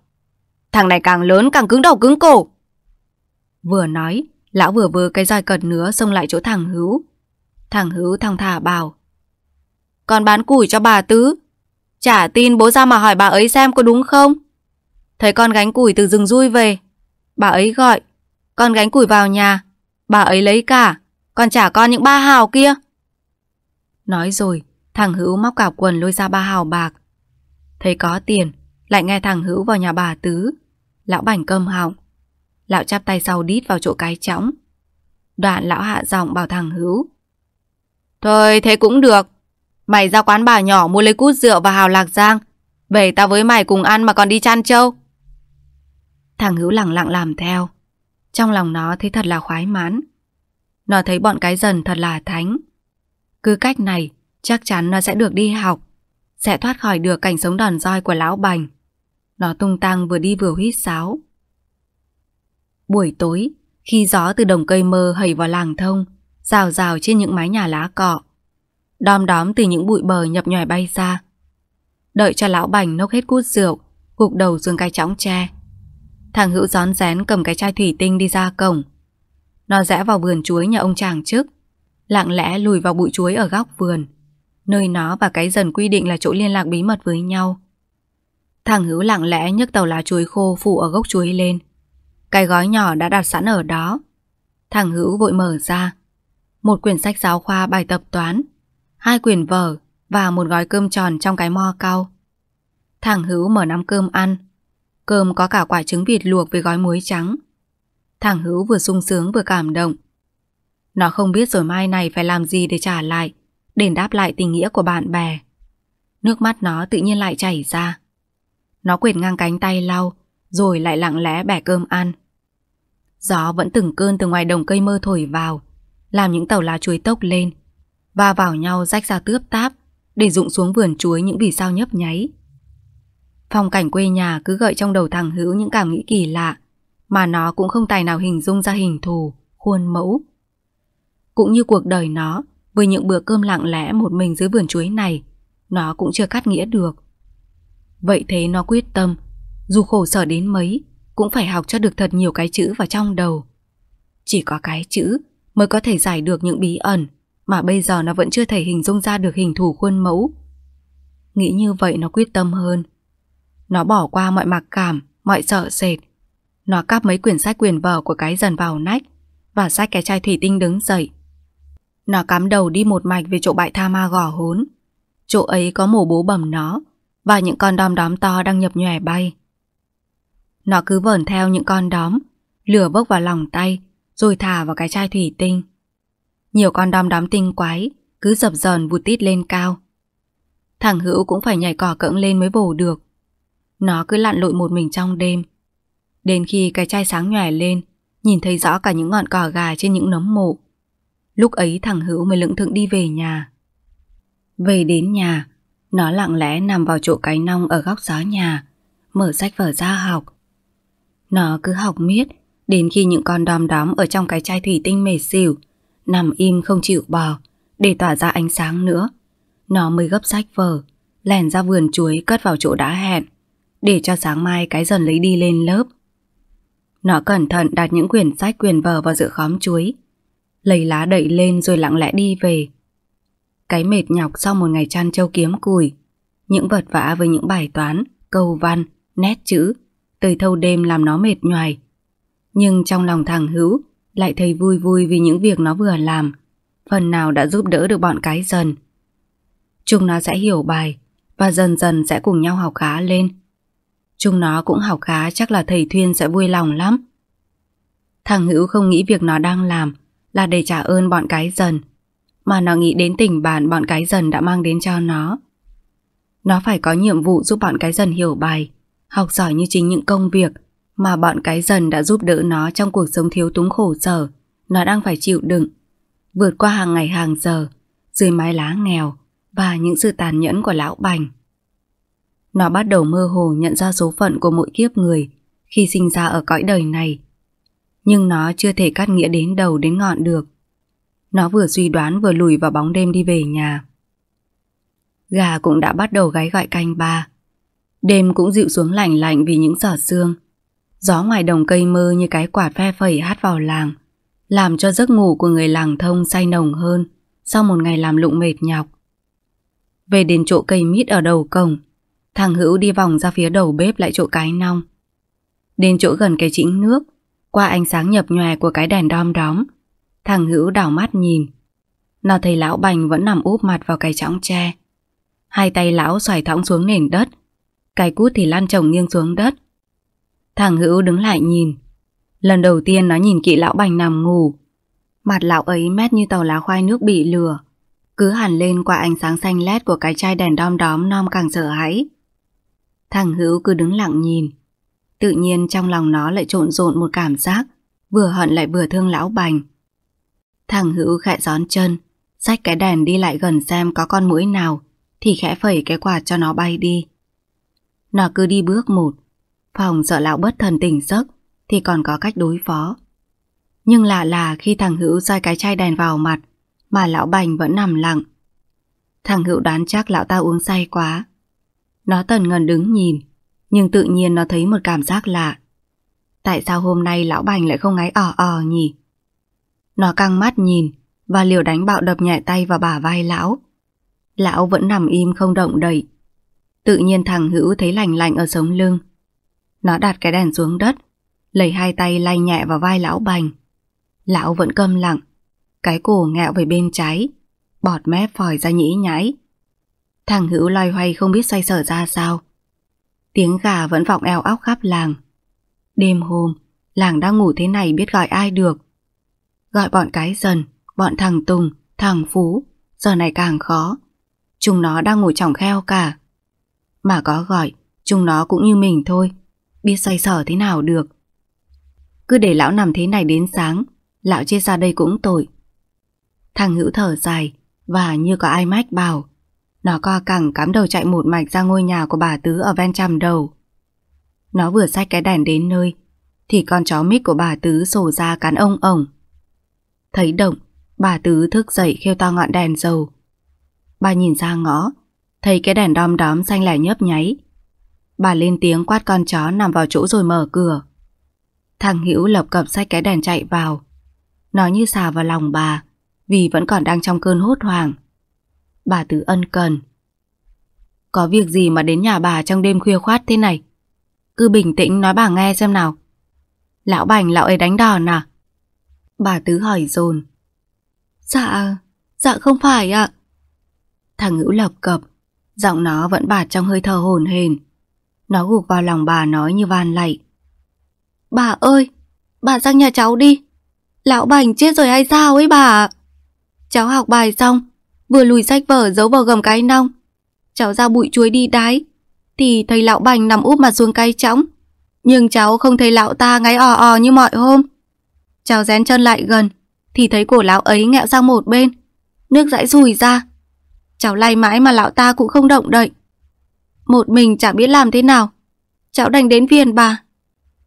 Thằng này càng lớn càng cứng đầu cứng cổ. Vừa nói, lão vừa vừa cái roi cật nữa xông lại chỗ thằng Hữu. Thằng Hữu thong thả bảo. Con bán củi cho bà Tứ. Trả tin bố ra mà hỏi bà ấy xem có đúng không? Thấy con gánh củi từ rừng rui về. Bà ấy gọi. Con gánh củi vào nhà. Bà ấy lấy cả, con trả con những ba hào kia. Nói rồi, thằng Hữu móc cả quần lôi ra ba hào bạc. Thấy có tiền, lại nghe thằng Hữu vào nhà bà Tứ. Lão bảnh cơm họng. Lão chắp tay sau đít vào chỗ cái chõng. Đoạn lão hạ giọng bảo thằng Hữu. Thôi thế cũng được. Mày ra quán bà nhỏ mua lấy cút rượu và hào lạc giang. Về tao với mày cùng ăn mà còn đi chăn trâu. Thằng Hữu lặng lặng làm theo. Trong lòng nó thấy thật là khoái mãn. Nó thấy bọn cái dần thật là thánh. Cứ cách này, chắc chắn nó sẽ được đi học, sẽ thoát khỏi được cảnh sống đòn roi của lão bành. Nó tung tăng vừa đi vừa huýt sáo. Buổi tối, khi gió từ đồng cây mơ hầy vào làng thông, rào rào trên những mái nhà lá cọ, đom đóm từ những bụi bờ nhập nhòe bay ra. Đợi cho lão bành nốc hết cút rượu, gục đầu xuống cái chõng tre. Thằng Hữu gión rén cầm cái chai thủy tinh đi ra cổng. Nó rẽ vào vườn chuối nhà ông chàng trước, lặng lẽ lùi vào bụi chuối ở góc vườn, nơi nó và cái dần quy định là chỗ liên lạc bí mật với nhau. Thằng Hữu lặng lẽ nhấc tàu lá chuối khô phủ ở gốc chuối lên. Cái gói nhỏ đã đặt sẵn ở đó. Thằng Hữu vội mở ra. Một quyển sách giáo khoa bài tập toán, hai quyển vở và một gói cơm tròn trong cái mo cau. Thằng Hữu mở nắm cơm ăn, Cơm có cả quả trứng vịt luộc với gói muối trắng. Thằng Hữu vừa sung sướng vừa cảm động. Nó không biết rồi mai này phải làm gì để trả lại, đền đáp lại tình nghĩa của bạn bè. Nước mắt nó tự nhiên lại chảy ra. Nó quệt ngang cánh tay lau, rồi lại lặng lẽ bẻ cơm ăn. Gió vẫn từng cơn từ ngoài đồng cây mơ thổi vào, làm những tàu lá chuối tốc lên, và vào nhau rách ra tướp táp, để rụng xuống vườn chuối những vì sao nhấp nháy. Phong cảnh quê nhà cứ gợi trong đầu thằng Hữu những cảm nghĩ kỳ lạ, mà nó cũng không tài nào hình dung ra hình thù, khuôn mẫu. Cũng như cuộc đời nó, với những bữa cơm lặng lẽ một mình dưới vườn chuối này, nó cũng chưa cắt nghĩa được. Vậy thế nó quyết tâm, dù khổ sở đến mấy, cũng phải học cho được thật nhiều cái chữ vào trong đầu. Chỉ có cái chữ mới có thể giải được những bí ẩn mà bây giờ nó vẫn chưa thể hình dung ra được hình thù khuôn mẫu. Nghĩ như vậy nó quyết tâm hơn. Nó bỏ qua mọi mặc cảm, mọi sợ sệt. Nó cắp mấy quyển sách quyền vở của cái dần vào nách và sách cái chai thủy tinh đứng dậy. Nó cắm đầu đi một mạch về chỗ bãi tha ma gò hốn. Chỗ ấy có mổ bố bầm nó và những con đom đóm to đang nhập nhòe bay. Nó cứ vẩn theo những con đóm, lửa bốc vào lòng tay rồi thả vào cái chai thủy tinh. Nhiều con đom đóm tinh quái cứ dập dờn vụt tít lên cao. Thằng Hữu cũng phải nhảy cỏ cẫng lên mới bổ được. Nó cứ lặn lội một mình trong đêm. Đến khi cái chai sáng nhòe lên, nhìn thấy rõ cả những ngọn cỏ gà trên những nấm mộ. Lúc ấy thằng Hữu mới lững thững đi về nhà. Về đến nhà, nó lặng lẽ nằm vào chỗ cái nong ở góc gió nhà, mở sách vở ra học. Nó cứ học miết, đến khi những con đom đóm ở trong cái chai thủy tinh mệt xỉu, nằm im không chịu bò, để tỏa ra ánh sáng nữa. Nó mới gấp sách vở, lèn ra vườn chuối cất vào chỗ đã hẹn, để cho sáng mai cái dần lấy đi lên lớp. Nó cẩn thận đặt những quyển sách quyền vở vào giữa khóm chuối, lấy lá đậy lên rồi lặng lẽ đi về. Cái mệt nhọc sau một ngày chăn trâu kiếm cùi, những vật vã với những bài toán, câu văn, nét chữ, tới thâu đêm làm nó mệt nhoài. Nhưng trong lòng thằng Hữu lại thấy vui vui vì những việc nó vừa làm, phần nào đã giúp đỡ được bọn cái dần. Chúng nó sẽ hiểu bài và dần dần sẽ cùng nhau học khá lên. Chúng nó cũng học khá chắc là thầy Thuyên sẽ vui lòng lắm. Thằng Hữu không nghĩ việc nó đang làm là để trả ơn bọn cái dần, mà nó nghĩ đến tình bạn bọn cái dần đã mang đến cho nó. Nó phải có nhiệm vụ giúp bọn cái dần hiểu bài, học giỏi như chính những công việc mà bọn cái dần đã giúp đỡ nó trong cuộc sống thiếu túng khổ sở, nó đang phải chịu đựng, vượt qua hàng ngày hàng giờ, dưới mái lá nghèo và những sự tàn nhẫn của lão bành. Nó bắt đầu mơ hồ nhận ra số phận của mỗi kiếp người khi sinh ra ở cõi đời này. Nhưng nó chưa thể cắt nghĩa đến đầu đến ngọn được. Nó vừa suy đoán vừa lùi vào bóng đêm đi về nhà. Gà cũng đã bắt đầu gáy gọi canh ba. Đêm cũng dịu xuống lạnh lạnh vì những giọt sương. Gió ngoài đồng cây mơ như cái quạt phe phẩy hát vào làng, làm cho giấc ngủ của người làng thông say nồng hơn sau một ngày làm lụng mệt nhọc. Về đến chỗ cây mít ở đầu cổng, thằng Hữu đi vòng ra phía đầu bếp lại chỗ cái nong. Đến chỗ gần cái chĩnh nước, qua ánh sáng nhập nhòe của cái đèn đom đóm, thằng Hữu đảo mắt nhìn. Nó thấy lão bành vẫn nằm úp mặt vào cái chõng tre. Hai tay lão xoài thõng xuống nền đất, cái cút thì lăn chồng nghiêng xuống đất. Thằng Hữu đứng lại nhìn. Lần đầu tiên nó nhìn kỹ lão bành nằm ngủ. Mặt lão ấy mét như tàu lá khoai nước bị lửa. Cứ hẳn lên qua ánh sáng xanh lét của cái chai đèn đom đóm non càng sợ hãi. Thằng Hữu cứ đứng lặng nhìn. Tự nhiên trong lòng nó lại trộn rộn một cảm giác, vừa hận lại vừa thương lão bành. Thằng Hữu khẽ gión chân, xách cái đèn đi lại gần xem có con mũi nào, thì khẽ phẩy cái quạt cho nó bay đi. Nó cứ đi bước một, phòng sợ lão bất thần tỉnh giấc thì còn có cách đối phó. Nhưng lạ là khi thằng Hữu roi cái chai đèn vào mặt mà lão Bành vẫn nằm lặng. Thằng Hữu đoán chắc lão ta uống say quá. Nó tần ngần đứng nhìn, nhưng tự nhiên nó thấy một cảm giác lạ. Tại sao hôm nay lão Bành lại không ngáy ò ò nhỉ? Nó căng mắt nhìn và liều đánh bạo đập nhẹ tay vào bả vai lão. Lão vẫn nằm im không động đậy. Tự nhiên thằng Hữu thấy lành lạnh ở sống lưng. Nó đặt cái đèn xuống đất, lấy hai tay lay nhẹ vào vai lão Bành. Lão vẫn câm lặng, cái cổ ngẹo về bên trái, bọt mép phòi ra nhĩ nhãi. Thằng Hữu loay hoay không biết xoay sở ra sao. Tiếng gà vẫn vọng eo óc khắp làng. Đêm hôm, làng đang ngủ thế này biết gọi ai được. Gọi bọn cái dần, bọn thằng Tùng, thằng Phú, giờ này càng khó. Chúng nó đang ngủ trọng kheo cả. Mà có gọi, chúng nó cũng như mình thôi, biết xoay sở thế nào được. Cứ để lão nằm thế này đến sáng, lão chia ra đây cũng tội. Thằng hữu thở dài và như có ai mách bảo. Nó co cẳng cắm đầu chạy một mạch ra ngôi nhà của bà Tứ ở ven trầm đầu. Nó vừa xách cái đèn đến nơi thì con chó mít của bà Tứ sổ ra cắn ông ổng. Thấy động, bà Tứ thức dậy khêu to ngọn đèn dầu. Bà nhìn ra ngõ, thấy cái đèn đom đóm xanh lẻ nhấp nháy. Bà lên tiếng quát con chó nằm vào chỗ rồi mở cửa. Thằng Hữu lập cập xách cái đèn chạy vào. Nó như xà vào lòng bà, vì vẫn còn đang trong cơn hốt hoảng. Bà Tứ ân cần. Có việc gì mà đến nhà bà trong đêm khuya khoát thế này? Cứ bình tĩnh nói bà nghe xem nào. Lão Bành lão ấy đánh đòn à? Bà Tứ hỏi dồn Dạ, dạ không phải ạ. Thằng ngữ lập cập, giọng nó vẫn bạt trong hơi thở hồn hền. Nó gục vào lòng bà nói như van lạy. Bà ơi, bà sang nhà cháu đi. Lão Bành chết rồi hay sao ấy bà? Cháu học bài xong, vừa lùi sách vở giấu vào gầm cái nong. Cháu ra bụi chuối đi đái, thì thấy lão Bành nằm úp mặt xuống cây trống. Nhưng cháu không thấy lão ta ngáy ò ò như mọi hôm. Cháu dán chân lại gần, thì thấy cổ lão ấy ngẹo sang một bên, nước dãi rùi ra. Cháu lay mãi mà lão ta cũng không động đậy. Một mình chẳng biết làm thế nào. Cháu đành đến phiền bà.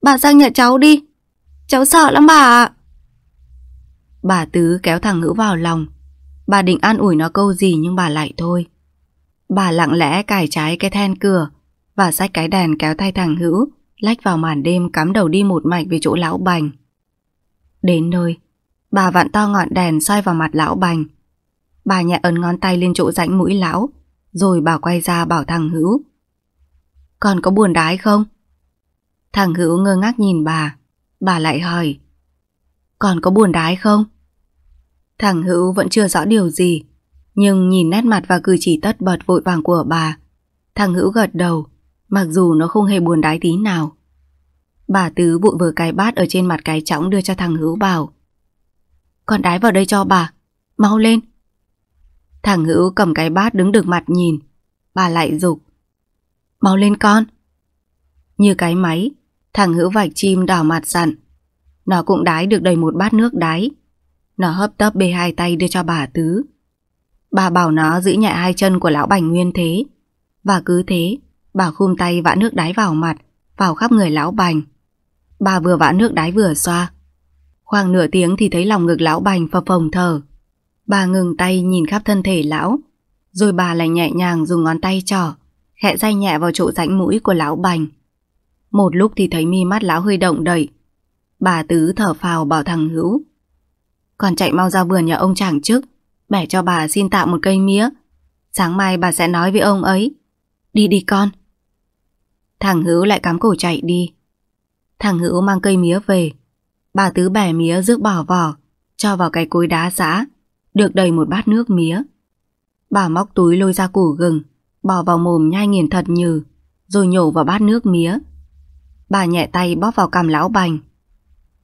Bà sang nhà cháu đi. Cháu sợ lắm bà ạ. Bà Tứ kéo thằng Ngữ vào lòng. Bà định an ủi nó câu gì nhưng bà lại thôi. Bà lặng lẽ cài trái cái then cửa và xách cái đèn kéo tay thằng Hữu lách vào màn đêm cắm đầu đi một mạch về chỗ lão bành. Đến nơi, bà vặn to ngọn đèn soi vào mặt lão bành. Bà nhẹ ấn ngón tay lên chỗ rãnh mũi lão, rồi bà quay ra bảo thằng Hữu. Còn có buồn đái không? Thằng Hữu ngơ ngác nhìn bà, bà lại hỏi. Còn có buồn đái không? Thằng Hữu vẫn chưa rõ điều gì, nhưng nhìn nét mặt và cử chỉ tất bật vội vàng của bà, thằng Hữu gật đầu, mặc dù nó không hề buồn đái tí nào. Bà Tứ vội vừa cái bát ở trên mặt cái chõng đưa cho thằng Hữu bảo. Con đái vào đây cho bà, mau lên. Thằng Hữu cầm cái bát đứng được mặt nhìn, bà lại dục Mau lên con. Như cái máy, thằng Hữu vạch chim đỏ mặt dặn. Nó cũng đái được đầy một bát nước đái. Nó hấp tấp bê hai tay đưa cho bà Tứ. Bà bảo nó giữ nhẹ hai chân của lão Bành Nguyên thế. Và cứ thế, bà khum tay vã nước đái vào mặt, vào khắp người lão Bành. Bà vừa vã nước đái vừa xoa. Khoảng nửa tiếng thì thấy lòng ngực lão Bành phập phồng thở. Bà ngừng tay nhìn khắp thân thể lão, rồi bà lại nhẹ nhàng dùng ngón tay trỏ, khẽ day nhẹ vào chỗ rãnh mũi của lão Bành. Một lúc thì thấy mi mắt lão hơi động đậy. Bà Tứ thở phào bảo thằng Hữu. Còn chạy mau ra vườn nhà ông chàng trước, bẻ cho bà xin tạo một cây mía. Sáng mai bà sẽ nói với ông ấy. Đi đi con. Thằng Hữu lại cắm cổ chạy đi. Thằng Hữu mang cây mía về. Bà Tứ bẻ mía rước bỏ vỏ, cho vào cái cối đá giã, được đầy một bát nước mía. Bà móc túi lôi ra củ gừng, bỏ vào mồm nhai nghiền thật nhừ, rồi nhổ vào bát nước mía. Bà nhẹ tay bóp vào cằm lão bành.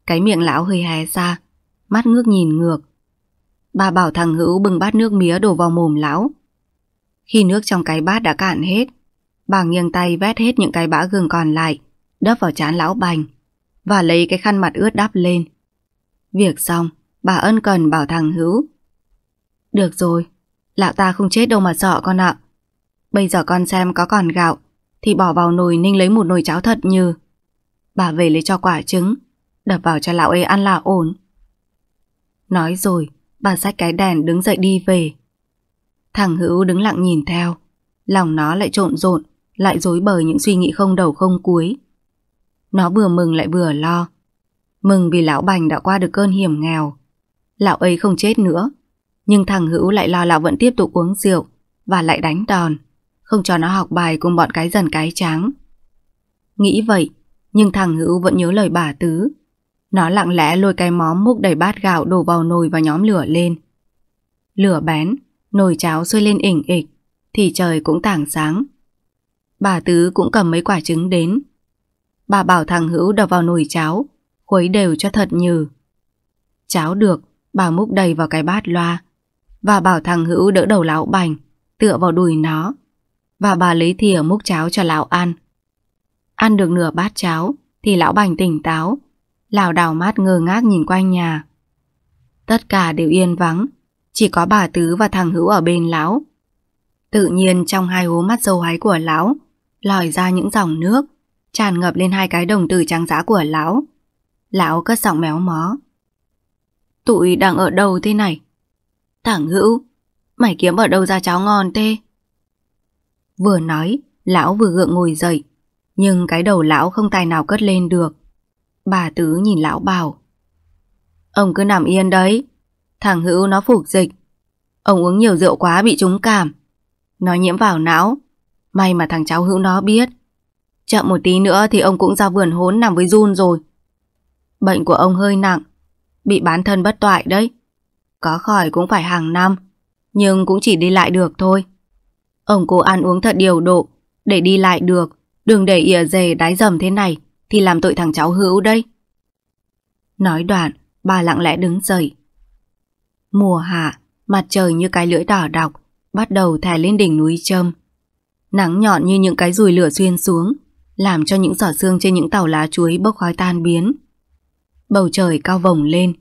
Cái miệng lão hơi hé ra, mắt ngước nhìn ngược. Bà bảo thằng Hữu bưng bát nước mía đổ vào mồm lão. Khi nước trong cái bát đã cạn hết, bà nghiêng tay vét hết những cái bã gừng còn lại, đắp vào chán lão bành, và lấy cái khăn mặt ướt đắp lên. Việc xong, bà ân cần bảo thằng Hữu. Được rồi, lão ta không chết đâu mà sợ con ạ. Bây giờ con xem có còn gạo, thì bỏ vào nồi ninh lấy một nồi cháo thật như. Bà về lấy cho quả trứng, đập vào cho lão ấy ăn là ổn. Nói rồi, bà sách cái đèn đứng dậy đi về. Thằng Hữu đứng lặng nhìn theo, lòng nó lại trộn rộn, lại dối bời những suy nghĩ không đầu không cuối. Nó vừa mừng lại vừa lo. Mừng vì lão Bành đã qua được cơn hiểm nghèo. Lão ấy không chết nữa, nhưng thằng Hữu lại lo lão vẫn tiếp tục uống rượu và lại đánh đòn, không cho nó học bài cùng bọn cái dần cái tráng. Nghĩ vậy, nhưng thằng Hữu vẫn nhớ lời bà Tứ. Nó lặng lẽ lôi cái móm múc đầy bát gạo đổ vào nồi và nhóm lửa lên. Lửa bén, nồi cháo sôi lên ỉnh ịch, thì trời cũng tảng sáng. Bà Tứ cũng cầm mấy quả trứng đến. Bà bảo thằng Hữu đập vào nồi cháo, khuấy đều cho thật nhừ. Cháo được, bà múc đầy vào cái bát loa, và bảo thằng Hữu đỡ đầu lão bành, tựa vào đùi nó, và bà lấy thìa múc cháo cho lão ăn. Ăn được nửa bát cháo, thì lão bành tỉnh táo, lảo đảo mắt ngơ ngác nhìn quanh nhà. Tất cả đều yên vắng, chỉ có bà Tứ và thằng Hữu ở bên lão. Tự nhiên trong hai hố mắt dâu háy của lão, lòi ra những dòng nước, tràn ngập lên hai cái đồng tử trắng giá của lão. Lão cất giọng méo mó. Tụi đang ở đâu thế này? Thằng Hữu, mày kiếm ở đâu ra cháo ngon tê? Vừa nói, lão vừa gượng ngồi dậy, nhưng cái đầu lão không tài nào cất lên được. Bà Tứ nhìn lão bảo. Ông cứ nằm yên đấy, thằng Hữu nó phục dịch. Ông uống nhiều rượu quá bị trúng cảm. Nó nhiễm vào não, may mà thằng cháu Hữu nó biết. Chậm một tí nữa thì ông cũng ra vườn hốn nằm với run rồi. Bệnh của ông hơi nặng, bị bán thân bất toại đấy. Có khỏi cũng phải hàng năm, nhưng cũng chỉ đi lại được thôi. Ông cố ăn uống thật điều độ, để đi lại được, đừng để ỉa dề đái dầm thế này, thì làm tội thằng cháu hữu đây. Nói đoạn, bà lặng lẽ đứng dậy. Mùa hạ, mặt trời như cái lưỡi đỏ đọc, bắt đầu thè lên đỉnh núi Trâm. Nắng nhọn như những cái rùi lửa xuyên xuống, làm cho những giỏ xương trên những tàu lá chuối bốc khói tan biến. Bầu trời cao vồng lên,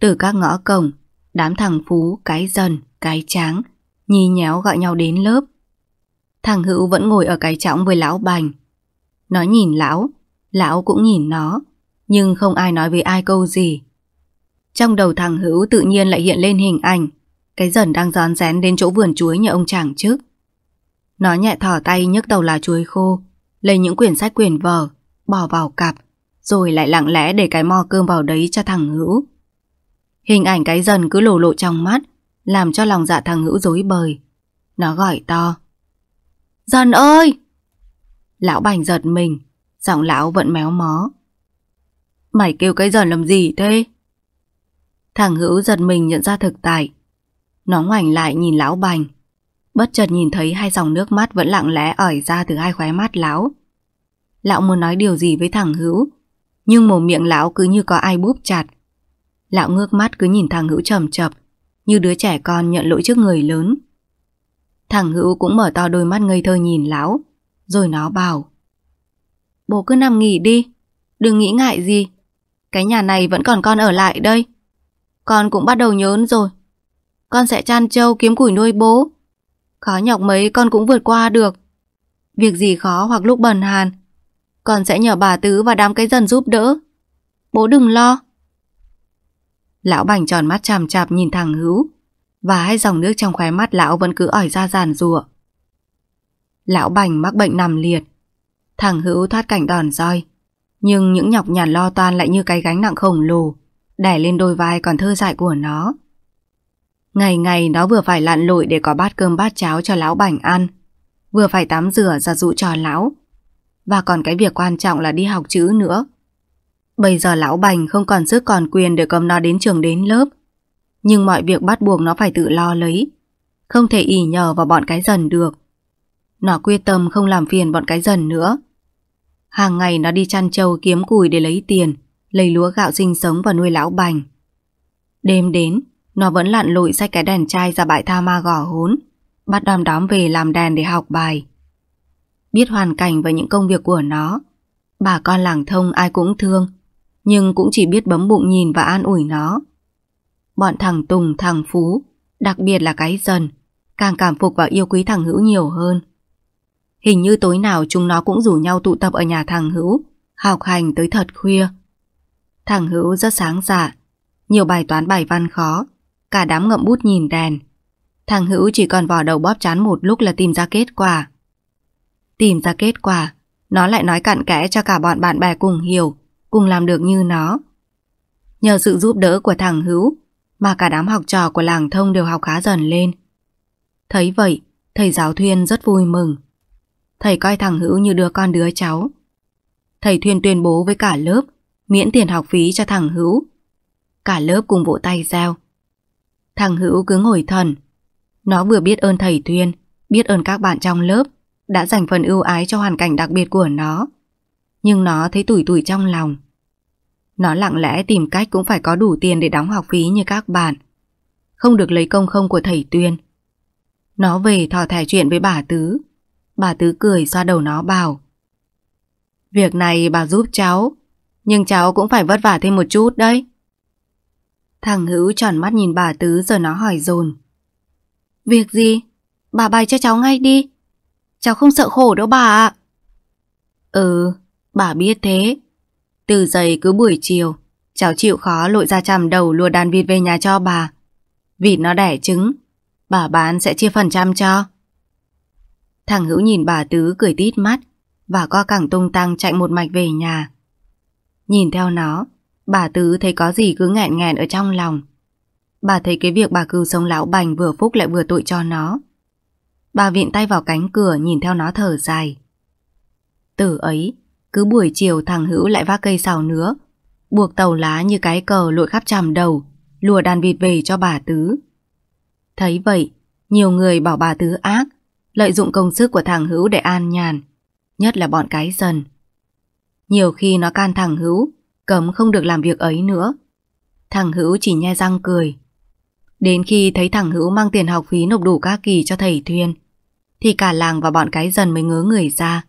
từ các ngõ cổng, đám thằng Phú, cái dần, cái tráng, nhí nhéo gọi nhau đến lớp. Thằng Hữu vẫn ngồi ở cái trọng với lão Bành. Nó nhìn lão, lão cũng nhìn nó, nhưng không ai nói với ai câu gì. Trong đầu thằng Hữu tự nhiên lại hiện lên hình ảnh, cái dần đang rón rén đến chỗ vườn chuối nhà ông chàng trước. Nó nhẹ thỏ tay nhấc đầu lá chuối khô, lấy những quyển sách quyển vở, bỏ vào cặp, rồi lại lặng lẽ để cái mò cơm vào đấy cho thằng Hữu. Hình ảnh cái dần cứ lộ lộ trong mắt, làm cho lòng dạ thằng Hữu dối bời. Nó gọi to. Dần ơi! Lão bành giật mình, giọng lão vẫn méo mó. Mày kêu cái dần làm gì thế? Thằng Hữu giật mình nhận ra thực tại. Nó ngoảnh lại nhìn lão bành. Bất chợt nhìn thấy hai dòng nước mắt vẫn lặng lẽ ỏi ra từ hai khóe mắt lão. Lão muốn nói điều gì với thằng Hữu, nhưng mồm miệng lão cứ như có ai búp chặt. Lão ngước mắt cứ nhìn thằng Hữu trầm chập, như đứa trẻ con nhận lỗi trước người lớn. Thằng Hữu cũng mở to đôi mắt ngây thơ nhìn lão, rồi nó bảo. Bố cứ nằm nghỉ đi, đừng nghĩ ngại gì. Cái nhà này vẫn còn con ở lại đây. Con cũng bắt đầu nhớn rồi. Con sẽ chăn trâu kiếm củi nuôi bố. Khó nhọc mấy con cũng vượt qua được. Việc gì khó hoặc lúc bần hàn, con sẽ nhờ bà Tứ và đám cái dần giúp đỡ. Bố đừng lo. Lão bành tròn mắt chằm chạp nhìn thằng Hữu và hai dòng nước trong khóe mắt lão vẫn cứ ỏi ra giàn rùa. Lão bành mắc bệnh nằm liệt. Thằng Hữu thoát cảnh đòn roi. Nhưng những nhọc nhằn lo toan lại như cái gánh nặng khổng lồ, đè lên đôi vai còn thơ dại của nó. Ngày ngày nó vừa phải lặn lội để có bát cơm bát cháo cho lão bảnh ăn, vừa phải tắm rửa ra dụ cho lão. Và còn cái việc quan trọng là đi học chữ nữa. Bây giờ lão bành không còn sức còn quyền để cầm nó đến trường đến lớp. Nhưng mọi việc bắt buộc nó phải tự lo lấy. Không thể ỉ nhờ vào bọn cái dần được. Nó quyết tâm không làm phiền bọn cái dần nữa. Hàng ngày nó đi chăn trâu kiếm củi để lấy tiền, lấy lúa gạo sinh sống và nuôi lão bành. Đêm đến, nó vẫn lặn lội xách cái đèn chai ra bãi tha ma gò hốn, bắt đom đóm về làm đèn để học bài. Biết hoàn cảnh và những công việc của nó, bà con làng thông ai cũng thương, nhưng cũng chỉ biết bấm bụng nhìn và an ủi nó. Bọn thằng Tùng, thằng Phú, đặc biệt là cái dần, càng cảm phục và yêu quý thằng Hữu nhiều hơn. Hình như tối nào chúng nó cũng rủ nhau tụ tập ở nhà thằng Hữu, học hành tới thật khuya. Thằng Hữu rất sáng dạ, nhiều bài toán bài văn khó, cả đám ngậm bút nhìn đèn. Thằng Hữu chỉ còn vò đầu bóp chán một lúc là tìm ra kết quả. Tìm ra kết quả, nó lại nói cặn kẽ cho cả bọn bạn bè cùng hiểu, cùng làm được như nó. Nhờ sự giúp đỡ của thằng Hữu, mà cả đám học trò của làng thông đều học khá dần lên. Thấy vậy, thầy giáo Thuyên rất vui mừng. Thầy coi thằng Hữu như đứa con đứa cháu. Thầy Thuyên tuyên bố với cả lớp miễn tiền học phí cho thằng Hữu. Cả lớp cùng vỗ tay giao. Thằng Hữu cứ ngồi thần. Nó vừa biết ơn thầy Thuyên, biết ơn các bạn trong lớp đã dành phần ưu ái cho hoàn cảnh đặc biệt của nó. Nhưng nó thấy tủi tủi trong lòng. Nó lặng lẽ tìm cách cũng phải có đủ tiền để đóng học phí như các bạn. Không được lấy công không của thầy Tuyên. Nó về thò thẻ chuyện với bà Tứ. Bà Tứ cười xoa đầu nó bảo. Việc này bà giúp cháu, nhưng cháu cũng phải vất vả thêm một chút đấy. Thằng Hữu tròn mắt nhìn bà Tứ rồi nó hỏi dồn. Việc gì? Bà bày cho cháu ngay đi. Cháu không sợ khổ đâu bà ạ. Ừ, bà biết thế. Từ giày cứ buổi chiều, cháu chịu khó lội ra chằm đầu lùa đàn vịt về nhà cho bà. Vịt nó đẻ trứng, bà bán sẽ chia phần trăm cho. Thằng Hữu nhìn bà Tứ cười tít mắt và co cẳng tung tăng chạy một mạch về nhà. Nhìn theo nó, bà Tứ thấy có gì cứ nghẹn nghẹn ở trong lòng. Bà thấy cái việc bà cứu sống lão bành vừa phúc lại vừa tội cho nó. Bà viện tay vào cánh cửa nhìn theo nó thở dài. Từ ấy, cứ buổi chiều thằng Hữu lại vác cây xào nữa, buộc tàu lá như cái cờ lội khắp tràm đầu, lùa đàn vịt về cho bà Tứ. Thấy vậy, nhiều người bảo bà Tứ ác, lợi dụng công sức của thằng Hữu để an nhàn, nhất là bọn cái dần. Nhiều khi nó can thằng Hữu, cấm không được làm việc ấy nữa. Thằng Hữu chỉ nhe răng cười. Đến khi thấy thằng Hữu mang tiền học phí nộp đủ các kỳ cho thầy Thuyên, thì cả làng và bọn cái dần mới ngớ người ra.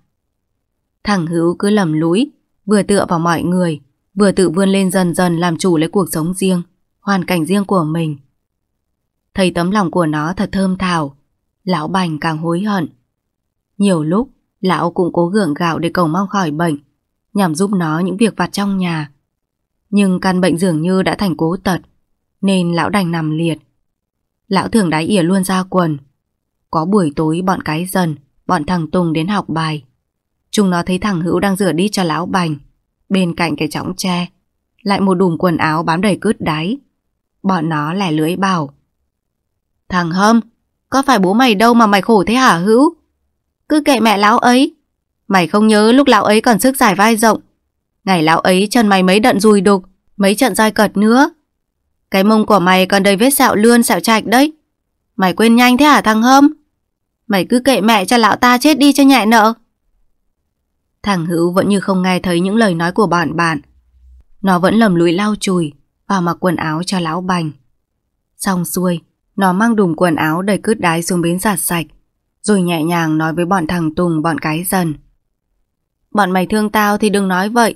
Thằng Hữu cứ lầm lũi, vừa tựa vào mọi người, vừa tự vươn lên dần dần làm chủ lấy cuộc sống riêng, hoàn cảnh riêng của mình. Thấy tấm lòng của nó thật thơm thảo, lão bành càng hối hận. Nhiều lúc, lão cũng cố gượng gạo để cầu mong khỏi bệnh, nhằm giúp nó những việc vặt trong nhà. Nhưng căn bệnh dường như đã thành cố tật, nên lão đành nằm liệt. Lão thường đáy ỉa luôn ra quần. Có buổi tối bọn cái dần, bọn thằng Tùng đến học bài. Chúng nó thấy thằng Hữu đang rửa đi cho lão bành, bên cạnh cái chõng tre, lại một đùm quần áo bám đầy cứt đáy. Bọn nó lẻ lưỡi bảo. Thằng Hâm, có phải bố mày đâu mà mày khổ thế hả Hữu? Cứ kệ mẹ lão ấy. Mày không nhớ lúc lão ấy còn sức giải vai rộng. Ngày lão ấy chân mày mấy đận rùi đục, mấy trận roi cật nữa. Cái mông của mày còn đầy vết sẹo lươn sẹo chạch đấy. Mày quên nhanh thế hả thằng Hâm? Mày cứ kệ mẹ cho lão ta chết đi cho nhẹ nợ. Thằng Hữu vẫn như không nghe thấy những lời nói của bọn bạn. Nó vẫn lầm lũi lau chùi và mặc quần áo cho lão bành. Xong xuôi, nó mang đùm quần áo đầy cứt đái xuống bến giặt sạch, rồi nhẹ nhàng nói với bọn thằng Tùng bọn cái dần. Bọn mày thương tao thì đừng nói vậy.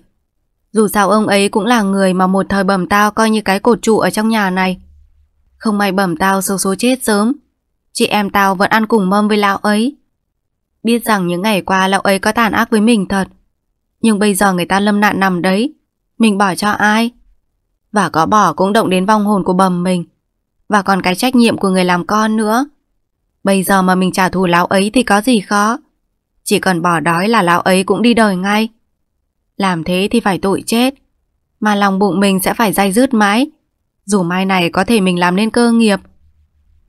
Dù sao ông ấy cũng là người mà một thời bầm tao coi như cái cột trụ ở trong nhà này. Không may bầm tao sâu số chết sớm. Chị em tao vẫn ăn cùng mâm với lão ấy. Biết rằng những ngày qua lão ấy có tàn ác với mình thật. Nhưng bây giờ người ta lâm nạn nằm đấy. Mình bỏ cho ai? Và có bỏ cũng động đến vong hồn của bầm mình. Và còn cái trách nhiệm của người làm con nữa. Bây giờ mà mình trả thù lão ấy thì có gì khó. Chỉ cần bỏ đói là lão ấy cũng đi đời ngay. Làm thế thì phải tội chết. Mà lòng bụng mình sẽ phải dai dứt mãi. Dù mai này có thể mình làm nên cơ nghiệp.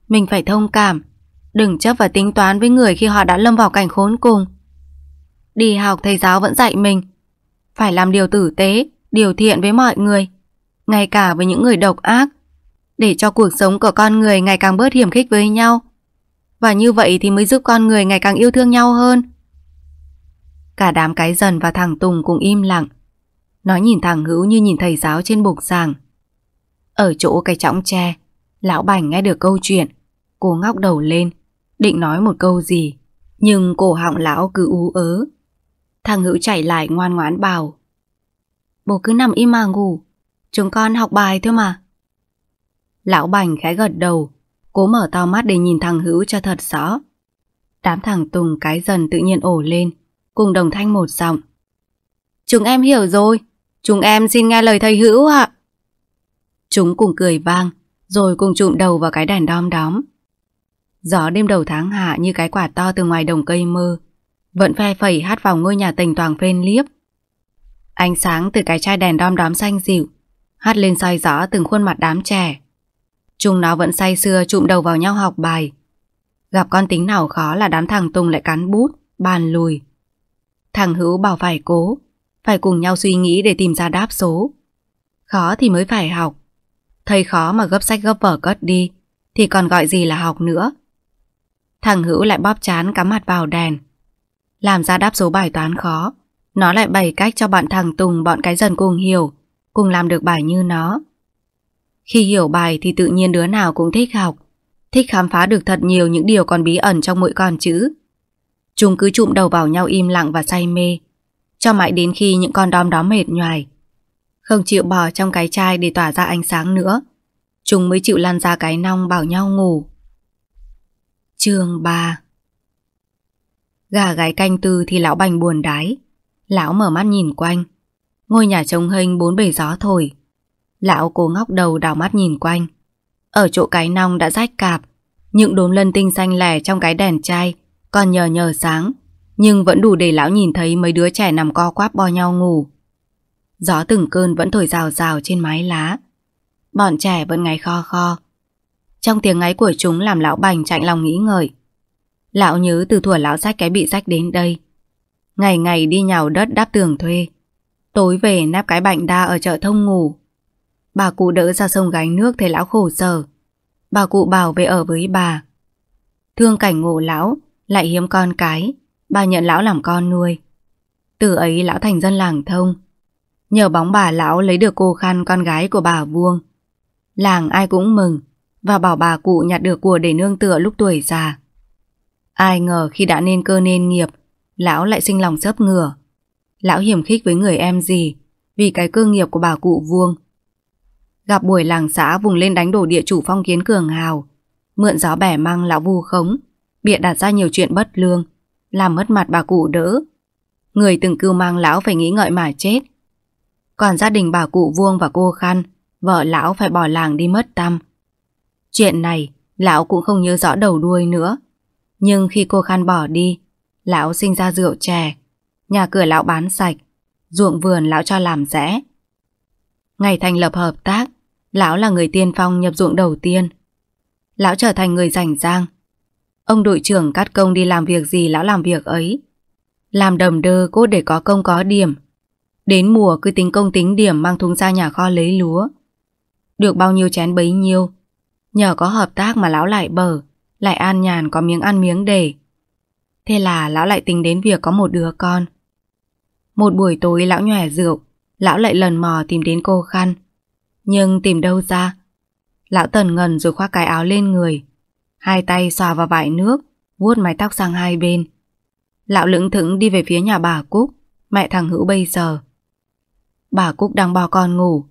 Mình phải thông cảm. Đừng chấp và tính toán với người khi họ đã lâm vào cảnh khốn cùng. Đi học thầy giáo vẫn dạy mình. Phải làm điều tử tế, điều thiện với mọi người. Ngay cả với những người độc ác. Để cho cuộc sống của con người ngày càng bớt hiểm khích với nhau. Và như vậy thì mới giúp con người ngày càng yêu thương nhau hơn. Cả đám cái dần và thằng Tùng cũng im lặng. Nó nhìn thằng Hữu như nhìn thầy giáo trên bục giảng. Ở chỗ cái chõng tre, lão bành nghe được câu chuyện. Cô ngóc đầu lên, định nói một câu gì. Nhưng cổ họng lão cứ ú ớ. Thằng Hữu chạy lại ngoan ngoãn bảo. Bố cứ nằm im mà ngủ, chúng con học bài thôi mà. Lão bành khẽ gật đầu, cố mở to mắt để nhìn thằng Hữu cho thật rõ. Đám thằng Tùng cái dần tự nhiên ổ lên, cùng đồng thanh một giọng. Chúng em hiểu rồi, chúng em xin nghe lời thầy Hữu ạ. Chúng cùng cười vang, rồi cùng trụm đầu vào cái đèn đom đóm. Gió đêm đầu tháng hạ như cái quả to từ ngoài đồng cây mơ, vẫn phe phẩy hát vào ngôi nhà tình toàn phên liếp. Ánh sáng từ cái chai đèn đom đóm xanh dịu, hát lên soi rõ từng khuôn mặt đám trẻ. Chúng nó vẫn say sưa trụm đầu vào nhau học bài. Gặp con tính nào khó là đám thằng Tùng lại cắn bút, bàn lùi. Thằng Hữu bảo phải cố, phải cùng nhau suy nghĩ để tìm ra đáp số. Khó thì mới phải học. Thầy khó mà gấp sách gấp vở cất đi, thì còn gọi gì là học nữa. Thằng Hữu lại bóp chán cắm mặt vào đèn. Làm ra đáp số bài toán khó, nó lại bày cách cho bọn thằng Tùng bọn cái dần cùng hiểu, cùng làm được bài như nó. Khi hiểu bài thì tự nhiên đứa nào cũng thích học, thích khám phá được thật nhiều những điều còn bí ẩn trong mỗi con chữ. Chúng cứ trụm đầu vào nhau im lặng và say mê, cho mãi đến khi những con đom đó mệt nhoài. Không chịu bỏ trong cái chai để tỏa ra ánh sáng nữa, chúng mới chịu lăn ra cái nong bảo nhau ngủ. Chương 3 Gà gáy canh tư thì lão bành buồn đái. Lão mở mắt nhìn quanh. Ngôi nhà trông hênh bốn bề gió thổi. Lão cố ngóc đầu đào mắt nhìn quanh. Ở chỗ cái nong đã rách cạp, những đốm lân tinh xanh lẻ trong cái đèn chai còn nhờ nhờ sáng, nhưng vẫn đủ để lão nhìn thấy mấy đứa trẻ nằm co quắp bo nhau ngủ. Gió từng cơn vẫn thổi rào rào trên mái lá. Bọn trẻ vẫn ngáy kho kho. Trong tiếng ngáy của chúng làm lão bành chạy lòng nghĩ ngợi. Lão nhớ từ thuở lão sách cái bị rách đến đây. Ngày ngày đi nhào đất đắp tường thuê. Tối về nắp cái bạnh đa ở chợ thông ngủ. Bà cụ đỡ ra sông gánh nước thấy lão khổ sở. Bà cụ bảo về ở với bà. Thương cảnh ngộ lão, lại hiếm con cái, bà nhận lão làm con nuôi. Từ ấy lão thành dân làng thông. Nhờ bóng bà lão lấy được cô khăn con gái của bà Vuông. Làng ai cũng mừng và bảo bà cụ nhặt được của để nương tựa lúc tuổi già. Ai ngờ khi đã nên cơ nên nghiệp, lão lại sinh lòng sấp ngửa. Lão hiểm khích với người em gì vì cái cơ nghiệp của bà cụ Vuông. Gặp buổi làng xã vùng lên đánh đổ địa chủ phong kiến cường hào, mượn gió bẻ măng lão vu khống, bịa đặt ra nhiều chuyện bất lương, làm mất mặt bà cụ đỡ. Người từng cưu mang lão phải nghĩ ngợi mà chết. Còn gia đình bà cụ Vuông và cô Khăn, vợ lão phải bỏ làng đi mất tâm. Chuyện này, lão cũng không nhớ rõ đầu đuôi nữa. Nhưng khi cô Khăn bỏ đi, lão sinh ra rượu chè, nhà cửa lão bán sạch, ruộng vườn lão cho làm rẽ. Ngày thành lập hợp tác, lão là người tiên phong nhập ruộng đầu tiên. Lão trở thành người rảnh rang. Ông đội trưởng cắt công đi làm việc gì lão làm việc ấy. Làm đầm đơ cốt để có công có điểm. Đến mùa cứ tính công tính điểm mang thùng ra nhà kho lấy lúa. Được bao nhiêu chén bấy nhiêu. Nhờ có hợp tác mà lão lại bờ, lại an nhàn có miếng ăn miếng để. Thế là lão lại tính đến việc có một đứa con. Một buổi tối lão nhòe rượu, lão lại lần mò tìm đến cô khăn. Nhưng tìm đâu ra? Lão tần ngần rồi khoác cái áo lên người. Hai tay xòa vào vải nước, vuốt mái tóc sang hai bên. Lão lững thững đi về phía nhà bà Cúc, mẹ thằng Hữu bây giờ. Bà Cúc đang bò con ngủ,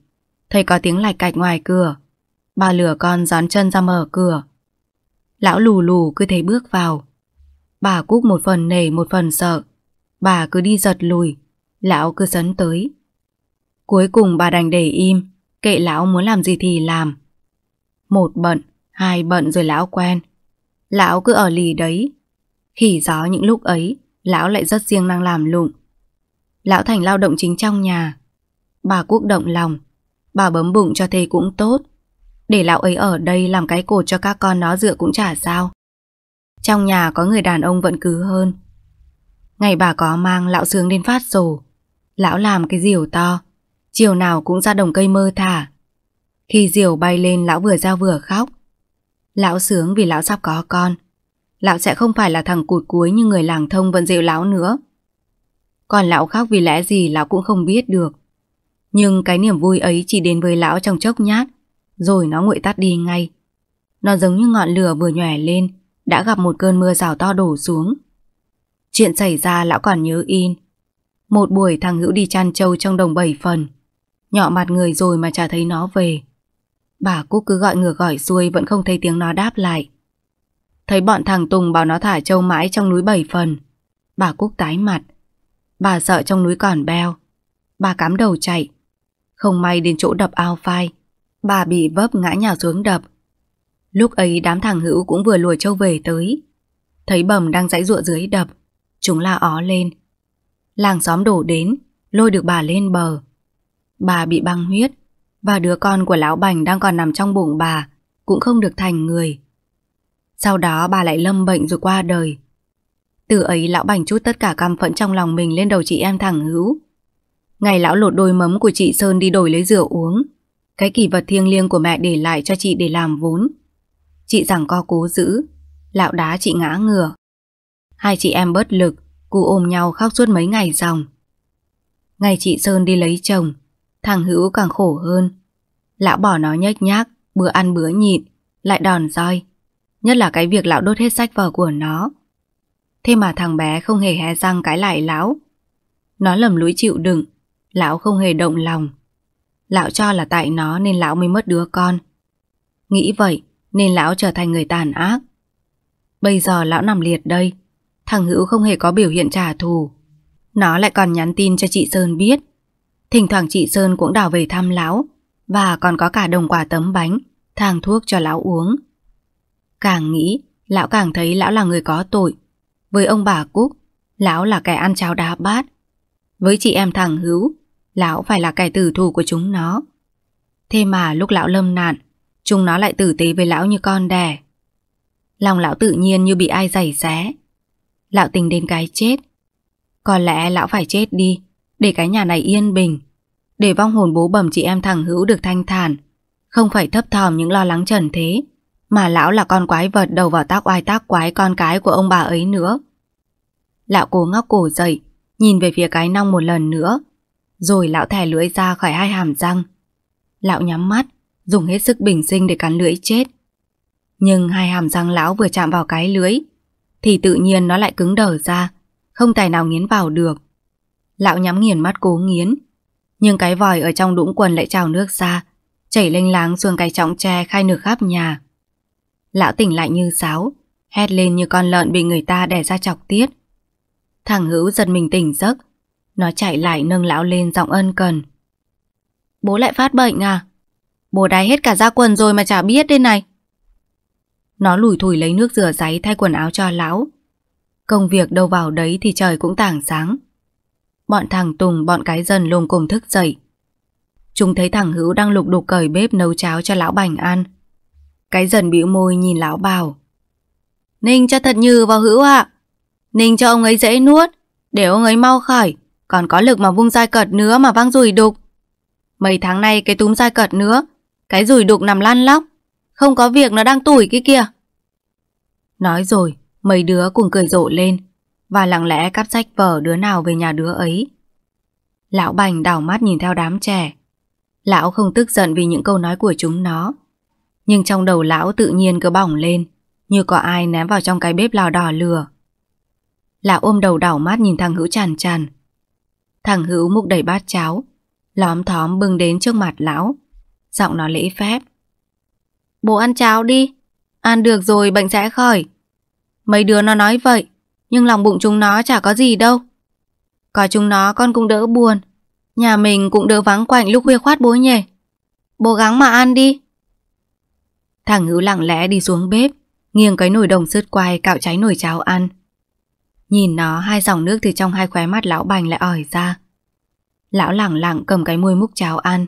thấy có tiếng lạch cạch ngoài cửa. Bà lửa con gión chân ra mở cửa. Lão lù lù cứ thấy bước vào. Bà Cúc một phần nể một phần sợ. Bà cứ đi giật lùi, lão cứ sấn tới. Cuối cùng bà đành để im, kệ lão muốn làm gì thì làm. Một bận, hai bận rồi lão quen. Lão cứ ở lì đấy. Khỉ gió những lúc ấy, lão lại rất riêng năng làm lụng. Lão thành lao động chính trong nhà. Bà Quốc động lòng, bà bấm bụng cho thầy cũng tốt. Để lão ấy ở đây làm cái cột cho các con nó dựa cũng chả sao. Trong nhà có người đàn ông vẫn cứ hơn. Ngày bà có mang lão sướng đến phát rồ. Lão làm cái diều to, chiều nào cũng ra đồng cây mơ thả. Khi diều bay lên lão vừa ra vừa khóc. Lão sướng vì lão sắp có con. Lão sẽ không phải là thằng cụt cuối như người làng thông vẫn dịu lão nữa. Còn lão khóc vì lẽ gì lão cũng không biết được. Nhưng cái niềm vui ấy chỉ đến với lão trong chốc nhát, rồi nó nguội tắt đi ngay. Nó giống như ngọn lửa vừa nhòe lên, đã gặp một cơn mưa rào to đổ xuống. Chuyện xảy ra lão còn nhớ in. Một buổi thằng Hữu đi chăn trâu trong đồng bảy phần. Nhọ mặt người rồi mà chả thấy nó về. Bà Cúc cứ gọi ngược gọi xuôi vẫn không thấy tiếng nó đáp lại. Thấy bọn thằng Tùng bảo nó thả trâu mãi trong núi bảy phần. Bà Cúc tái mặt. Bà sợ trong núi còn beo. Bà cắm đầu chạy. Không may đến chỗ đập ao phai. Bà bị vấp ngã nhào xuống đập. Lúc ấy đám thằng Hữu cũng vừa lùa trâu về tới. Thấy bầm đang dãy ruộng dưới đập. Chúng la ó lên. Làng xóm đổ đến, lôi được bà lên bờ. Bà bị băng huyết, và đứa con của lão Bành đang còn nằm trong bụng bà, cũng không được thành người. Sau đó bà lại lâm bệnh rồi qua đời. Từ ấy lão Bành chút tất cả căm phẫn trong lòng mình lên đầu chị em thẳng Hữu. Ngày lão lột đôi mấm của chị Sơn đi đổi lấy rượu uống, cái kỷ vật thiêng liêng của mẹ để lại cho chị để làm vốn. Chị rằng co cố giữ, lão đá chị ngã ngửa. Hai chị em bớt lực, cụ ôm nhau khóc suốt mấy ngày dòng. Ngày chị Sơn đi lấy chồng, thằng Hữu càng khổ hơn. Lão bỏ nó nhếch nhác, bữa ăn bữa nhịn, lại đòn roi. Nhất là cái việc lão đốt hết sách vở của nó. Thế mà thằng bé không hề hé răng cái lại lão. Nó lầm lũi chịu đựng, lão không hề động lòng. Lão cho là tại nó nên lão mới mất đứa con. Nghĩ vậy nên lão trở thành người tàn ác. Bây giờ lão nằm liệt đây, thằng Hữu không hề có biểu hiện trả thù. Nó lại còn nhắn tin cho chị Sơn biết. Thỉnh thoảng chị Sơn cũng đào về thăm lão và còn có cả đồng quả tấm bánh, thang thuốc cho lão uống. Càng nghĩ, lão càng thấy lão là người có tội. Với ông bà Cúc, lão là kẻ ăn cháo đá bát. Với chị em thằng Hữu, lão phải là kẻ tử thù của chúng nó. Thế mà lúc lão lâm nạn, chúng nó lại tử tế với lão như con đẻ. Lòng lão tự nhiên như bị ai giày xé. Lão tình đến cái chết. Có lẽ lão phải chết đi, để cái nhà này yên bình, để vong hồn bố bẩm chị em thằng Hữu được thanh thản, không phải thấp thỏm những lo lắng trần thế, mà lão là con quái vật đầu vào tác oai tác quái con cái của ông bà ấy nữa. Lão cố ngóc cổ dậy, nhìn về phía cái nong một lần nữa, rồi lão thẻ lưỡi ra khỏi hai hàm răng. Lão nhắm mắt, dùng hết sức bình sinh để cắn lưỡi chết. Nhưng hai hàm răng lão vừa chạm vào cái lưới, thì tự nhiên nó lại cứng đờ ra, không tài nào nghiến vào được. Lão nhắm nghiền mắt cố nghiến, nhưng cái vòi ở trong đũng quần lại trào nước ra, chảy lênh láng xuống cái trọng tre khai nửa khắp nhà. Lão tỉnh lại như sáo, hét lên như con lợn bị người ta đè ra chọc tiết. Thằng Hữu giật mình tỉnh giấc, nó chạy lại nâng lão lên giọng ân cần. Bố lại phát bệnh à? Bố đáy hết cả da quần rồi mà chả biết đây này. Nó lủi thủi lấy nước rửa giấy thay quần áo cho lão. Công việc đâu vào đấy thì trời cũng tảng sáng. Bọn thằng Tùng bọn cái dần lùng cùng thức dậy. Chúng thấy thằng Hữu đang lục đục cởi bếp nấu cháo cho lão Bành ăn. Cái dần bĩu môi nhìn lão bảo. Ninh cho thật như vào Hữu ạ. Ninh cho ông ấy dễ nuốt, để ông ấy mau khỏi, còn có lực mà vung dai cật nữa mà văng rùi đục. Mấy tháng nay cái túm dai cật nữa, cái rùi đục nằm lăn lóc, không có việc nó đang tủi cái kia. Nói rồi, mấy đứa cùng cười rộ lên và lặng lẽ cắp sách vở đứa nào về nhà đứa ấy. Lão Bành đảo mắt nhìn theo đám trẻ. Lão không tức giận vì những câu nói của chúng nó. Nhưng trong đầu lão tự nhiên cứ bỏng lên, như có ai ném vào trong cái bếp lò đỏ lửa. Lão ôm đầu đảo mắt nhìn thằng Hữu tràn tràn. Thằng Hữu múc đầy bát cháo, lóm thóm bưng đến trước mặt lão. Giọng nó lễ phép. Bố ăn cháo đi, ăn được rồi bệnh sẽ khỏi. Mấy đứa nó nói vậy, nhưng lòng bụng chúng nó chả có gì đâu. Có chúng nó con cũng đỡ buồn, nhà mình cũng đỡ vắng quạnh lúc khuya khoát bố nhỉ. Bố gắng mà ăn đi. Thằng Hữu lặng lẽ đi xuống bếp, nghiêng cái nồi đồng sứt quay cạo cháy nồi cháo ăn. Nhìn nó hai dòng nước từ trong hai khóe mắt lão bành lại ỏi ra. Lão lẳng lặng cầm cái môi múc cháo ăn.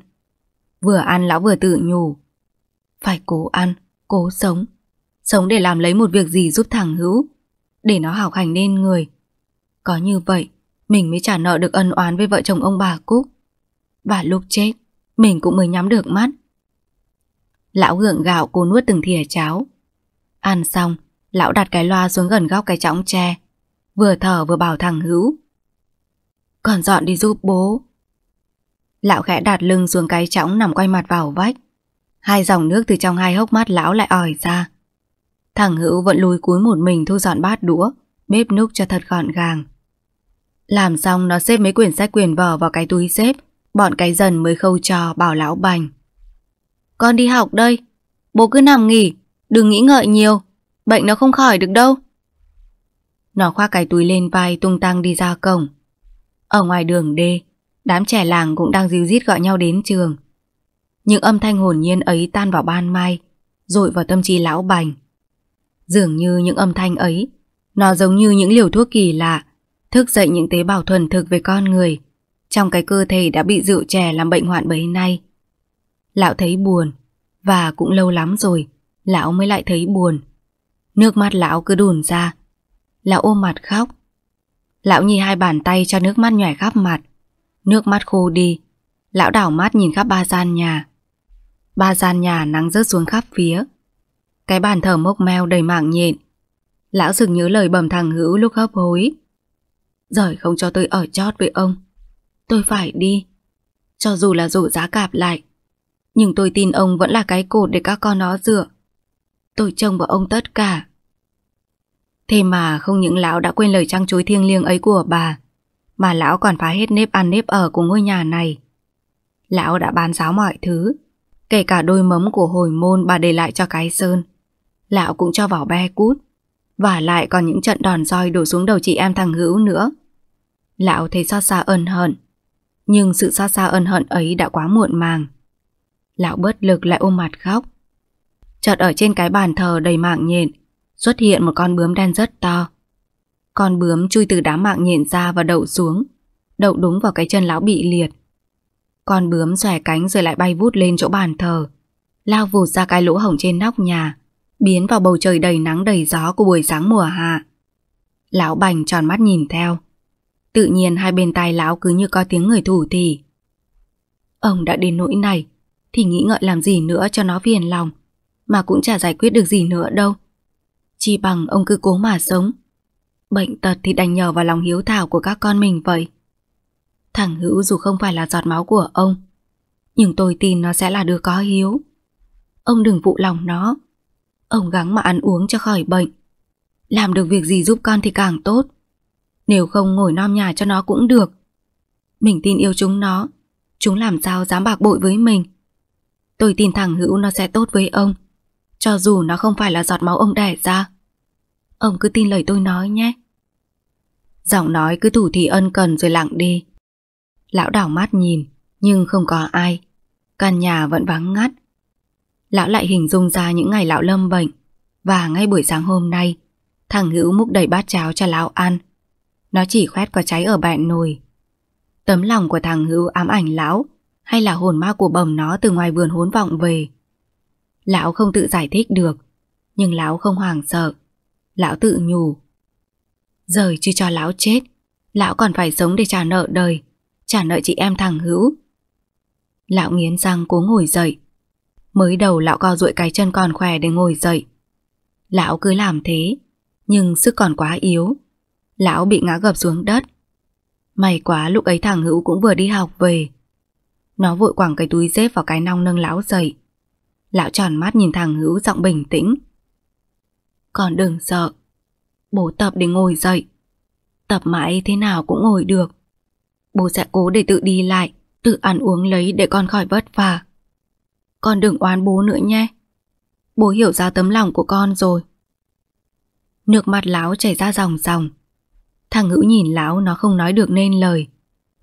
Vừa ăn lão vừa tự nhủ. Phải cố ăn, cố sống. Sống để làm lấy một việc gì giúp thằng Hữu. Để nó học hành nên người. Có như vậy, mình mới trả nợ được ân oán với vợ chồng ông bà Cúc. Và lúc chết, mình cũng mới nhắm được mắt. Lão gượng gạo cô nuốt từng thìa cháo. Ăn xong, lão đặt cái loa xuống gần góc cái chõng tre. Vừa thở vừa bảo thằng Hữu. Còn dọn đi giúp bố. Lão khẽ đặt lưng xuống cái chõng nằm quay mặt vào vách. Hai dòng nước từ trong hai hốc mắt lão lại ỏi ra. Thằng Hữu vẫn lùi cúi một mình thu dọn bát đũa, bếp núc cho thật gọn gàng. Làm xong nó xếp mấy quyển sách quyền vở vào cái túi xếp, bọn cái dần mới khâu trò bảo lão bành. Con đi học đây, bố cứ nằm nghỉ, đừng nghĩ ngợi nhiều, bệnh nó không khỏi được đâu. Nó khoác cái túi lên vai tung tăng đi ra cổng. Ở ngoài đường đê, đám trẻ làng cũng đang díu dít gọi nhau đến trường. Những âm thanh hồn nhiên ấy tan vào ban mai, rồi vào tâm trí lão bành. Dường như những âm thanh ấy, nó giống như những liều thuốc kỳ lạ, thức dậy những tế bào thuần thực về con người, trong cái cơ thể đã bị rượu chè làm bệnh hoạn bấy nay. Lão thấy buồn, và cũng lâu lắm rồi, lão mới lại thấy buồn. Nước mắt lão cứ đùn ra, Lão ôm mặt khóc. Lão nhì hai bàn tay cho nước mắt nhòe khắp mặt. Nước mắt khô đi. Lão đảo mắt nhìn khắp ba gian nhà. Ba gian nhà nắng rớt xuống khắp phía. Cái bàn thờ mốc meo đầy mạng nhện. Lão dừng nhớ lời bầm thằng hữu lúc hấp hối. Giỏi không cho tôi ở chót với ông. Tôi phải đi. Cho dù là rủ giá cạp lại. Nhưng tôi tin ông vẫn là cái cột để các con nó dựa. Tôi trông vào ông tất cả. Thế mà không những lão đã quên lời trăng chối thiêng liêng ấy của bà, mà lão còn phá hết nếp ăn nếp ở của ngôi nhà này. Lão đã bán giáo mọi thứ, kể cả đôi mấm của hồi môn bà để lại cho cái sơn. Lão cũng cho vào be cút, và lại còn những trận đòn roi đổ xuống đầu chị em thằng Hữu nữa. Lão thấy xót xa ân hận, nhưng sự xót xa ân hận ấy đã quá muộn màng. Lão bớt lực lại ôm mặt khóc. Chợt ở trên cái bàn thờ đầy mạng nhện, xuất hiện một con bướm đen rất to. Con bướm chui từ đám mạng nhện ra và đậu xuống, đậu đúng vào cái chân lão bị liệt. Con bướm xòe cánh rồi lại bay vút lên chỗ bàn thờ, lao vụt ra cái lỗ hổng trên nóc nhà, biến vào bầu trời đầy nắng đầy gió của buổi sáng mùa hạ. Lão bành tròn mắt nhìn theo. Tự nhiên hai bên tai lão cứ như có tiếng người thủ thì. Ông đã đến nỗi này, thì nghĩ ngợi làm gì nữa cho nó phiền lòng, mà cũng chả giải quyết được gì nữa đâu. Chỉ bằng ông cứ cố mà sống. Bệnh tật thì đành nhờ vào lòng hiếu thảo của các con mình vậy. Thằng Hữu dù không phải là giọt máu của ông, nhưng tôi tin nó sẽ là đứa có hiếu. Ông đừng phụ lòng nó. Ông gắng mà ăn uống cho khỏi bệnh. Làm được việc gì giúp con thì càng tốt. Nếu không ngồi non nhà cho nó cũng được. Mình tin yêu chúng nó. Chúng làm sao dám bạc bội với mình. Tôi tin thằng Hữu nó sẽ tốt với ông. Cho dù nó không phải là giọt máu ông đẻ ra. Ông cứ tin lời tôi nói nhé. Giọng nói cứ thủ thì ân cần rồi lặng đi. Lão đảo mắt nhìn, nhưng không có ai. Căn nhà vẫn vắng ngắt. Lão lại hình dung ra những ngày lão lâm bệnh. Và ngay buổi sáng hôm nay, thằng Hữu múc đầy bát cháo cho lão ăn. Nó chỉ khoét có cháy ở bẹn nồi. Tấm lòng của thằng Hữu ám ảnh lão hay là hồn ma của bầm nó từ ngoài vườn hốn vọng về. Lão không tự giải thích được, nhưng lão không hoảng sợ. Lão tự nhủ. Rời chứ cho lão chết, lão còn phải sống để trả nợ đời, trả nợ chị em thằng Hữu. Lão nghiến răng cố ngồi dậy. Mới đầu lão co duỗi cái chân còn khỏe để ngồi dậy. Lão cứ làm thế, nhưng sức còn quá yếu. Lão bị ngã gập xuống đất. May quá lúc ấy thằng Hữu cũng vừa đi học về. Nó vội quẳng cái túi dép vào cái nong nâng lão dậy. Lão tròn mắt nhìn thằng Hữu giọng bình tĩnh. còn đừng sợ. Bố tập để ngồi dậy. Tập mãi thế nào cũng ngồi được. Bố sẽ cố để tự đi lại, tự ăn uống lấy để con khỏi vất vả. Con đừng oán bố nữa nhé. Bố hiểu ra tấm lòng của con rồi. Nước mắt lão chảy ra dòng dòng. Thằng ngữ nhìn lão nó không nói được nên lời.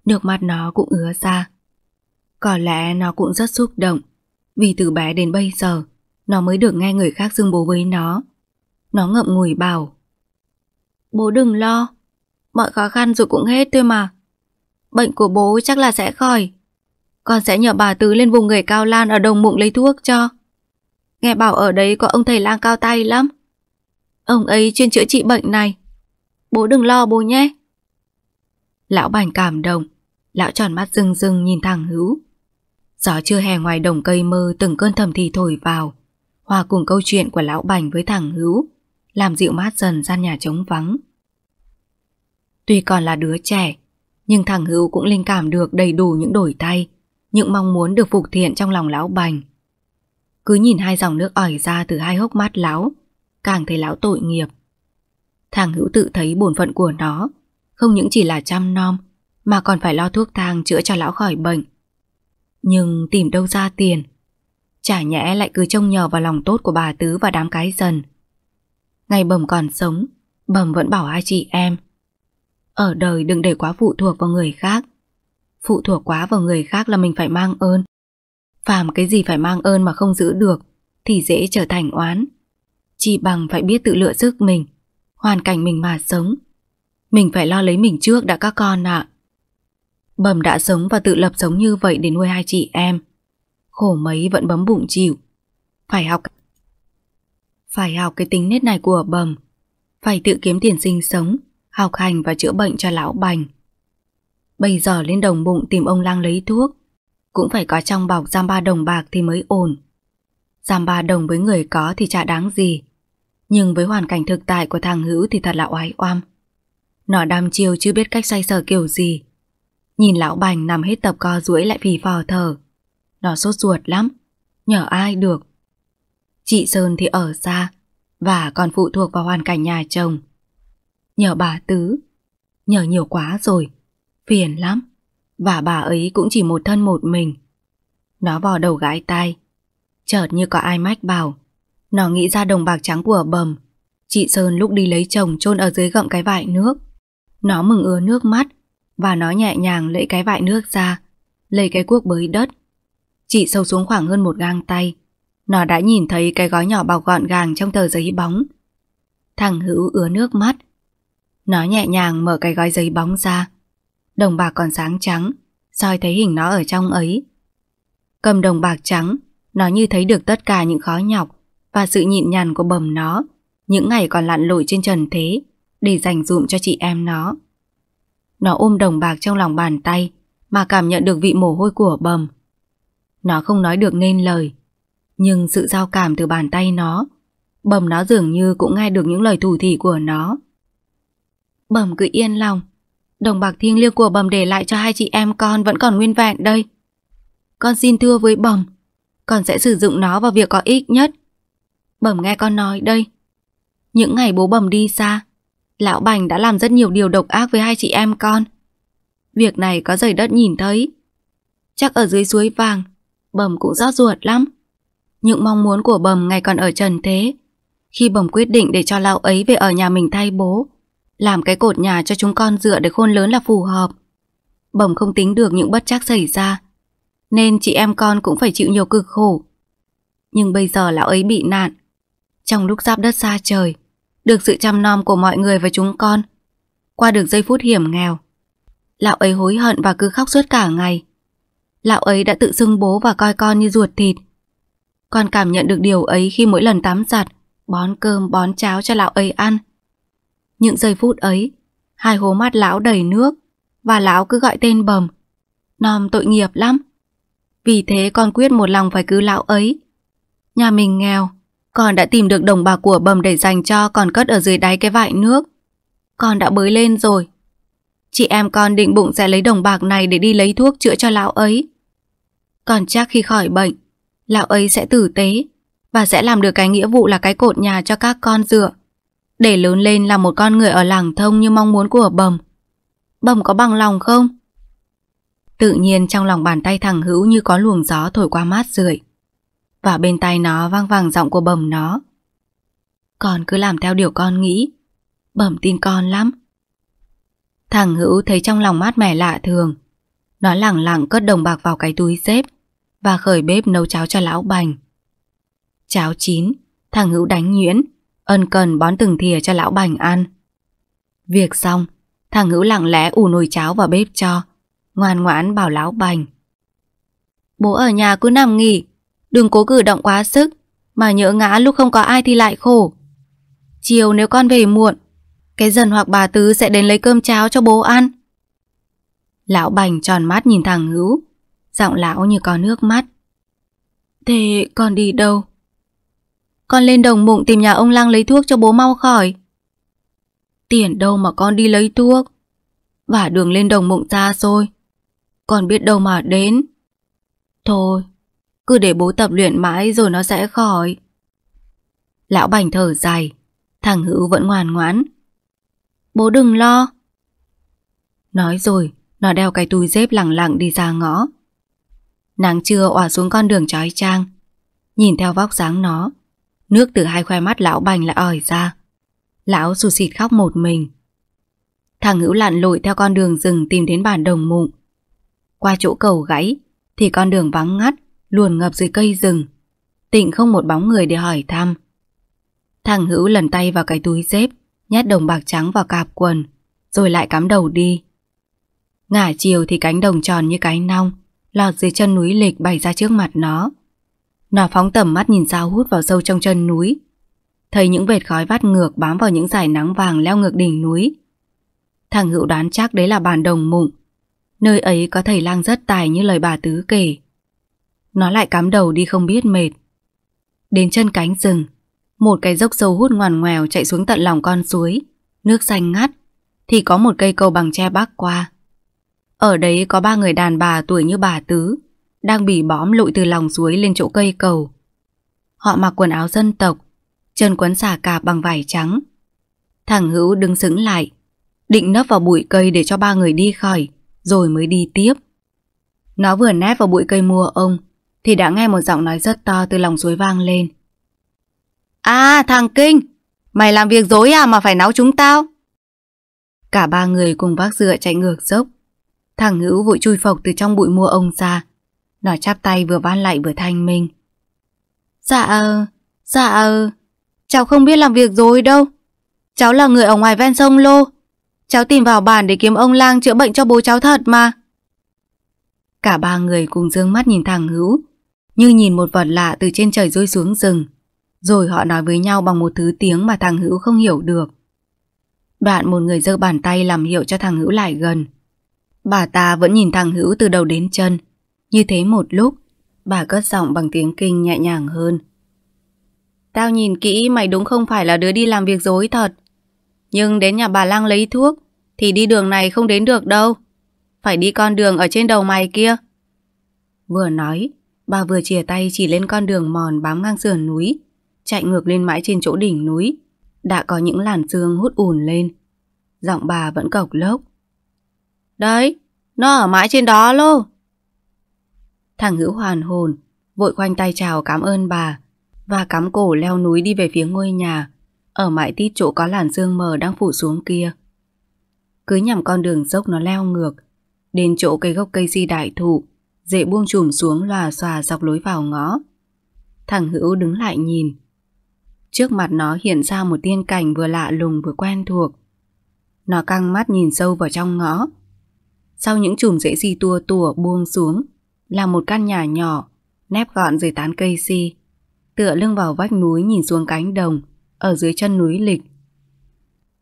Nước mắt nó cũng ứa ra. Có lẽ nó cũng rất xúc động vì từ bé đến bây giờ nó mới được nghe người khác xưng bố với nó. Nó ngậm ngùi bảo Bố đừng lo, mọi khó khăn rồi cũng hết thôi mà. Bệnh của bố chắc là sẽ khỏi. Con sẽ nhờ bà Tứ lên vùng người cao lan ở đồng mụng lấy thuốc cho. Nghe bảo ở đấy có ông thầy lang cao tay lắm. Ông ấy chuyên chữa trị bệnh này. Bố đừng lo bố nhé. Lão bành cảm động, lão tròn mắt rưng rưng nhìn thằng Hữu. Gió chưa hè ngoài đồng cây mơ từng cơn thầm thì thổi vào, hòa cùng câu chuyện của lão bành với thằng Hữu, làm dịu mát dần gian nhà trống vắng. Tuy còn là đứa trẻ, nhưng thằng Hữu cũng linh cảm được đầy đủ những đổi tay, những mong muốn được phục thiện trong lòng lão bành. Cứ nhìn hai dòng nước ỏi ra từ hai hốc mắt lão, càng thấy lão tội nghiệp. Thằng Hữu tự thấy bổn phận của nó, không những chỉ là chăm nom, mà còn phải lo thuốc thang chữa cho lão khỏi bệnh. Nhưng tìm đâu ra tiền Chả nhẽ lại cứ trông nhờ vào lòng tốt của bà Tứ và đám cái dần Ngày bầm còn sống Bầm vẫn bảo hai chị em Ở đời đừng để quá phụ thuộc vào người khác Phụ thuộc quá vào người khác là mình phải mang ơn Phàm cái gì phải mang ơn mà không giữ được Thì dễ trở thành oán Chỉ bằng phải biết tự lựa sức mình Hoàn cảnh mình mà sống Mình phải lo lấy mình trước đã các con ạ Bầm đã sống và tự lập sống như vậy để nuôi hai chị em. Khổ mấy vẫn bấm bụng chịu. Phải học Phải học cái tính nết này của bầm. Phải tự kiếm tiền sinh sống, học hành và chữa bệnh cho lão bành. Bây giờ lên đồng bụng tìm ông lang lấy thuốc, cũng phải có trong bọc giam ba đồng bạc thì mới ổn. Giam ba đồng với người có thì chả đáng gì. Nhưng với hoàn cảnh thực tại của thằng Hữu thì thật là oái oăm. Nó đam chiêu chưa biết cách xoay sở kiểu gì Nhìn lão bành nằm hết tập co duỗi lại phì phò thở. Nó sốt ruột lắm, nhờ ai được. Chị Sơn thì ở xa, và còn phụ thuộc vào hoàn cảnh nhà chồng. Nhờ bà Tứ, nhờ nhiều quá rồi, phiền lắm. Và bà ấy cũng chỉ một thân một mình. Nó vò đầu gãi tai. Chợt như có ai mách bảo. Nó nghĩ ra đồng bạc trắng của bầm. Chị Sơn lúc đi lấy chồng chôn ở dưới gậm cái vại nước. Nó mừng ứa nước mắt và nó nhẹ nhàng lấy cái vại nước ra, lấy cái cuốc bới đất. Chị sâu xuống khoảng hơn một gang tay, nó đã nhìn thấy cái gói nhỏ bọc gọn gàng trong tờ giấy bóng. Thằng Hữu ứa nước mắt. Nó nhẹ nhàng mở cái gói giấy bóng ra. Đồng bạc còn sáng trắng, soi thấy hình nó ở trong ấy. Cầm đồng bạc trắng, nó như thấy được tất cả những khó nhọc và sự nhịn nhằn của bầm nó những ngày còn lặn lội trên trần thế để dành dụm cho chị em nó. Nó ôm đồng bạc trong lòng bàn tay mà cảm nhận được vị mồ hôi của bầm. Nó không nói được nên lời, nhưng sự giao cảm từ bàn tay nó, bầm nó dường như cũng nghe được những lời thủ thỉ của nó. Bầm cứ yên lòng, đồng bạc thiêng liêng của bầm để lại cho hai chị em con vẫn còn nguyên vẹn đây. Con xin thưa với bầm, con sẽ sử dụng nó vào việc có ích nhất. Bầm nghe con nói đây. Những ngày bố bầm đi xa, lão bành đã làm rất nhiều điều độc ác với hai chị em con. Việc này có rời đất nhìn thấy. Chắc ở dưới suối vàng, bầm cũng rót ruột lắm. Những mong muốn của bầm ngày còn ở trần thế. Khi bầm quyết định để cho lão ấy về ở nhà mình thay bố, làm cái cột nhà cho chúng con dựa để khôn lớn là phù hợp. Bẩm không tính được những bất chắc xảy ra, nên chị em con cũng phải chịu nhiều cực khổ. Nhưng bây giờ lão ấy bị nạn. Trong lúc giáp đất xa trời, được sự chăm nom của mọi người và chúng con, qua được giây phút hiểm nghèo, lão ấy hối hận và cứ khóc suốt cả ngày. Lão ấy đã tự xưng bố và coi con như ruột thịt. Con cảm nhận được điều ấy khi mỗi lần tắm giặt, bón cơm, bón cháo cho lão ấy ăn. Những giây phút ấy, hai hố mắt lão đầy nước và lão cứ gọi tên bầm. Nom tội nghiệp lắm. Vì thế con quyết một lòng phải cứu lão ấy. Nhà mình nghèo, con đã tìm được đồng bạc của bầm để dành cho còn cất ở dưới đáy cái vại nước. Con đã bới lên rồi. Chị em con định bụng sẽ lấy đồng bạc này để đi lấy thuốc chữa cho lão ấy. Còn chắc khi khỏi bệnh, lão ấy sẽ tử tế và sẽ làm được cái nghĩa vụ là cái cột nhà cho các con dựa. Để lớn lên là một con người ở làng thông như mong muốn của bầm. Bầm có bằng lòng không? Tự nhiên trong lòng bàn tay thằng hữu như có luồng gió thổi qua mát rượi. Và bên tay nó vang vàng giọng của bầm nó. Con cứ làm theo điều con nghĩ. Bầm tin con lắm. Thằng hữu thấy trong lòng mát mẻ lạ thường. Nó lẳng lặng cất đồng bạc vào cái túi xếp và khởi bếp nấu cháo cho lão bành. Cháo chín, thằng hữu đánh nhuyễn, ân cần bón từng thìa cho lão bành ăn. Việc xong, thằng hữu lặng lẽ ủ nồi cháo vào bếp cho, ngoan ngoãn bảo lão bành. Bố ở nhà cứ nằm nghỉ, đừng cố cử động quá sức, mà nhỡ ngã lúc không có ai thì lại khổ. Chiều nếu con về muộn, cái dần hoặc bà Tứ sẽ đến lấy cơm cháo cho bố ăn. Lão bành tròn mắt nhìn thằng hữu, giọng lão như có nước mắt. Thế con đi đâu? Con lên đồng mụng tìm nhà ông Lăng lấy thuốc cho bố mau khỏi. Tiền đâu mà con đi lấy thuốc? Và đường lên đồng mụng xa xôi. Con biết đâu mà đến. Thôi, cứ để bố tập luyện mãi rồi nó sẽ khỏi. Lão bành thở dài, thằng Hữu vẫn ngoan ngoãn. Bố đừng lo. Nói rồi, nó đeo cái túi dép lẳng lặng đi ra ngõ. Nắng trưa òa xuống con đường trói trang. Nhìn theo vóc dáng nó, nước từ hai khoe mắt lão bành lại ỏi ra. Lão sụt xịt khóc một mình. Thằng Hữu lặn lội theo con đường rừng tìm đến bản đồng mụn. Qua chỗ cầu gãy thì con đường vắng ngắt, luồn ngập dưới cây rừng. Tịnh không một bóng người để hỏi thăm. Thằng Hữu lần tay vào cái túi dép, nhét đồng bạc trắng vào cạp quần, rồi lại cắm đầu đi. Ngả chiều thì cánh đồng tròn như cái nong, lọt dưới chân núi lịch bày ra trước mặt nó. Nó phóng tầm mắt nhìn sao hút vào sâu trong chân núi. Thấy những vệt khói vắt ngược bám vào những dải nắng vàng leo ngược đỉnh núi. Thằng Hữu đoán chắc đấy là bản đồng mụng. Nơi ấy có thầy lang rất tài như lời bà Tứ kể. Nó lại cắm đầu đi không biết mệt. Đến chân cánh rừng, một cái dốc sâu hút ngoằn ngoèo chạy xuống tận lòng con suối, nước xanh ngắt, thì có một cây cầu bằng tre bắc qua. Ở đấy có ba người đàn bà tuổi như bà Tứ, đang bị bõm lội từ lòng suối lên chỗ cây cầu. Họ mặc quần áo dân tộc, chân quấn xà cạp bằng vải trắng. Thằng Hữu đứng sững lại, định nấp vào bụi cây để cho ba người đi khỏi, rồi mới đi tiếp. Nó vừa nép vào bụi cây mua ông, thì đã nghe một giọng nói rất to từ lòng suối vang lên. À thằng Kinh, mày làm việc dối à mà phải náo chúng tao? Cả ba người cùng vác dựa chạy ngược dốc. Thằng Hữu vội chui phộc từ trong bụi mua ông ra. Nó chắp tay vừa van lại vừa thanh minh. Dạ, ờ, dạ, ờ, cháu không biết làm việc rồi đâu. Cháu là người ở ngoài ven sông Lô. Cháu tìm vào bản để kiếm ông lang chữa bệnh cho bố cháu thật mà. Cả ba người cùng dương mắt nhìn thằng Hữu, như nhìn một vật lạ từ trên trời rơi xuống rừng. Rồi họ nói với nhau bằng một thứ tiếng mà thằng Hữu không hiểu được. Đoạn một người giơ bàn tay làm hiệu cho thằng Hữu lại gần. Bà ta vẫn nhìn thằng Hữu từ đầu đến chân. Như thế một lúc, bà cất giọng bằng tiếng kinh nhẹ nhàng hơn. Tao nhìn kỹ mày đúng không phải là đứa đi làm việc dối thật. Nhưng đến nhà bà Lang lấy thuốc thì đi đường này không đến được đâu. Phải đi con đường ở trên đầu mày kia. Vừa nói, bà vừa chìa tay chỉ lên con đường mòn bám ngang sườn núi, chạy ngược lên mãi trên chỗ đỉnh núi. Đã có những làn sương hút ùn lên. Giọng bà vẫn cộc lốc. Đấy, nó ở mãi trên đó lô. Thằng hữu hoàn hồn, vội khoanh tay chào cảm ơn bà và cắm cổ leo núi đi về phía ngôi nhà, ở mãi tít chỗ có làn sương mờ đang phủ xuống kia. Cứ nhằm con đường dốc nó leo ngược, đến chỗ cây gốc cây si đại thụ, dễ buông trùm xuống lòa xòa dọc lối vào ngõ. Thằng Hữu đứng lại nhìn. Trước mặt nó hiện ra một tiên cảnh vừa lạ lùng vừa quen thuộc. Nó căng mắt nhìn sâu vào trong ngõ. Sau những chùm rễ si tua tủa buông xuống là một căn nhà nhỏ, nép gọn dưới tán cây si, tựa lưng vào vách núi nhìn xuống cánh đồng, ở dưới chân núi lịch.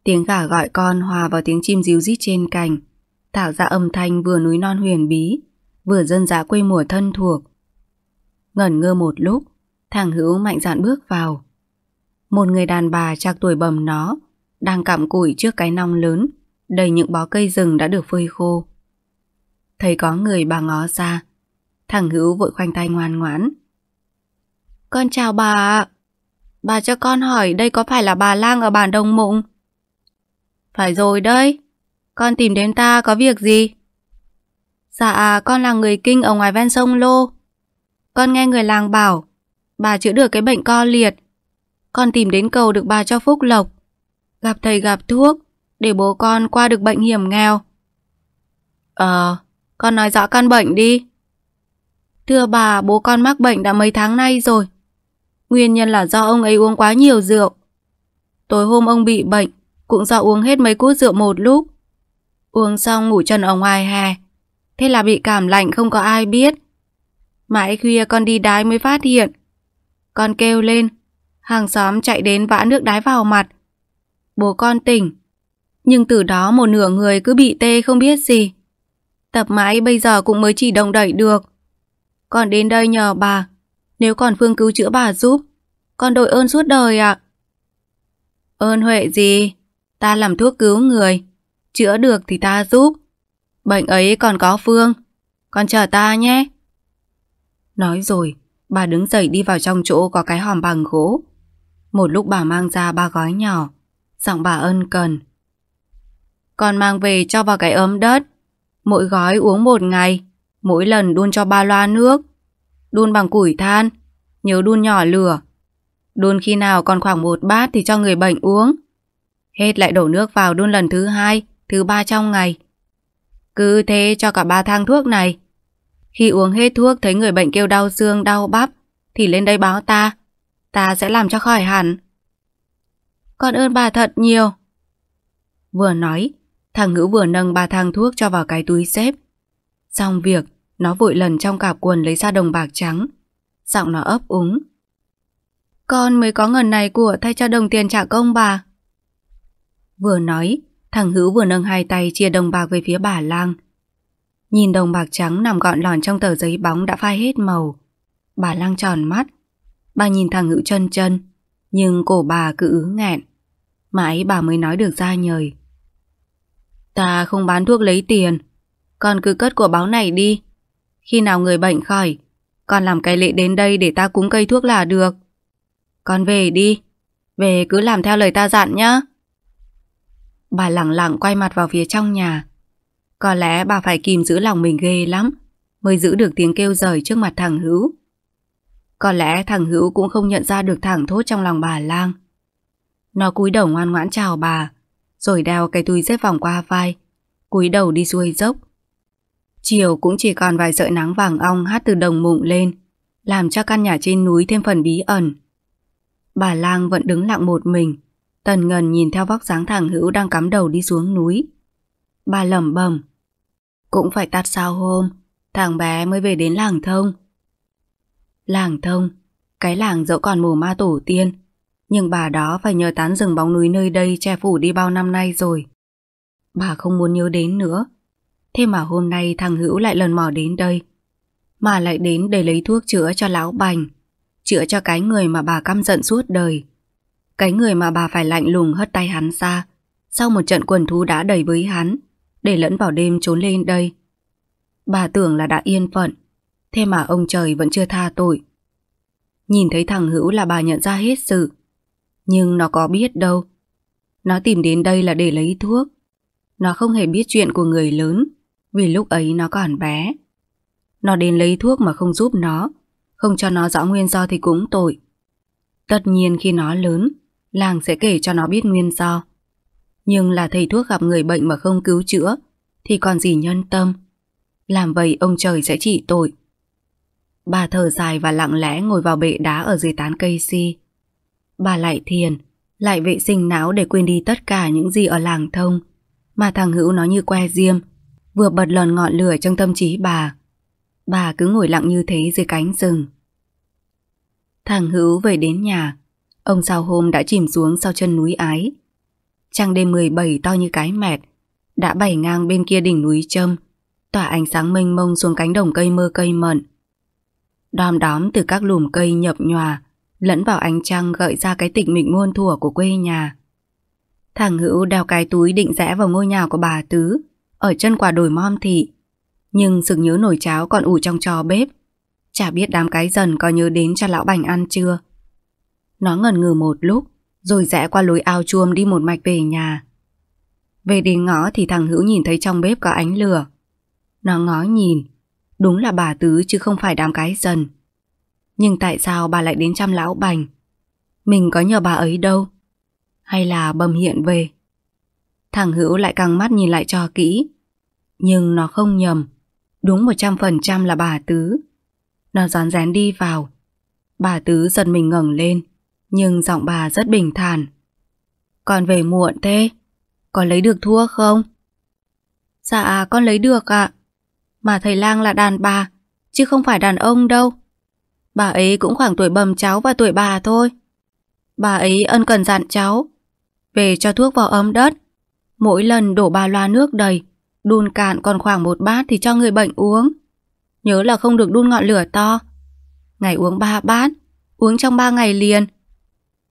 Tiếng gà gọi con hòa vào tiếng chim ríu rít trên cành, tạo ra âm thanh vừa núi non huyền bí, vừa dân dã quê mùa thân thuộc. Ngẩn ngơ một lúc, thằng Hữu mạnh dạn bước vào. Một người đàn bà trạc tuổi bầm nó, đang cặm củi trước cái nong lớn, đầy những bó cây rừng đã được phơi khô. Thấy có người bà ngó ra, thằng Hữu vội khoanh tay ngoan ngoãn. Con chào bà ạ. Bà cho con hỏi đây có phải là bà lang ở bản Đồng Mụng? Phải rồi đấy. Con tìm đến ta có việc gì? Dạ, con là người kinh ở ngoài ven sông Lô. Con nghe người làng bảo, bà chữa được cái bệnh co liệt. Con tìm đến cầu được bà cho phúc lộc. Gặp thầy gặp thuốc, để bố con qua được bệnh hiểm nghèo. Ờ, con nói rõ căn bệnh đi. Thưa bà, bố con mắc bệnh đã mấy tháng nay rồi. Nguyên nhân là do ông ấy uống quá nhiều rượu. Tối hôm ông bị bệnh, cũng do uống hết mấy cút rượu một lúc. Uống xong ngủ chân ở ngoài hè. Thế là bị cảm lạnh không có ai biết. Mãi khuya con đi đái mới phát hiện. Con kêu lên, hàng xóm chạy đến vã nước đái vào mặt. Bố con tỉnh. Nhưng từ đó một nửa người cứ bị tê không biết gì. Tập mãi bây giờ cũng mới chỉ động đẩy được. Con đến đây nhờ bà, nếu còn phương cứu chữa bà giúp, con đội ơn suốt đời ạ. Ơn huệ gì? Ta làm thuốc cứu người, chữa được thì ta giúp. Bệnh ấy còn có phương, con chờ ta nhé. Nói rồi, bà đứng dậy đi vào trong chỗ có cái hòm bằng gỗ. Một lúc bà mang ra ba gói nhỏ, giọng bà ân cần. Con mang về cho vào cái ấm đất, mỗi gói uống một ngày, mỗi lần đun cho ba loa nước. Đun bằng củi than, nhớ đun nhỏ lửa. Đun khi nào còn khoảng một bát thì cho người bệnh uống. Hết lại đổ nước vào đun lần thứ hai, thứ ba trong ngày. Cứ thế cho cả ba thang thuốc này. Khi uống hết thuốc thấy người bệnh kêu đau xương, đau bắp, thì lên đây báo ta. Ta sẽ làm cho khỏi hẳn. Con ơn bà thật nhiều. Vừa nói, thằng ngữ vừa nâng ba thang thuốc cho vào cái túi xếp. Xong việc, nó vội lần trong cạp quần lấy ra đồng bạc trắng. Giọng nó ấp úng. Con mới có ngần này của thay cho đồng tiền trả công bà. Vừa nói, thằng Hữu vừa nâng hai tay chia đồng bạc về phía bà lang. Nhìn đồng bạc trắng nằm gọn lòn trong tờ giấy bóng đã phai hết màu. Bà lang tròn mắt. Bà nhìn thằng Hữu chân chân, nhưng cổ bà cứ ứ nghẹn. Mãi bà mới nói được ra nhời. Ta không bán thuốc lấy tiền, con cứ cất của báo này đi. Khi nào người bệnh khỏi, con làm cái lệ đến đây để ta cúng cây thuốc là được. Con về đi, về cứ làm theo lời ta dặn nhá. Bà lặng lặng quay mặt vào phía trong nhà. Có lẽ bà phải kìm giữ lòng mình ghê lắm, mới giữ được tiếng kêu rời trước mặt thằng Hữu. Có lẽ thằng Hữu cũng không nhận ra được thẳng thốt trong lòng bà lang. Nó cúi đầu ngoan ngoãn chào bà, rồi đeo cái túi xếp vòng qua vai, cúi đầu đi xuôi dốc. Chiều cũng chỉ còn vài sợi nắng vàng ong hát từ đồng mụng lên, làm cho căn nhà trên núi thêm phần bí ẩn. Bà lang vẫn đứng lặng một mình, tần ngần nhìn theo vóc dáng thằng Hữu đang cắm đầu đi xuống núi. Bà lẩm bẩm, cũng phải tắt sao hôm, thằng bé mới về đến làng thông. Làng thông, cái làng dẫu còn mồ ma tổ tiên, Nhưng bà đó phải nhờ tán rừng bóng núi nơi đây che phủ đi bao năm nay rồi. Bà không muốn nhớ đến nữa. Thế mà hôm nay thằng Hữu lại lần mò đến đây. Mà lại đến để lấy thuốc chữa cho lão bành. Chữa cho cái người mà bà căm giận suốt đời. Cái người mà bà phải lạnh lùng hất tay hắn ra. Sau một trận quần thú đã đầy với hắn. Để lẫn vào đêm trốn lên đây. Bà tưởng là đã yên phận. Thế mà ông trời vẫn chưa tha tội. Nhìn thấy thằng Hữu là bà nhận ra hết sự. Nhưng nó có biết đâu. Nó tìm đến đây là để lấy thuốc. Nó không hề biết chuyện của người lớn, vì lúc ấy nó còn bé. Nó đến lấy thuốc mà không giúp nó, không cho nó rõ nguyên do thì cũng tội. Tất nhiên khi nó lớn, làng sẽ kể cho nó biết nguyên do. Nhưng là thầy thuốc gặp người bệnh mà không cứu chữa, thì còn gì nhân tâm. Làm vậy ông trời sẽ trị tội. Bà thở dài và lặng lẽ ngồi vào bệ đá ở dưới tán cây si. Bà lại thiền, lại vệ sinh não để quên đi tất cả những gì ở làng thông, mà thằng Hữu nó như que diêm, vừa bật lòn ngọn lửa trong tâm trí bà. Bà cứ ngồi lặng như thế dưới cánh rừng. Thằng Hữu về đến nhà, ông sao hôm đã chìm xuống sau chân núi ái. Trăng đêm 17 to như cái mẹt, đã bảy ngang bên kia đỉnh núi Trâm, tỏa ánh sáng mênh mông xuống cánh đồng cây mơ cây mận. Đom đóm từ các lùm cây nhập nhòa, lẫn vào ánh trăng gợi ra cái tịch mịch muôn thuở của quê nhà. Thằng Hữu đeo cái túi định rẽ vào ngôi nhà của bà Tứ, ở chân quả đồi mom thị. Nhưng sực nhớ nồi cháo còn ủ trong trò bếp. Chả biết đám cái dần có nhớ đến cho lão bành ăn chưa. Nó ngần ngừ một lúc, rồi rẽ qua lối ao chuông đi một mạch về nhà. Về đến ngõ thì thằng Hữu nhìn thấy trong bếp có ánh lửa. Nó ngó nhìn, đúng là bà Tứ chứ không phải đám cái dần. Nhưng tại sao bà lại đến chăm lão bành? Mình có nhờ bà ấy đâu hay là bầm hiện về. Thằng Hữu lại căng mắt nhìn lại cho kỹ. Nhưng nó không nhầm. Đúng 100% là bà Tứ. Nó rón rén đi vào. Bà Tứ giật mình ngẩng lên. Nhưng giọng bà rất bình thản. Con về muộn thế. Con lấy được thua không? Dạ con lấy được ạ. Mà thầy lang là đàn bà. Chứ không phải đàn ông đâu. Bà ấy cũng khoảng tuổi bầm cháu và tuổi bà thôi. Bà ấy ân cần dặn cháu, về cho thuốc vào ấm đất. Mỗi lần đổ ba loa nước đầy, đun cạn còn khoảng một bát thì cho người bệnh uống. Nhớ là không được đun ngọn lửa to. Ngày uống ba bát, uống trong ba ngày liền.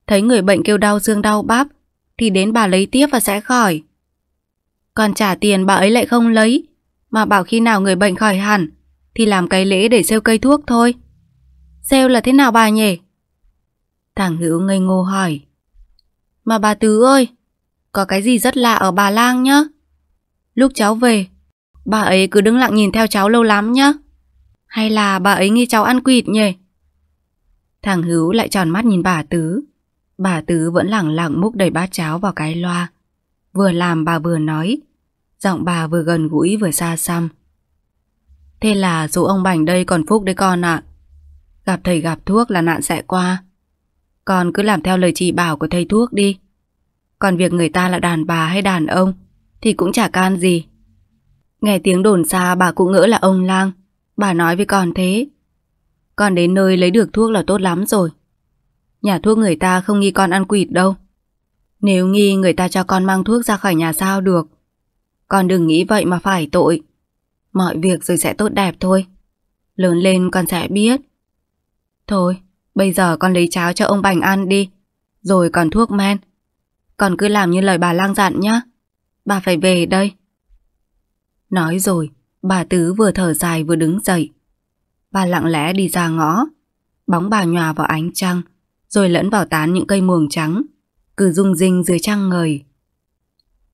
Thấy người bệnh kêu đau xương đau bắp, thì đến bà lấy tiếp và sẽ khỏi. Còn trả tiền bà ấy lại không lấy, mà bảo khi nào người bệnh khỏi hẳn, thì làm cái lễ để sale cây thuốc thôi. Sale là thế nào bà nhỉ? Thằng Hữu ngây ngô hỏi. Mà bà Tứ ơi, có cái gì rất lạ ở bà Lang nhá. Lúc cháu về, bà ấy cứ đứng lặng nhìn theo cháu lâu lắm nhá. Hay là bà ấy nghi cháu ăn quỵt nhỉ? Thằng Hữu lại tròn mắt nhìn bà Tứ. Bà Tứ vẫn lẳng lặng múc đầy bát cháo vào cái loa. Vừa làm bà vừa nói, giọng bà vừa gần gũi vừa xa xăm. Thế là dù ông Bảnh đây còn phúc đấy con ạ. Gặp thầy gặp thuốc là nạn sẽ qua. Con cứ làm theo lời chỉ bảo của thầy thuốc đi. Còn việc người ta là đàn bà hay đàn ông thì cũng chả can gì. Nghe tiếng đồn xa bà cũng ngỡ là ông lang. Bà nói với con thế. Con đến nơi lấy được thuốc là tốt lắm rồi. Nhà thuốc người ta không nghi con ăn quỵt đâu. Nếu nghi người ta cho con mang thuốc ra khỏi nhà sao được. Con đừng nghĩ vậy mà phải tội. Mọi việc rồi sẽ tốt đẹp thôi. Lớn lên con sẽ biết. Thôi, Bây giờ con lấy cháo cho ông Bành ăn đi Rồi còn thuốc men còn cứ làm như lời bà lang dặn nhá Bà phải về đây Nói rồi Bà Tứ vừa thở dài vừa đứng dậy Bà lặng lẽ đi ra ngõ Bóng bà nhòa vào ánh trăng Rồi lẫn vào tán những cây muồng trắng Cứ rung rinh dưới trăng ngời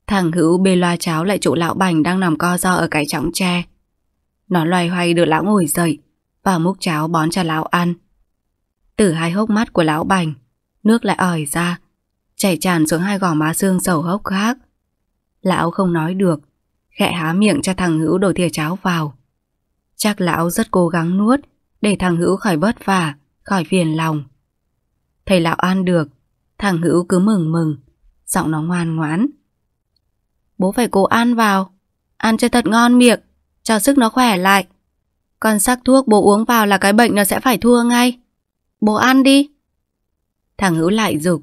Thằng Hữu bê loa cháo lại chỗ lão Bành đang nằm co do ở cái chõng tre. Nó loay hoay được lão ngồi dậy và múc cháo bón cho lão ăn. Từ hai hốc mắt của lão bành, nước lại ỏi ra, chảy tràn xuống hai gò má xương sầu hốc khác. Lão không nói được, khẽ há miệng cho thằng Hữu đổ thìa cháo vào. Chắc lão rất cố gắng nuốt để thằng Hữu khỏi vất vả, khỏi phiền lòng. Thầy lão ăn được, thằng Hữu cứ mừng mừng, giọng nó ngoan ngoãn. Bố phải cố ăn vào, ăn cho thật ngon miệng, cho sức nó khỏe lại. Còn sắc thuốc bố uống vào là cái bệnh nó sẽ phải thua ngay. Bố ăn đi. Thằng Hữu lại dục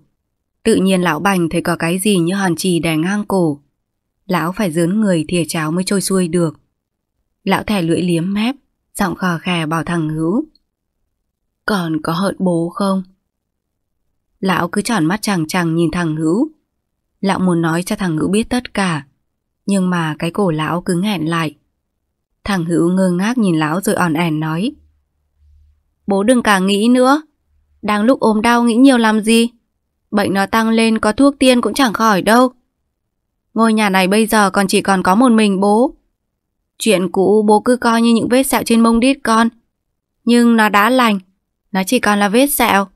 Tự nhiên lão bành thấy có cái gì như hòn trì đè ngang cổ. Lão phải dướn người thìa cháo mới trôi xuôi được. Lão thẻ lưỡi liếm mép, giọng khò khè bảo thằng Hữu. Còn có hợt bố không? Lão cứ tròn mắt chẳng chẳng nhìn thằng Hữu. Lão muốn nói cho thằng Hữu biết tất cả. Nhưng mà cái cổ lão cứ nghẹn lại. Thằng Hữu ngơ ngác nhìn lão rồi òn ẻn nói. Bố đừng cả nghĩ nữa. Đang lúc ốm đau nghĩ nhiều làm gì? Bệnh nó tăng lên có thuốc tiên cũng chẳng khỏi đâu. Ngôi nhà này bây giờ còn chỉ còn có một mình bố. Chuyện cũ bố cứ coi như những vết sẹo trên mông đít con. Nhưng nó đã lành, nó chỉ còn là vết sẹo.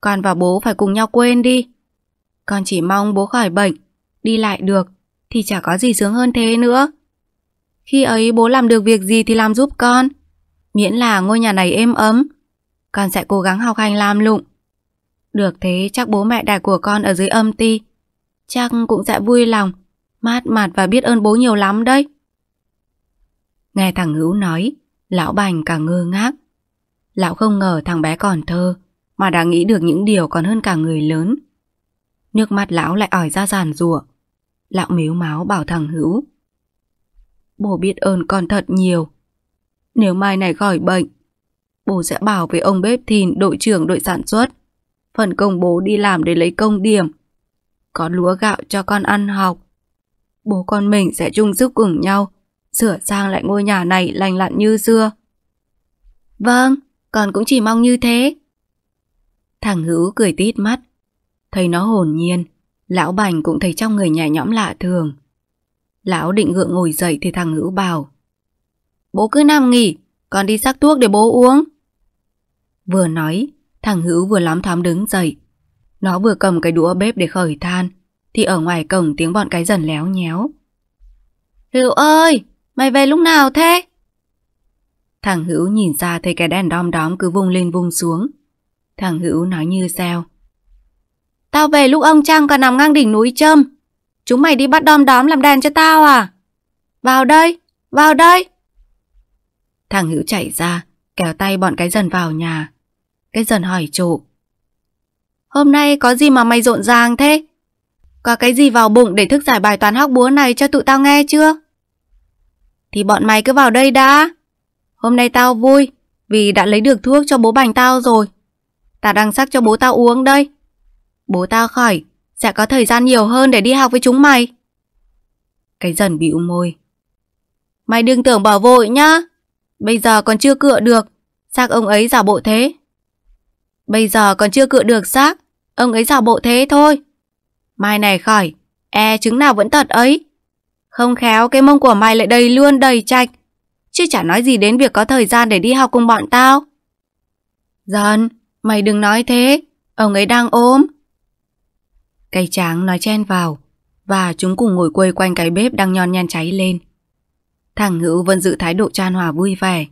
Con và bố phải cùng nhau quên đi. Con chỉ mong bố khỏi bệnh, đi lại được, thì chả có gì sướng hơn thế nữa. Khi ấy bố làm được việc gì thì làm giúp con. Miễn là ngôi nhà này êm ấm, con sẽ cố gắng học hành làm lụng. Được thế chắc bố mẹ đẻ của con ở dưới âm ti, chắc cũng sẽ vui lòng, mát mặt và biết ơn bố nhiều lắm đấy. Nghe thằng Hữu nói, lão bành cả ngơ ngác. Lão không ngờ thằng bé còn thơ, mà đã nghĩ được những điều còn hơn cả người lớn. Nước mắt lão lại ỏi ra giàn rủa. Lão miếu máu bảo thằng Hữu. Bố biết ơn con thật nhiều. Nếu mai này khỏi bệnh, bố sẽ bảo với ông bếp thìn đội trưởng đội sản xuất. Phần công bố đi làm để lấy công điểm. Có lúa gạo cho con ăn học. Bố con mình sẽ chung sức cùng nhau, sửa sang lại ngôi nhà này lành lặn như xưa. Vâng, con cũng chỉ mong như thế. Thằng Hữu cười tít mắt. Thấy nó hồn nhiên, lão bành cũng thấy trong người nhẹ nhõm lạ thường. Lão định gượng ngồi dậy thì thằng Hữu bảo. Bố cứ nằm nghỉ, con đi sắc thuốc để bố uống. Vừa nói, thằng Hữu vừa lóm thắm đứng dậy. Nó vừa cầm cái đũa bếp để khởi than, thì ở ngoài cổng tiếng bọn cái dần léo nhéo. Hữu ơi, mày về lúc nào thế? Thằng Hữu nhìn ra thấy cái đèn đom đóm cứ vung lên vung xuống. Thằng Hữu nói như sao. Tao về lúc ông Trăng còn nằm ngang đỉnh núi Trâm. Chúng mày đi bắt đom đóm làm đèn cho tao à? Vào đây, vào đây. Thằng Hữu chạy ra, kéo tay bọn cái dần vào nhà. Cái dần hỏi chủ Hôm nay có gì mà mày rộn ràng thế? Có cái gì vào bụng để thức giải bài toán hóc búa này cho tụi tao nghe chưa? Thì bọn mày cứ vào đây đã. Hôm nay tao vui vì đã lấy được thuốc cho bố bành tao rồi. Tao đang sắc cho bố tao uống đây. Bố tao khỏi, sẽ có thời gian nhiều hơn để đi học với chúng mày. Cái dần bĩu môi. Mày đừng tưởng bỏ vội nhá. Bây giờ còn chưa cựa được, xác ông ấy giả bộ thế. Bây giờ còn chưa cựa được xác, ông ấy giả bộ thế thôi. Mai này khỏi, e chứng nào vẫn tật ấy. Không khéo cái mông của mày lại đầy luôn đầy chạch, chứ chả nói gì đến việc có thời gian để đi học cùng bọn tao. Dần, mày đừng nói thế, ông ấy đang ốm. Cây tráng nói chen vào, và chúng cùng ngồi quây quanh cái bếp đang nhon nhan cháy lên. Thằng Hữu vẫn giữ thái độ tràn hòa vui vẻ.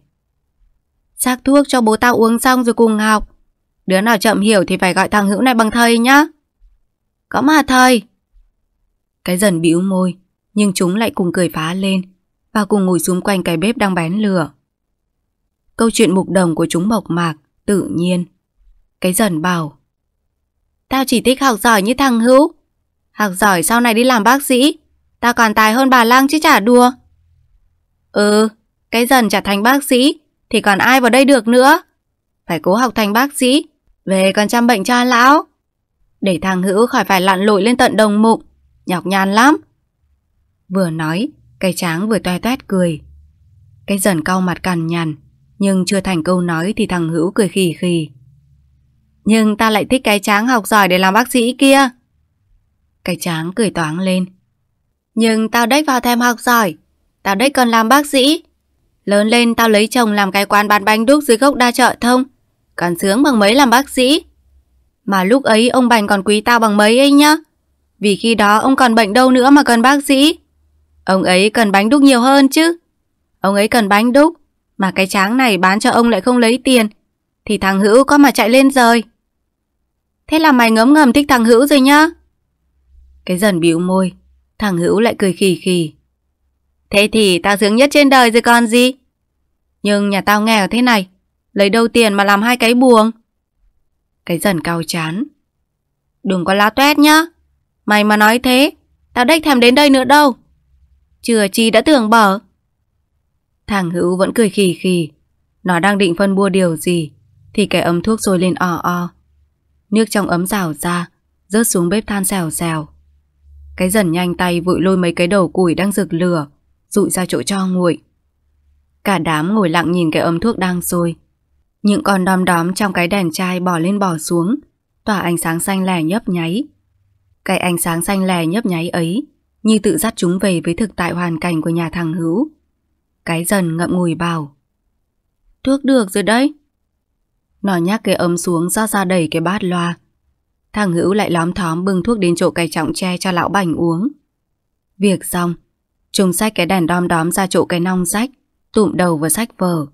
Xác thuốc cho bố tao uống xong rồi cùng học. Đứa nào chậm hiểu thì phải gọi thằng Hữu này bằng thầy nhá. Có mà thầy. Cái dần bĩu môi, nhưng chúng lại cùng cười phá lên và cùng ngồi xuống quanh cái bếp đang bén lửa. Câu chuyện mục đồng của chúng mộc mạc, tự nhiên. Cái dần bảo Tao chỉ thích học giỏi như thằng Hữu. Học giỏi sau này đi làm bác sĩ. Tao còn tài hơn bà Lăng chứ chả đùa. Ừ, cái dần trở thành bác sĩ thì còn ai vào đây được nữa. Phải cố học thành bác sĩ, về còn chăm bệnh cho lão. Để thằng Hữu khỏi phải lặn lội lên tận đồng mụng, nhọc nhàn lắm. Vừa nói, cái tráng vừa toe toét cười. Cái dần cau mặt cằn nhằn, nhưng chưa thành câu nói thì thằng Hữu cười khì khì. Nhưng ta lại thích cái tráng học giỏi để làm bác sĩ kia. Cái tráng cười toáng lên. Nhưng tao đếch vào thèm học giỏi. Tao đếch còn làm bác sĩ. Lớn lên tao lấy chồng làm cái quán bán bánh đúc dưới gốc đa chợ thông. Còn sướng bằng mấy làm bác sĩ. Mà lúc ấy ông Bành còn quý tao bằng mấy ấy nhá. Vì khi đó ông còn bệnh đâu nữa mà cần bác sĩ. Ông ấy cần bánh đúc nhiều hơn chứ. Ông ấy cần bánh đúc. Mà cái tráng này bán cho ông lại không lấy tiền. Thì thằng Hữu có mà chạy lên rời. Thế là mày ngấm ngầm thích thằng Hữu rồi nhá. Cái dần bĩu môi, thằng Hữu lại cười khì khì. Thế thì tao sướng nhất trên đời rồi còn gì. Nhưng nhà tao nghèo thế này, lấy đâu tiền mà làm hai cái buồng. Cái dần cao chán. Đừng có lá tuét nhá. Mày mà nói thế, tao đếch thèm đến đây nữa đâu. Chưa chi đã tưởng bở. Thằng Hữu vẫn cười khì khì. Nó đang định phân bua điều gì, thì cái ấm thuốc sôi lên o o. Nước trong ấm rào ra, rớt xuống bếp than xèo xèo. Cái dần nhanh tay vội lôi mấy cái đầu củi đang rực lửa, rụi ra chỗ cho nguội. Cả đám ngồi lặng nhìn cái ấm thuốc đang sôi. Những con đom đóm trong cái đèn chai bỏ lên bỏ xuống, tỏa ánh sáng xanh lẻ nhấp nháy. Cái ánh sáng xanh lẻ nhấp nháy ấy như tự dắt chúng về với thực tại hoàn cảnh của nhà thằng Hữu. Cái dần ngậm ngùi bảo. Thuốc được rồi đấy. Nó nhắc cái ấm xuống ra ra đầy cái bát loa. Thằng Hữu lại lóm thóm bưng thuốc đến chỗ cái trọng tre cho lão bảnh uống. Việc xong, chúng xách cái đèn đom đóm ra chỗ cái nong sách, tụm đầu vào sách vở.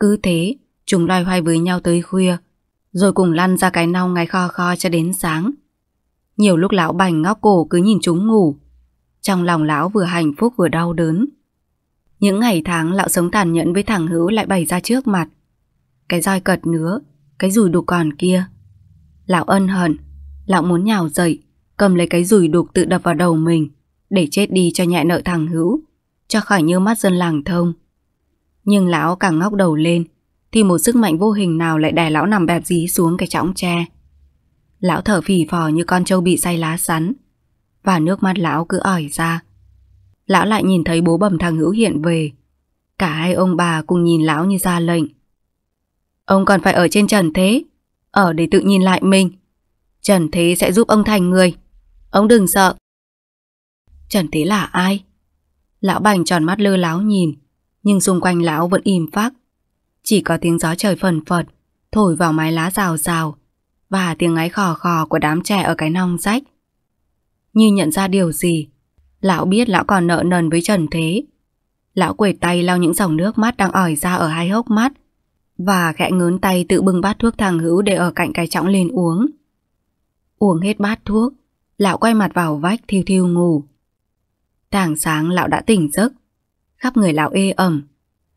Cứ thế, chúng loay hoay với nhau tới khuya, rồi cùng lăn ra cái nong ngay kho kho cho đến sáng. Nhiều lúc lão bành ngóc cổ cứ nhìn chúng ngủ. Trong lòng lão vừa hạnh phúc vừa đau đớn. Những ngày tháng lão sống tàn nhẫn với thằng Hữu lại bày ra trước mặt. Cái roi cật nữa, cái rùi đục còn kia. Lão ân hận, lão muốn nhào dậy, cầm lấy cái rùi đục tự đập vào đầu mình, để chết đi cho nhẹ nợ thằng Hữu, cho khỏi như mắt dân làng thông. Nhưng lão càng ngóc đầu lên, thì một sức mạnh vô hình nào lại đè lão nằm bẹp dí xuống cái chõng tre. Lão thở phì phò như con trâu bị say lá sắn, và nước mắt lão cứ ỏi ra. Lão lại nhìn thấy bố bầm thằng Hữu hiện về. Cả hai ông bà cùng nhìn lão như ra lệnh. Ông còn phải ở trên trần thế, ở để tự nhìn lại mình. Trần Thế sẽ giúp ông thành người. Ông đừng sợ. Trần Thế là ai? Lão Bành tròn mắt lơ láo nhìn, nhưng xung quanh lão vẫn im phác. Chỉ có tiếng gió trời phần phật, thổi vào mái lá rào rào, và tiếng ngáy khò khò của đám trẻ ở cái nong rách. Như nhận ra điều gì, lão biết lão còn nợ nần với Trần Thế. Lão quẩy tay lau những dòng nước mắt đang ỏi ra ở hai hốc mắt, và khẽ ngớn tay tự bưng bát thuốc thằng Hữu để ở cạnh cái chõng lên uống. Uống hết bát thuốc, lão quay mặt vào vách thiêu thiêu ngủ. Tảng sáng lão đã tỉnh giấc, khắp người lão ê ẩm,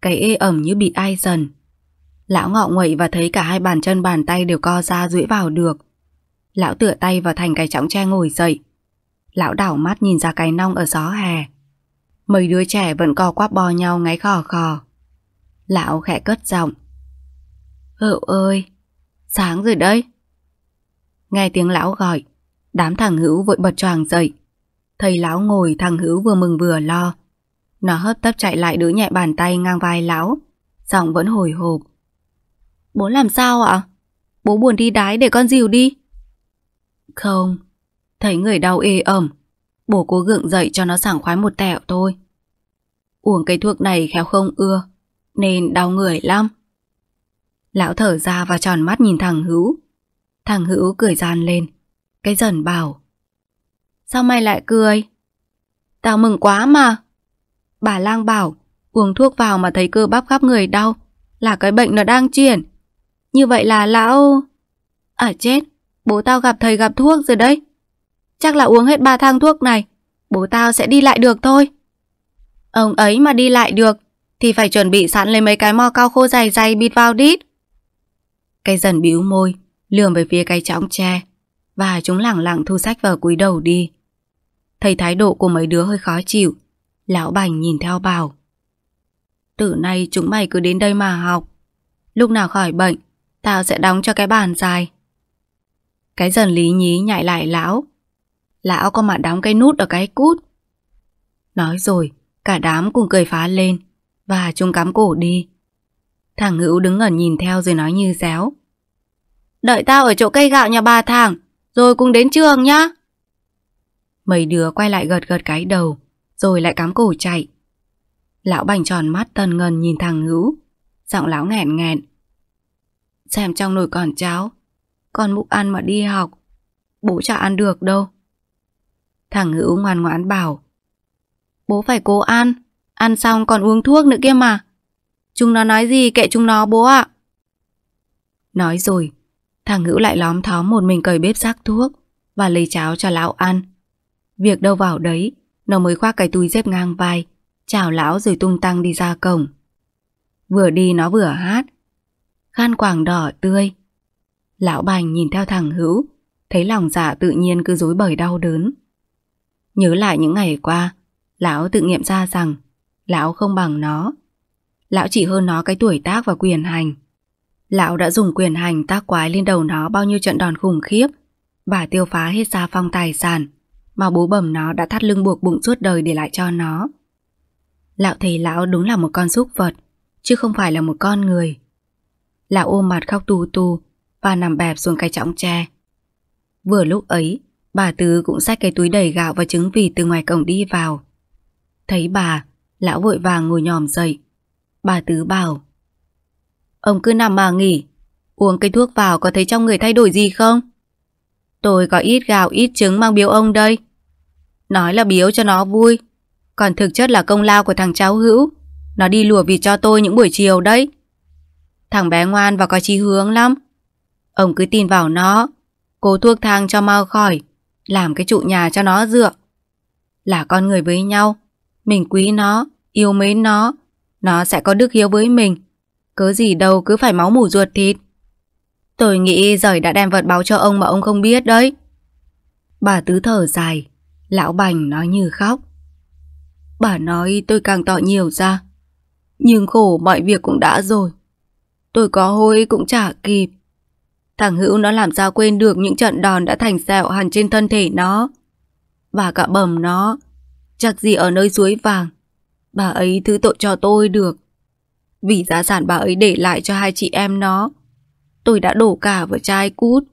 cái ê ẩm như bị ai dần. Lão ngọ nguậy và thấy cả hai bàn chân bàn tay đều co ra duỗi vào được. Lão tựa tay vào thành cái chõng tre ngồi dậy. Lão đảo mắt nhìn ra cái nong ở gió hè. Mấy đứa trẻ vẫn co quắp bò nhau ngáy khò khò. Lão khẽ cất giọng. Hậu ơi, sáng rồi đấy. Nghe tiếng lão gọi, đám thằng Hữu vội bật choàng dậy. Thầy lão ngồi thằng Hữu vừa mừng vừa lo. Nó hấp tấp chạy lại đứa nhẹ bàn tay ngang vai lão, giọng vẫn hồi hộp. Bố làm sao ạ? Bố buồn đi đái để con dìu đi. Không, thấy người đau ê ẩm, bố cố gượng dậy cho nó sảng khoái một tẹo thôi. Uống cây thuốc này khéo không ưa, nên đau người lắm. Lão thở ra và tròn mắt nhìn thằng Hữu. Thằng Hữu cười gian lên. Cái dần bảo. Sao mày lại cười? Tao mừng quá mà. Bà lang bảo, uống thuốc vào mà thấy cơ bắp khắp người đau, là cái bệnh nó đang chuyển. Như vậy là lão... À chết, bố tao gặp thầy gặp thuốc rồi đấy. Chắc là uống hết ba thang thuốc này, bố tao sẽ đi lại được thôi. Ông ấy mà đi lại được, thì phải chuẩn bị sẵn lấy mấy cái mo cao khô dày dày bịt vào đít. Cây dần bĩu môi, lườm về phía cái chõng tre, và chúng lẳng lặng thu sách vào cúi đầu đi. Thấy thái độ của mấy đứa hơi khó chịu, lão bành nhìn theo bảo. Từ nay chúng mày cứ đến đây mà học. Lúc nào khỏi bệnh, tao sẽ đóng cho cái bàn dài. Cái dần lý nhí nhại lại lão. Lão có mà đóng cái nút ở cái cút. Nói rồi, cả đám cùng cười phá lên, và chúng cắm cổ đi. Thằng Hữu đứng ngẩn nhìn theo rồi nói như réo. Đợi tao ở chỗ cây gạo nhà bà thằng, rồi cùng đến trường nhá. Mấy đứa quay lại gật gật cái đầu, rồi lại cắm cổ chạy. Lão bành tròn mắt tần ngần nhìn thằng Hữu, giọng lão nghẹn nghẹn. Xem trong nồi còn cháo, con múc ăn mà đi học, bố chả ăn được đâu. Thằng Hữu ngoan ngoãn bảo, bố phải cố ăn, ăn xong còn uống thuốc nữa kia mà. Chúng nó nói gì kệ chúng nó bố ạ. Nói rồi, thằng Hữu lại lóm thóm một mình cởi bếp rác thuốc và lấy cháo cho lão ăn. Việc đâu vào đấy, nó mới khoác cái túi dép ngang vai, chào lão rồi tung tăng đi ra cổng. Vừa đi nó vừa hát. Khăn quàng đỏ tươi. Lão bành nhìn theo thằng Hữu, thấy lòng dạ tự nhiên cứ dối bời đau đớn. Nhớ lại những ngày qua, lão tự nghiệm ra rằng lão không bằng nó. Lão chỉ hơn nó cái tuổi tác và quyền hành. Lão đã dùng quyền hành tác quái lên đầu nó bao nhiêu trận đòn khủng khiếp và tiêu phá hết gia phong tài sản mà bố bẩm nó đã thắt lưng buộc bụng suốt đời để lại cho nó. Lão thầy lão đúng là một con súc vật, chứ không phải là một con người. Lão ôm mặt khóc tu tu và nằm bẹp xuống cái trọng tre. Vừa lúc ấy, bà Tứ cũng xách cái túi đầy gạo và trứng vịt từ ngoài cổng đi vào. Thấy bà, lão vội vàng ngồi nhòm dậy. Bà Tứ bảo Ông cứ nằm mà nghỉ Uống cái thuốc vào có thấy trong người thay đổi gì không? Tôi có ít gạo ít trứng mang biếu ông đây. Nói là biếu cho nó vui. Còn thực chất là công lao của thằng cháu hữu. Nó đi lùa vịt cho tôi những buổi chiều đấy. Thằng bé ngoan và có chí hướng lắm. Ông cứ tin vào nó. Cố thuốc thang cho mau khỏi. Làm cái trụ nhà cho nó dựa. Là con người với nhau. Mình quý nó, yêu mến nó. Nó sẽ có đức hiếu với mình. Cớ gì đâu cứ phải máu mủ ruột thịt. Tôi nghĩ giời đã đem vật báo cho ông mà ông không biết đấy. Bà tứ thở dài. Lão bành nói như khóc. Bà nói tôi càng tỏ nhiều ra. Nhưng khổ mọi việc cũng đã rồi. Tôi có hối cũng chả kịp. Thằng Hữu nó làm sao quên được những trận đòn đã thành sẹo hẳn trên thân thể nó. Và cả bầm nó. Chắc gì ở nơi suối vàng, Bà ấy thứ tội cho tôi được. Vì giá sản bà ấy để lại cho hai chị em nó. Tôi đã đổ cả vào chai cút.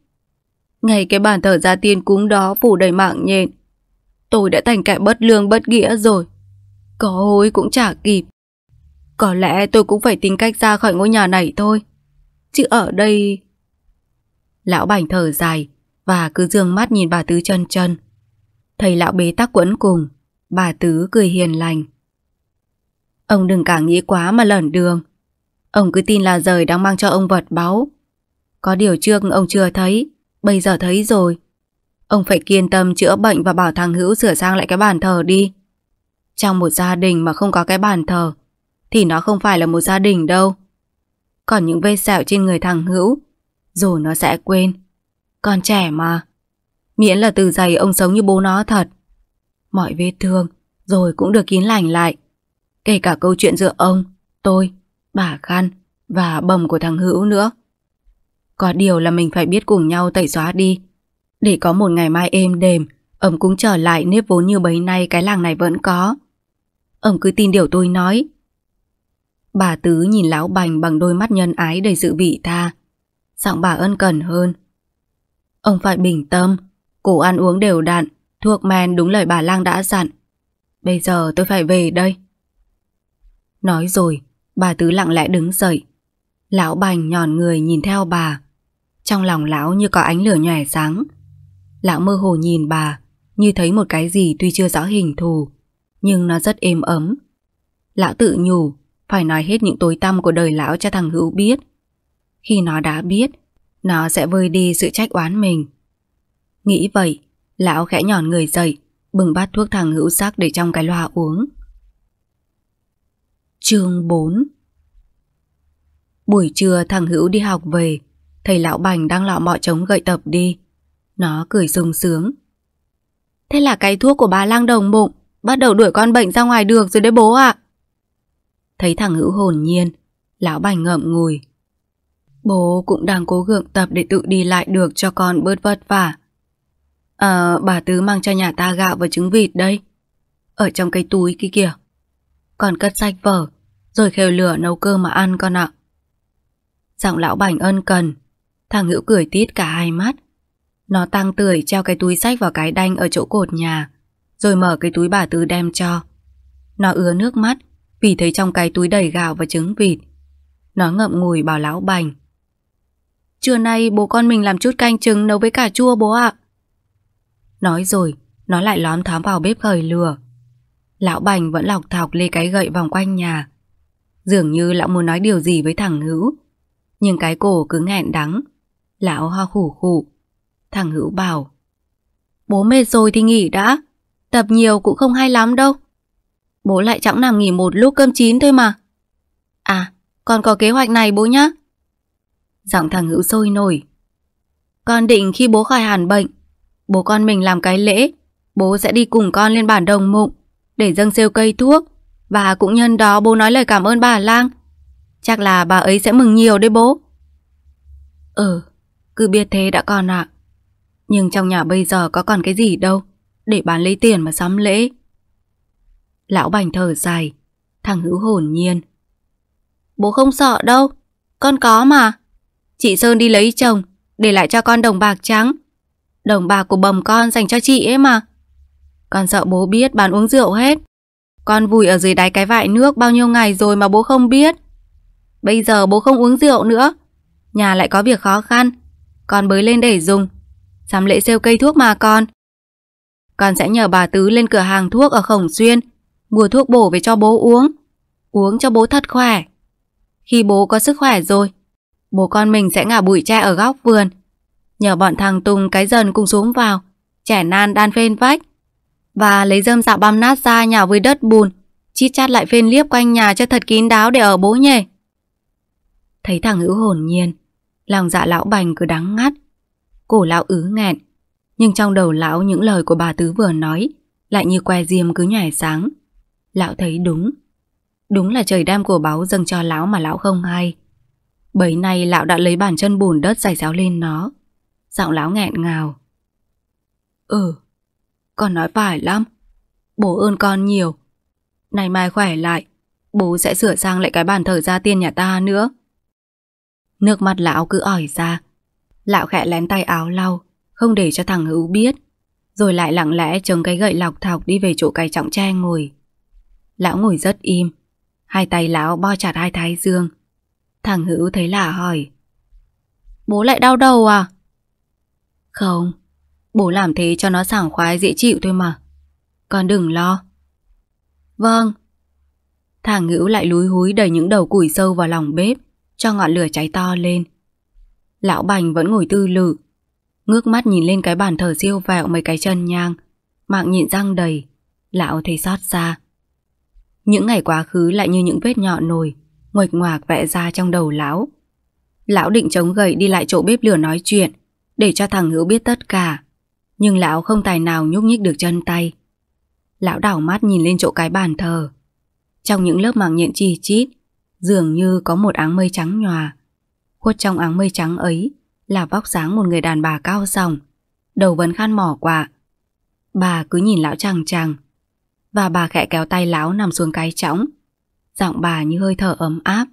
Ngay cái bàn thờ gia tiên cúng đó phủ đầy mạng nhện. Tôi đã thành kẻ bất lương bất nghĩa rồi. Có hối cũng chả kịp. Có lẽ tôi cũng phải tìm cách ra khỏi ngôi nhà này thôi. Chứ ở đây... Lão bảnh thở dài Và cứ dương mắt nhìn bà Tứ chân chân Thầy lão bế tắc quẫn cùng, Bà Tứ cười hiền lành. Ông đừng cả nghĩ quá mà lẩn đường. Ông cứ tin là rời đang mang cho ông vật báu. Có điều trước ông chưa thấy. Bây giờ thấy rồi. Ông phải kiên tâm chữa bệnh và bảo thằng Hữu sửa sang lại cái bàn thờ đi. Trong một gia đình mà không có cái bàn thờ Thì nó không phải là một gia đình đâu. Còn những vết sẹo trên người thằng Hữu Rồi nó sẽ quên. Còn trẻ mà. Miễn là từ giày ông sống như bố nó thật. Mọi vết thương Rồi cũng được kín lành lại. Kể cả câu chuyện giữa ông Tôi, bà Khăn Và bầm của thằng Hữu nữa. Có điều là mình phải biết cùng nhau tẩy xóa đi. Để có một ngày mai êm đềm, Ông cũng trở lại nếp vốn như bấy nay Cái làng này vẫn có. Ông cứ tin điều tôi nói. Bà Tứ nhìn lão bành bằng đôi mắt nhân ái đầy sự vị tha. Giọng bà ân cần hơn. Ông phải bình tâm Cổ ăn uống đều đặn, Thuốc men đúng lời bà lang đã dặn. Bây giờ tôi phải về đây. Nói rồi, Bà Tứ lặng lẽ đứng dậy. Lão bành nhòn người nhìn theo bà. Trong lòng lão như có ánh lửa nhòe sáng. Lão mơ hồ nhìn bà, Như thấy một cái gì tuy chưa rõ hình thù, Nhưng nó rất êm ấm. Lão tự nhủ, Phải nói hết những tối tăm của đời lão cho thằng Hữu biết. Khi nó đã biết, Nó sẽ vơi đi sự trách oán mình. Nghĩ vậy, Lão khẽ nhòn người dậy Bừng bát thuốc thằng hữu sắc để trong cái loa uống. Chương 4 Buổi trưa thằng hữu đi học về Thầy lão bành đang lọ mọ trống gậy tập đi Nó cười sung sướng Thế là cái thuốc của bà lang đồng bụng Bắt đầu đuổi con bệnh ra ngoài được rồi đấy bố ạ Thấy thằng hữu hồn nhiên Lão bành ngậm ngùi Bố cũng đang cố gượng tập để tự đi lại được cho con bớt vất vả À, bà Tứ mang cho nhà ta gạo và trứng vịt đây. Ở trong cái túi kia kìa. Còn cất sách vở, rồi khều lửa nấu cơm mà ăn con ạ. Giọng lão bảnh ân cần, thằng Hữu cười tít cả hai mắt. Nó tăng tưởi treo cái túi sách vào cái đanh ở chỗ cột nhà, rồi mở cái túi bà Tư đem cho. Nó ứa nước mắt vì thấy trong cái túi đầy gạo và trứng vịt. Nó ngậm ngùi bảo lão bành. Trưa nay bố con mình làm chút canh trứng nấu với cà chua bố ạ. Nói rồi, nó lại lóm thóm vào bếp khởi lửa. Lão Bành vẫn lọc thọc lê cái gậy vòng quanh nhà. Dường như lão muốn nói điều gì với thằng Hữu. Nhưng cái cổ cứ nghẹn đắng. Lão ho khủ khủ. Thằng Hữu bảo. Bố mệt rồi thì nghỉ đã. Tập nhiều cũng không hay lắm đâu. Bố lại chẳng nằm nghỉ một lúc cơm chín thôi mà. À, còn có kế hoạch này bố nhá. Giọng thằng Hữu sôi nổi. Con định khi bố khỏi hẳn bệnh, bố con mình làm cái lễ, bố sẽ đi cùng con lên bản đồng mụng để dâng siêu cây thuốc và cũng nhân đó bố nói lời cảm ơn bà lang. Chắc là bà ấy sẽ mừng nhiều đấy bố. Ừ, cứ biết thế đã con ạ. Nhưng trong nhà bây giờ có còn cái gì đâu để bán lấy tiền mà sắm lễ. Lão bành thở dài, thằng hữu hồn nhiên. Bố không sợ đâu, con có mà. Chị Sơn đi lấy chồng, để lại cho con đồng bạc trắng. Đồng bạc của bầm con dành cho chị ấy mà. Con sợ bố biết bán uống rượu hết. Con vùi ở dưới đáy cái vại nước bao nhiêu ngày rồi mà bố không biết. Bây giờ bố không uống rượu nữa. Nhà lại có việc khó khăn. Con bới lên để dùng. Sắm lễ sale cây thuốc mà con. Con sẽ nhờ bà Tứ lên cửa hàng thuốc ở Khổng Xuyên. Mua thuốc bổ về cho bố uống. Uống cho bố thật khỏe. Khi bố có sức khỏe rồi, bố con mình sẽ ngả bụi tre ở góc vườn. Nhờ bọn thằng Tùng cái dần cùng xuống vào, trẻ nan đan phên vách. Và lấy dơm dạo băm nát ra nhào với đất bùn, chít chát lại phên liếp quanh nhà cho thật kín đáo để ở bố nhỉ. Thấy thằng hữu hồn nhiên, lòng dạ lão bành cứ đắng ngắt. Cổ lão ứ nghẹn, nhưng trong đầu lão những lời của bà Tứ vừa nói lại như que diêm cứ nhảy sáng. Lão thấy đúng, Đúng là trời đem của báu dâng cho lão mà lão không hay. Bấy nay lão đã lấy bàn chân bùn đất giày giáo lên nó. Giọng lão nghẹn ngào. Ừ, con nói phải lắm. Bố ơn con nhiều. Này mai khỏe lại, bố sẽ sửa sang lại cái bàn thờ gia tiên nhà ta nữa. Nước mắt lão cứ ỏi ra. Lão khẽ lén tay áo lau, không để cho thằng Hữu biết. Rồi lại lặng lẽ chống cái gậy lọc thọc đi về chỗ cái trọng tre ngồi. Lão ngồi rất im, Hai tay lão bo chặt hai thái dương. Thằng Hữu thấy lạ hỏi. Bố lại đau đầu à? Không, bố làm thế cho nó sảng khoái dễ chịu thôi mà. Con đừng lo. Vâng. Thằng Hữu lại lúi húi đẩy những đầu củi sâu vào lòng bếp, cho ngọn lửa cháy to lên. Lão Bành vẫn ngồi tư lự, ngước mắt nhìn lên cái bàn thờ siêu vẹo mấy cái chân nhang, mạng nhịn răng đầy. Lão thấy xót xa. Những ngày quá khứ lại như những vết nhọn nồi, nguệch ngoạc vẽ ra trong đầu lão. Lão định chống gậy đi lại chỗ bếp lửa nói chuyện, để cho thằng Hữu biết tất cả. Nhưng lão không tài nào nhúc nhích được chân tay. Lão đảo mắt nhìn lên chỗ cái bàn thờ. Trong những lớp màng nhện chi chít, dường như có một áng mây trắng nhòa. Khuất trong áng mây trắng ấy là vóc dáng một người đàn bà cao sòng, đầu vấn khăn mỏ quạ. Bà cứ nhìn lão chàng chàng, và bà khẽ kéo tay lão nằm xuống cái chõng. Giọng bà như hơi thở ấm áp.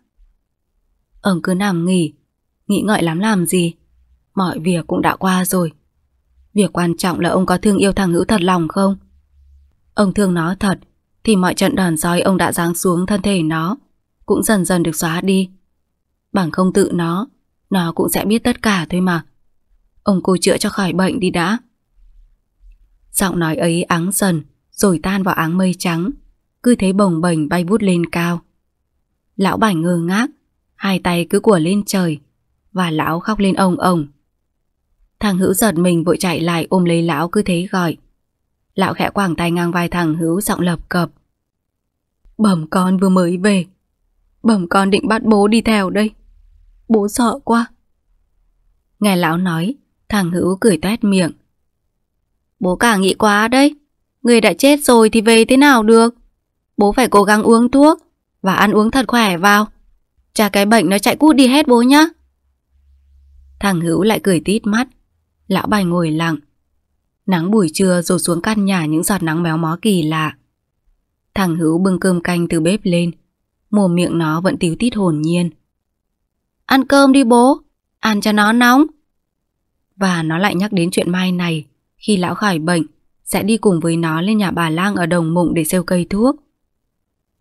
Ông cứ nằm nghỉ, nghĩ ngợi lắm làm gì. Mọi việc cũng đã qua rồi. Việc quan trọng là ông có thương yêu thằng Hữu thật lòng không? Ông thương nó thật, thì mọi trận đòn roi ông đã giáng xuống thân thể nó cũng dần dần được xóa đi. Bằng không tự nó, nó cũng sẽ biết tất cả thôi mà. Ông cô chữa cho khỏi bệnh đi đã. Giọng nói ấy áng dần, rồi tan vào áng mây trắng, cứ thế bồng bềnh bay vút lên cao. Lão bảnh ngơ ngác, hai tay cứ của lên trời, và lão khóc lên ông ông. Thằng Hữu giật mình vội chạy lại ôm lấy lão cứ thế gọi. Lão khẽ quảng tay ngang vai thằng Hữu giọng lập cập. Bẩm con vừa mới về. Bẩm con định bắt bố đi theo đây. Bố sợ quá. Nghe lão nói, thằng Hữu cười toét miệng. Bố cả nghĩ quá đấy. Người đã chết rồi thì về thế nào được? Bố phải cố gắng uống thuốc và ăn uống thật khỏe vào. Chả cái bệnh nó chạy cút đi hết bố nhá. Thằng Hữu lại cười tít mắt. Lão bài ngồi lặng. Nắng buổi trưa rồi xuống căn nhà những giọt nắng méo mó kỳ lạ. Thằng Hữu bưng cơm canh từ bếp lên. Mồm miệng nó vẫn tíu tít hồn nhiên. Ăn cơm đi bố, ăn cho nó nóng. Và nó lại nhắc đến chuyện mai này khi lão khỏi bệnh sẽ đi cùng với nó lên nhà bà lang ở đồng mụng để sêu cây thuốc.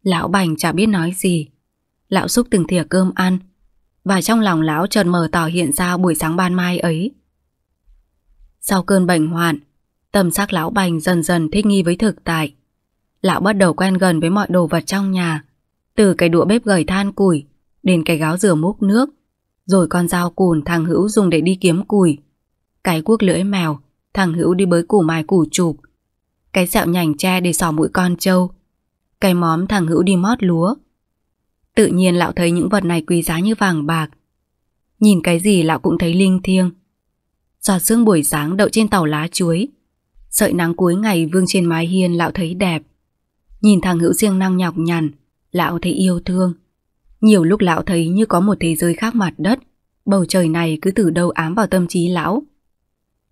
Lão bành chả biết nói gì. Lão xúc từng thìa cơm ăn, và trong lòng lão chợt mở tỏ hiện ra buổi sáng ban mai ấy. Sau cơn bệnh hoạn, tâm sắc lão bành dần dần thích nghi với thực tại. Lão bắt đầu quen gần với mọi đồ vật trong nhà, từ cái đũa bếp gầy than củi đến cái gáo rửa múc nước, rồi con dao cùn thằng Hữu dùng để đi kiếm củi, cái cuốc lưỡi mèo Thằng Hữu đi bới củ mài củ chụp. Cái sẹo nhành tre để sò mũi con trâu. Cái móm thằng Hữu đi mót lúa. Tự nhiên lão thấy những vật này quý giá như vàng bạc. Nhìn cái gì lão cũng thấy linh thiêng. Giọt sương buổi sáng đậu trên tàu lá chuối. Sợi nắng cuối ngày vương trên mái hiên lão thấy đẹp. Nhìn thằng hữu riêng năng nhọc nhằn, lão thấy yêu thương. Nhiều lúc lão thấy như có một thế giới khác mặt đất, bầu trời này cứ từ đâu ám vào tâm trí lão.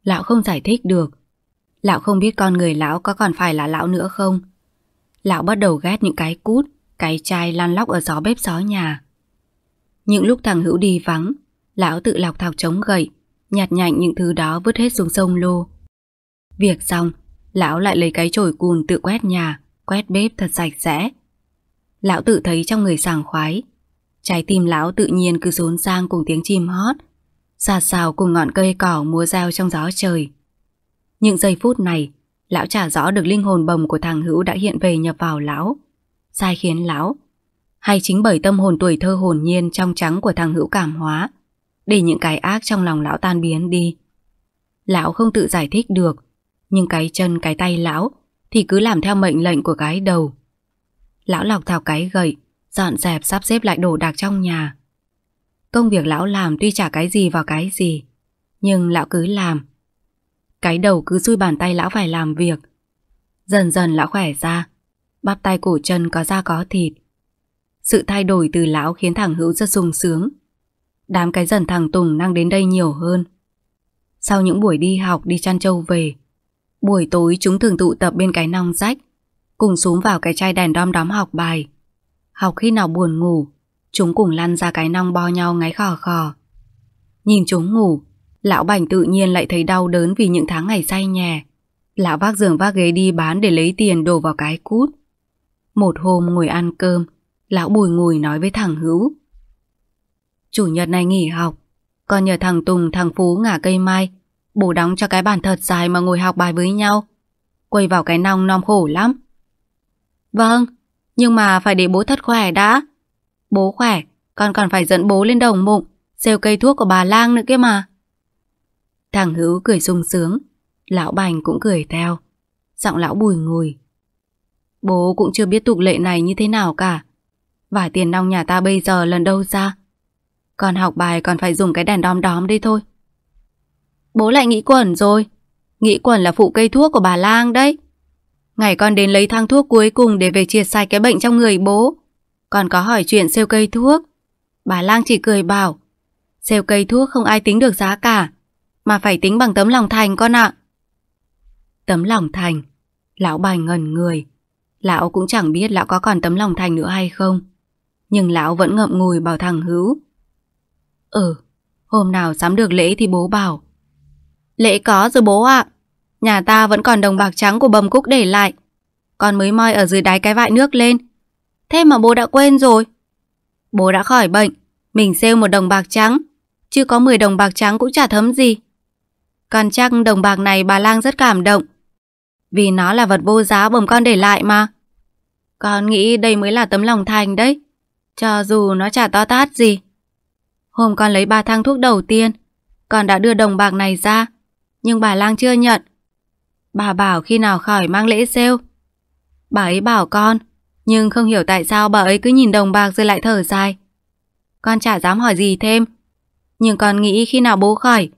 Lão không giải thích được. Lão không biết con người lão có còn phải là lão nữa không. Lão bắt đầu ghét những cái cút, cái chai lan lóc ở gió bếp gió nhà. Những lúc thằng Hữu đi vắng, lão tự lọc thọc chống gậy, nhặt nhạnh những thứ đó vứt hết xuống sông lô. Việc xong, lão lại lấy cái chổi cùn tự quét nhà, quét bếp thật sạch sẽ. Lão tự thấy trong người sảng khoái. Trái tim lão tự nhiên cứ rốn sang cùng tiếng chim hót, xà xào cùng ngọn cây cỏ múa reo trong gió trời. Những giây phút này, lão trả rõ được linh hồn bồng của thằng Hữu đã hiện về nhập vào lão. Sai khiến lão, hay chính bởi tâm hồn tuổi thơ hồn nhiên trong trắng của thằng Hữu cảm hóa, để những cái ác trong lòng lão tan biến đi. Lão không tự giải thích được, nhưng cái chân cái tay lão thì cứ làm theo mệnh lệnh của cái đầu. Lão lọc thọc cái gậy, dọn dẹp sắp xếp lại đồ đạc trong nhà. Công việc lão làm tuy chả cái gì vào cái gì, nhưng lão cứ làm. Cái đầu cứ xui bàn tay lão phải làm việc. Dần dần lão khỏe ra, bắp tay cổ chân có da có thịt. Sự thay đổi từ lão khiến thằng Hữu rất sung sướng. Đám cái dần thằng Tùng năng đến đây nhiều hơn. Sau những buổi đi học đi chăn trâu về, buổi tối chúng thường tụ tập bên cái nong rách, cùng xuống vào cái chai đèn đom đóm học bài. Học khi nào buồn ngủ, chúng cùng lăn ra cái nong bo nhau ngáy khò khò. Nhìn chúng ngủ, lão bảnh tự nhiên lại thấy đau đớn vì những tháng ngày say nhè. Lão vác giường vác ghế đi bán để lấy tiền đổ vào cái cút. Một hôm ngồi ăn cơm, lão bùi ngùi nói với thằng Hữu. Chủ nhật này nghỉ học, còn nhờ thằng Tùng thằng Phú ngả cây mai, bổ đóng cho cái bàn thật dài mà ngồi học bài với nhau. Quay vào cái nong nom khổ lắm. Vâng, nhưng mà phải để bố thật khỏe đã. Bố khỏe, con còn phải dẫn bố lên đồng mụng, xêu cây thuốc của bà lang nữa kia mà. Thằng Hữu cười sung sướng, lão Bành cũng cười theo. Giọng lão bùi ngùi. Bố cũng chưa biết tục lệ này như thế nào cả. Vải tiền nong nhà ta bây giờ lần đâu ra. còn học bài còn phải dùng cái đèn đom đóm đi thôi. Bố lại nghĩ quẩn rồi. Nghĩ quẩn là phụ cây thuốc của bà lang đấy. Ngày con đến lấy thang thuốc cuối cùng để về triệt sạch cái bệnh trong người bố. Còn có hỏi chuyện sale cây thuốc. Bà lang chỉ cười bảo. Sale cây thuốc không ai tính được giá cả. Mà phải tính bằng tấm lòng thành con ạ. Tấm lòng thành. Lão bài ngần người. Lão cũng chẳng biết lão có còn tấm lòng thành nữa hay không. Nhưng lão vẫn ngậm ngùi bảo thằng Hữu. Ừ, hôm nào sắm được lễ thì bố bảo. Lễ có rồi bố ạ. Nhà ta vẫn còn đồng bạc trắng của bầm cúc để lại. Con mới moi ở dưới đáy cái vại nước lên. Thế mà bố đã quên rồi. Bố đã khỏi bệnh, mình xêu một đồng bạc trắng. Chứ có 10 đồng bạc trắng cũng chả thấm gì. Còn chắc đồng bạc này bà Lang rất cảm động. Vì nó là vật vô giá bầm con để lại mà. Con nghĩ đây mới là tấm lòng thành đấy. Cho dù nó chả to tát gì. Hôm con lấy ba thang thuốc đầu tiên, con đã đưa đồng bạc này ra. Nhưng bà Lang chưa nhận. Bà bảo khi nào khỏi mang lễ rêu. Bà ấy bảo con, nhưng không hiểu tại sao bà ấy cứ nhìn đồng bạc rồi lại thở dài. Con chả dám hỏi gì thêm. Nhưng con nghĩ khi nào bố khỏi,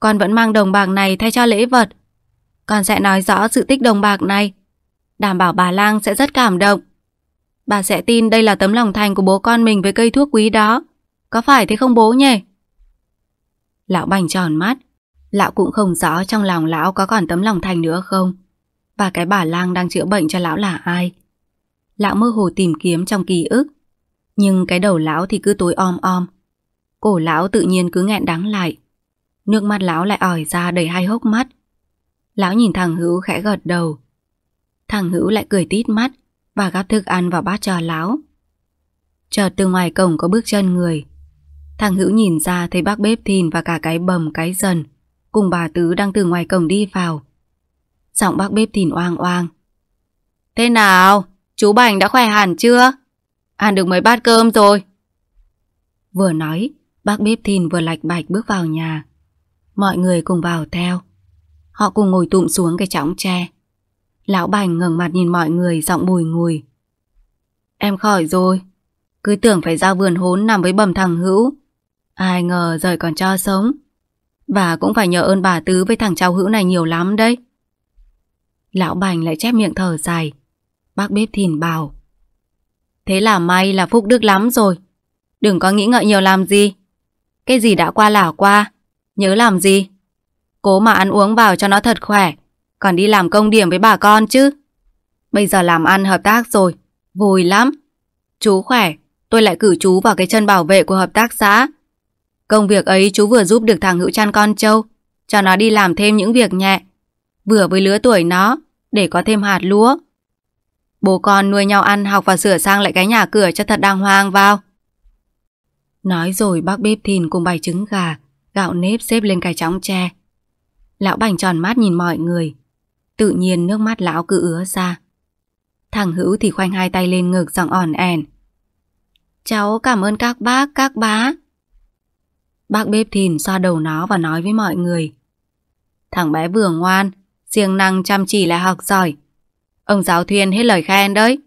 con vẫn mang đồng bạc này thay cho lễ vật. Con sẽ nói rõ sự tích đồng bạc này. Đảm bảo bà Lang sẽ rất cảm động. Bà sẽ tin đây là tấm lòng thành của bố con mình với cây thuốc quý đó. Có phải thế không bố nhỉ? Lão bành tròn mắt, Lão cũng không rõ trong lòng lão có còn tấm lòng thành nữa không? Và cái bà lang đang chữa bệnh cho lão là ai? Lão mơ hồ tìm kiếm trong ký ức. Nhưng cái đầu lão thì cứ tối om om. Cổ lão tự nhiên cứ nghẹn đắng lại. Nước mắt lão lại ỏi ra đầy hai hốc mắt. Lão nhìn thằng Hữu khẽ gật đầu. Thằng Hữu lại cười tít mắt Và gắp thức ăn vào bát cho lão. Chợt từ ngoài cổng có bước chân người. Thằng Hữu nhìn ra thấy bác bếp thìn và cả cái bầm, cái dần cùng bà Tứ đang từ ngoài cổng đi vào. Giọng bác bếp thìn oang oang. Thế nào? Chú Bành đã khỏe hẳn chưa? Ăn được mấy bát cơm rồi. Vừa nói, bác bếp thìn vừa lạch bạch bước vào nhà. Mọi người cùng vào theo. Họ cùng ngồi tụm xuống cái chõng tre. Lão Bành ngẩng mặt nhìn mọi người giọng bùi ngùi. Em khỏi rồi. Cứ tưởng phải ra vườn hốn nằm với bầm thằng hữu. Ai ngờ rời còn cho sống. Và cũng phải nhờ ơn bà Tứ với thằng cháu hữu này nhiều lắm đấy. Lão Bành lại chép miệng thở dài. Bác bếp thìn bảo. Thế là may là phúc đức lắm rồi. Đừng có nghĩ ngợi nhiều làm gì. Cái gì đã qua là qua. Nhớ làm gì? Cố mà ăn uống vào cho nó thật khỏe. Còn đi làm công điểm với bà con chứ. Bây giờ làm ăn hợp tác rồi. Vui lắm. Chú khỏe. Tôi lại cử chú vào cái chân bảo vệ của hợp tác xã. Công việc ấy chú vừa giúp được thằng Hữu chăn con trâu. Cho nó đi làm thêm những việc nhẹ. Vừa với lứa tuổi nó. Để có thêm hạt lúa. Bố con nuôi nhau ăn học và sửa sang lại cái nhà cửa cho thật đàng hoàng vào. Nói rồi bác bếp thìn cùng bày trứng gà, gạo nếp xếp lên cái chóng tre. Lão bành tròn mắt nhìn mọi người. Tự nhiên nước mắt lão cứ ứa ra. Thằng Hữu thì khoanh hai tay lên ngực giọng ỏn ẻn. Cháu cảm ơn các bác, các bá. Bác bếp thìn xoa đầu nó và nói với mọi người. Thằng bé vừa ngoan, siêng năng chăm chỉ lại học giỏi. Ông giáo thuyền hết lời khen đấy.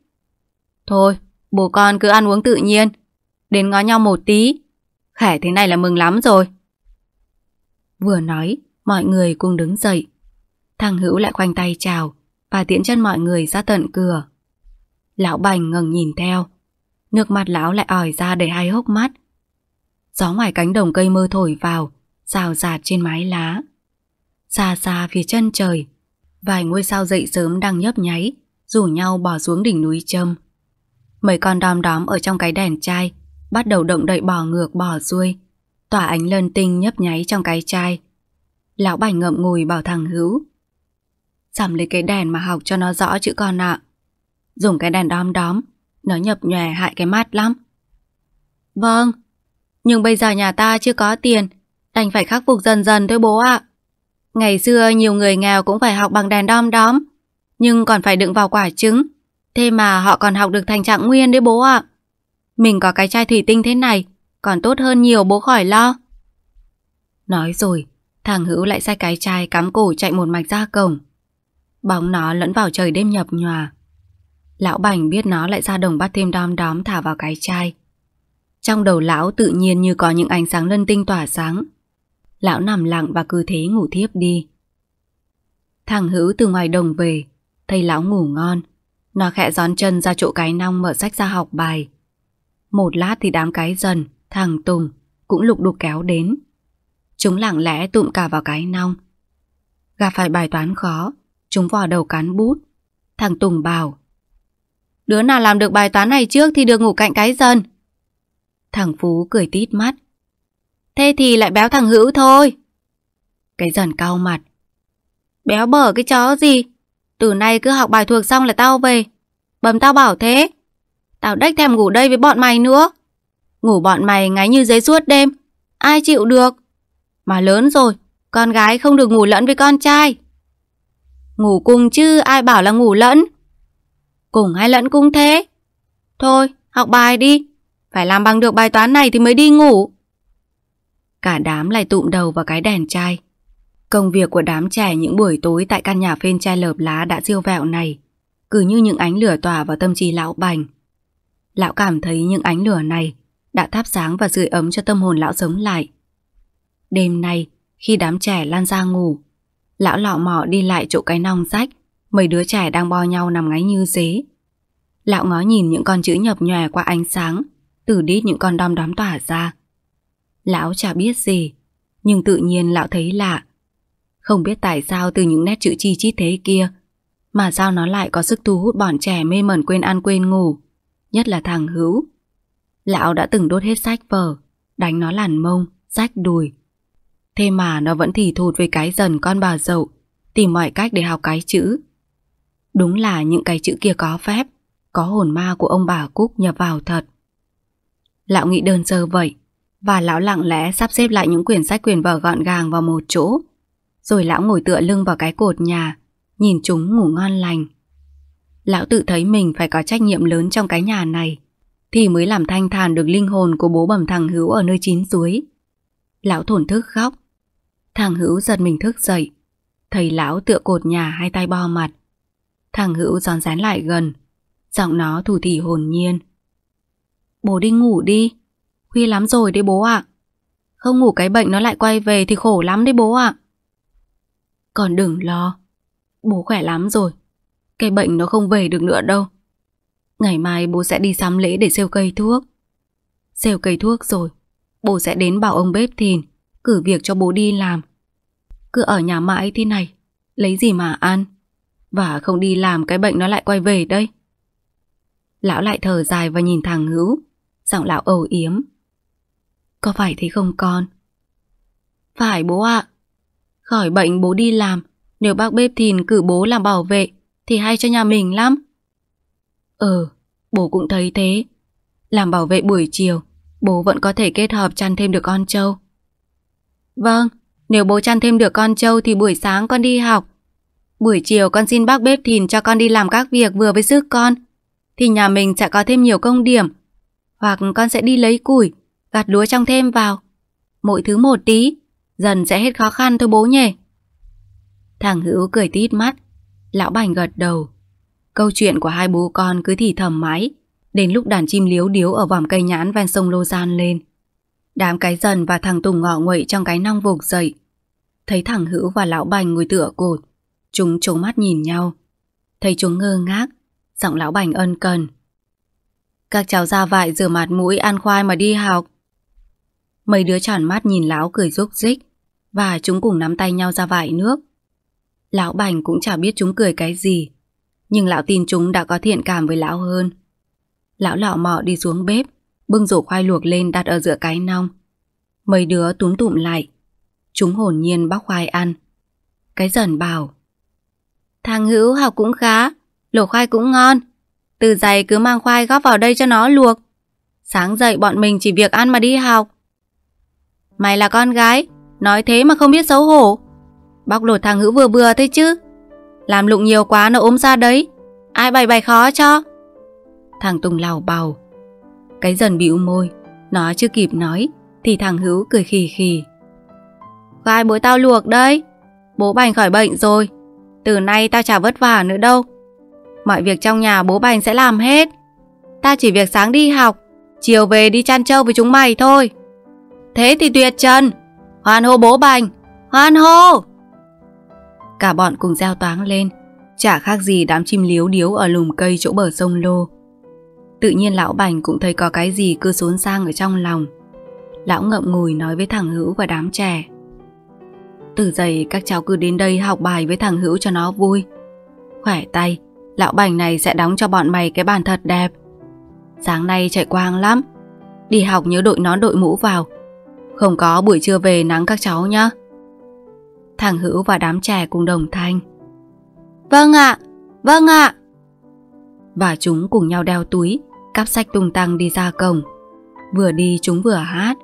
Thôi, bố con cứ ăn uống tự nhiên. Đến ngó nhau một tí. Khỏe thế này là mừng lắm rồi. Vừa nói, mọi người cùng đứng dậy. Thằng Hữu lại khoanh tay chào và tiễn chân mọi người ra tận cửa. Lão Bành ngừng nhìn theo. Nước mặt lão lại ỏi ra để hai hốc mắt. Gió ngoài cánh đồng cây mơ thổi vào, rào rạt trên mái lá. Xa xa phía chân trời, vài ngôi sao dậy sớm đang nhấp nháy, rủ nhau bỏ xuống đỉnh núi châm. Mấy con đom đóm ở trong cái đèn chai bắt đầu động đậy bò ngược bò xuôi, tỏa ánh lân tinh nhấp nháy trong cái chai. Lão Bành ngậm ngùi bảo thằng Hữu. Giảm lấy cái đèn mà học cho nó rõ chữ con ạ. Dùng cái đèn đom đóm, nó nhập nhòe hại cái mắt lắm. Vâng, nhưng bây giờ nhà ta chưa có tiền, đành phải khắc phục dần dần thôi bố ạ. Ngày xưa nhiều người nghèo cũng phải học bằng đèn đom đóm, nhưng còn phải đựng vào quả trứng. Thế mà họ còn học được thành trạng nguyên đấy bố ạ. Mình có cái chai thủy tinh thế này, còn tốt hơn nhiều bố khỏi lo. Nói rồi, thằng Hữu lại sai cái chai cắm cổ chạy một mạch ra cổng. Bóng nó lẫn vào trời đêm nhập nhòa. Lão Bành biết nó lại ra đồng bắt thêm đom đóm thả vào cái chai. Trong đầu lão tự nhiên như có những ánh sáng lân tinh tỏa sáng. Lão nằm lặng và cứ thế ngủ thiếp đi. Thằng Hữu từ ngoài đồng về, thấy lão ngủ ngon. Nó khẽ gión chân ra chỗ cái nong mở sách ra học bài. Một lát thì đám cái dần, thằng Tùng cũng lục đục kéo đến. Chúng lặng lẽ tụm cả vào cái nong. Gặp phải bài toán khó, chúng vò đầu cán bút. Thằng Tùng bảo Đứa nào làm được bài toán này trước thì được ngủ cạnh cái dần. Thằng Phú cười tít mắt. Thế thì lại béo thằng Hữu thôi. Cái dần cau mặt. Béo bở cái chó gì? Từ nay cứ học bài thuộc xong là tao về. Bấm tao bảo thế. Tao đếch thèm ngủ đây với bọn mày nữa. Ngủ bọn mày ngáy như giấy suốt đêm. Ai chịu được? Mà lớn rồi, con gái không được ngủ lẫn với con trai. Ngủ cùng chứ ai bảo là ngủ lẫn. Cùng hay lẫn cũng thế? Thôi, học bài đi. Phải làm bằng được bài toán này thì mới đi ngủ. Cả đám lại tụm đầu vào cái đèn chai. Công việc của đám trẻ những buổi tối tại căn nhà phên chai lợp lá đã siêu vẹo này, cứ như những ánh lửa tỏa vào tâm trí lão bành. Lão cảm thấy những ánh lửa này đã thắp sáng và sưởi ấm cho tâm hồn lão sống lại. Đêm nay, khi đám trẻ lan ra ngủ, lão lọ mọ đi lại chỗ cái nòng sách, mấy đứa trẻ đang bo nhau nằm ngáy như dế. Lão ngó nhìn những con chữ nhập nhòe qua ánh sáng, từ đít những con đom đóm tỏa ra. Lão chả biết gì, nhưng tự nhiên lão thấy lạ. Không biết tại sao từ những nét chữ chi chít thế kia, mà sao nó lại có sức thu hút bọn trẻ mê mẩn quên ăn quên ngủ, nhất là thằng Hữu. Lão đã từng đốt hết sách vở, đánh nó làn mông, rách đùi. Thế mà nó vẫn thì thụt với cái dần con bà dậu, tìm mọi cách để học cái chữ. Đúng là những cái chữ kia có phép, có hồn ma của ông bà Cúc nhập vào thật. Lão nghĩ đơn sơ vậy, và lão lặng lẽ sắp xếp lại những quyển sách quyển vở gọn gàng vào một chỗ. Rồi lão ngồi tựa lưng vào cái cột nhà, nhìn chúng ngủ ngon lành. Lão tự thấy mình phải có trách nhiệm lớn trong cái nhà này, thì mới làm thanh thản được linh hồn của bố bẩm thằng Hữu ở nơi chín suối. Lão thổn thức khóc. Thằng Hữu giật mình thức dậy, thấy lão tựa cột nhà hai tay bo mặt. Thằng Hữu giòn rán lại gần, giọng nó thủ thỉ hồn nhiên. Bố đi ngủ đi, khuya lắm rồi đấy bố ạ. Không ngủ cái bệnh nó lại quay về thì khổ lắm đấy bố ạ. Còn đừng lo. Bố khỏe lắm rồi. Cái bệnh nó không về được nữa đâu. Ngày mai bố sẽ đi sắm lễ để sale cây thuốc. Sale cây thuốc rồi. Bố sẽ đến bảo ông bếp thìn, cử việc cho bố đi làm. Cứ ở nhà mãi thế này, lấy gì mà ăn? Và không đi làm cái bệnh nó lại quay về đây. Lão lại thở dài và nhìn thằng Hữu, giọng lão ầu yếm. Có phải thế không con? Phải bố ạ. Khỏi bệnh bố đi làm, nếu bác bếp thìn cử bố làm bảo vệ thì hay cho nhà mình lắm. Ừ, bố cũng thấy thế. Làm bảo vệ buổi chiều, bố vẫn có thể kết hợp chăn thêm được con trâu. Vâng, nếu bố chăn thêm được con trâu thì buổi sáng con đi học. Buổi chiều con xin bác bếp thìn cho con đi làm các việc vừa với sức con. Thì nhà mình sẽ có thêm nhiều công điểm. Hoặc con sẽ đi lấy củi, gặt lúa trong thêm vào. Mỗi thứ một tí, dần sẽ hết khó khăn thôi bố nhỉ. Thằng Hữu cười tít mắt, lão bành gật đầu. Câu chuyện của hai bố con cứ thì thầm mãi, đến lúc đàn chim liếu điếu ở vòng cây nhãn ven sông Lô Gian lên. Đám cái dần và thằng Tùng ngọ nguậy trong cái nong vục dậy. Thấy thằng Hữu và lão Bành ngồi tựa cột, chúng trố mắt nhìn nhau. Thấy chúng ngơ ngác, giọng lão Bành ân cần. Các cháu ra vại rửa mặt mũi ăn khoai mà đi học. Mấy đứa tròn mắt nhìn lão cười rúc rích và chúng cùng nắm tay nhau ra vại nước. Lão Bành cũng chả biết chúng cười cái gì, nhưng lão tin chúng đã có thiện cảm với lão hơn. Lão lọ mọ đi xuống bếp, bưng rổ khoai luộc lên đặt ở giữa cái nong. Mấy đứa túm tụm lại. Chúng hồn nhiên bóc khoai ăn. Cái dần bảo. Thằng Hữu học cũng khá, lẩu khoai cũng ngon. Từ giày cứ mang khoai góp vào đây cho nó luộc. Sáng dậy bọn mình chỉ việc ăn mà đi học. Mày là con gái, nói thế mà không biết xấu hổ. Bóc lột thằng Hữu vừa vừa thế chứ. Làm lụng nhiều quá nó ốm ra đấy. Ai bày bày khó cho. Thằng Tùng lào bào. Cái dần bĩu môi, nó chưa kịp nói thì thằng Hữu cười khì khì. Khoai bố tao luộc đây. Bố Bành khỏi bệnh rồi. Từ nay tao chả vất vả nữa đâu. Mọi việc trong nhà bố Bành sẽ làm hết. ta chỉ việc sáng đi học, chiều về đi chăn trâu với chúng mày thôi. Thế thì tuyệt trần. Hoan hô bố Bành. Hoan hô. Cả bọn cùng gieo toáng lên. Chả khác gì đám chim liếu điếu ở lùm cây chỗ bờ sông Lô. Tự nhiên lão Bành cũng thấy có cái gì cứ xốn sang ở trong lòng. Lão ngậm ngùi nói với thằng Hữu và đám trẻ. Từ giày các cháu cứ đến đây học bài với thằng Hữu cho nó vui. Khỏe tay, lão Bành này sẽ đóng cho bọn mày cái bàn thật đẹp. Sáng nay chạy quang lắm. Đi học nhớ đội nón đội mũ vào. Không có buổi trưa về nắng các cháu nhá. Thằng Hữu và đám trẻ cùng đồng thanh. Vâng ạ, vâng ạ. Và chúng cùng nhau đeo túi, cắp sách tung tăng đi ra cổng. Vừa đi chúng vừa hát.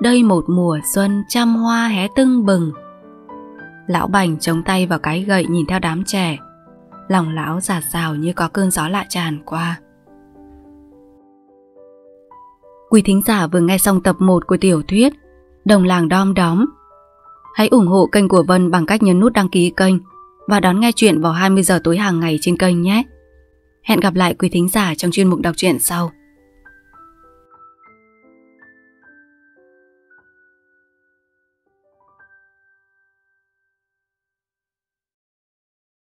Đây một mùa xuân trăm hoa hé tưng bừng. Lão Bành chống tay vào cái gậy nhìn theo đám trẻ. Lòng lão giạt rào như có cơn gió lạ tràn qua. Quý thính giả vừa nghe xong tập 1 của tiểu thuyết Đồng làng đom đóm. Hãy ủng hộ kênh của Vân bằng cách nhấn nút đăng ký kênh và đón nghe chuyện vào 20 giờ tối hàng ngày trên kênh nhé. Hẹn gặp lại quý thính giả trong chuyên mục đọc truyện sau.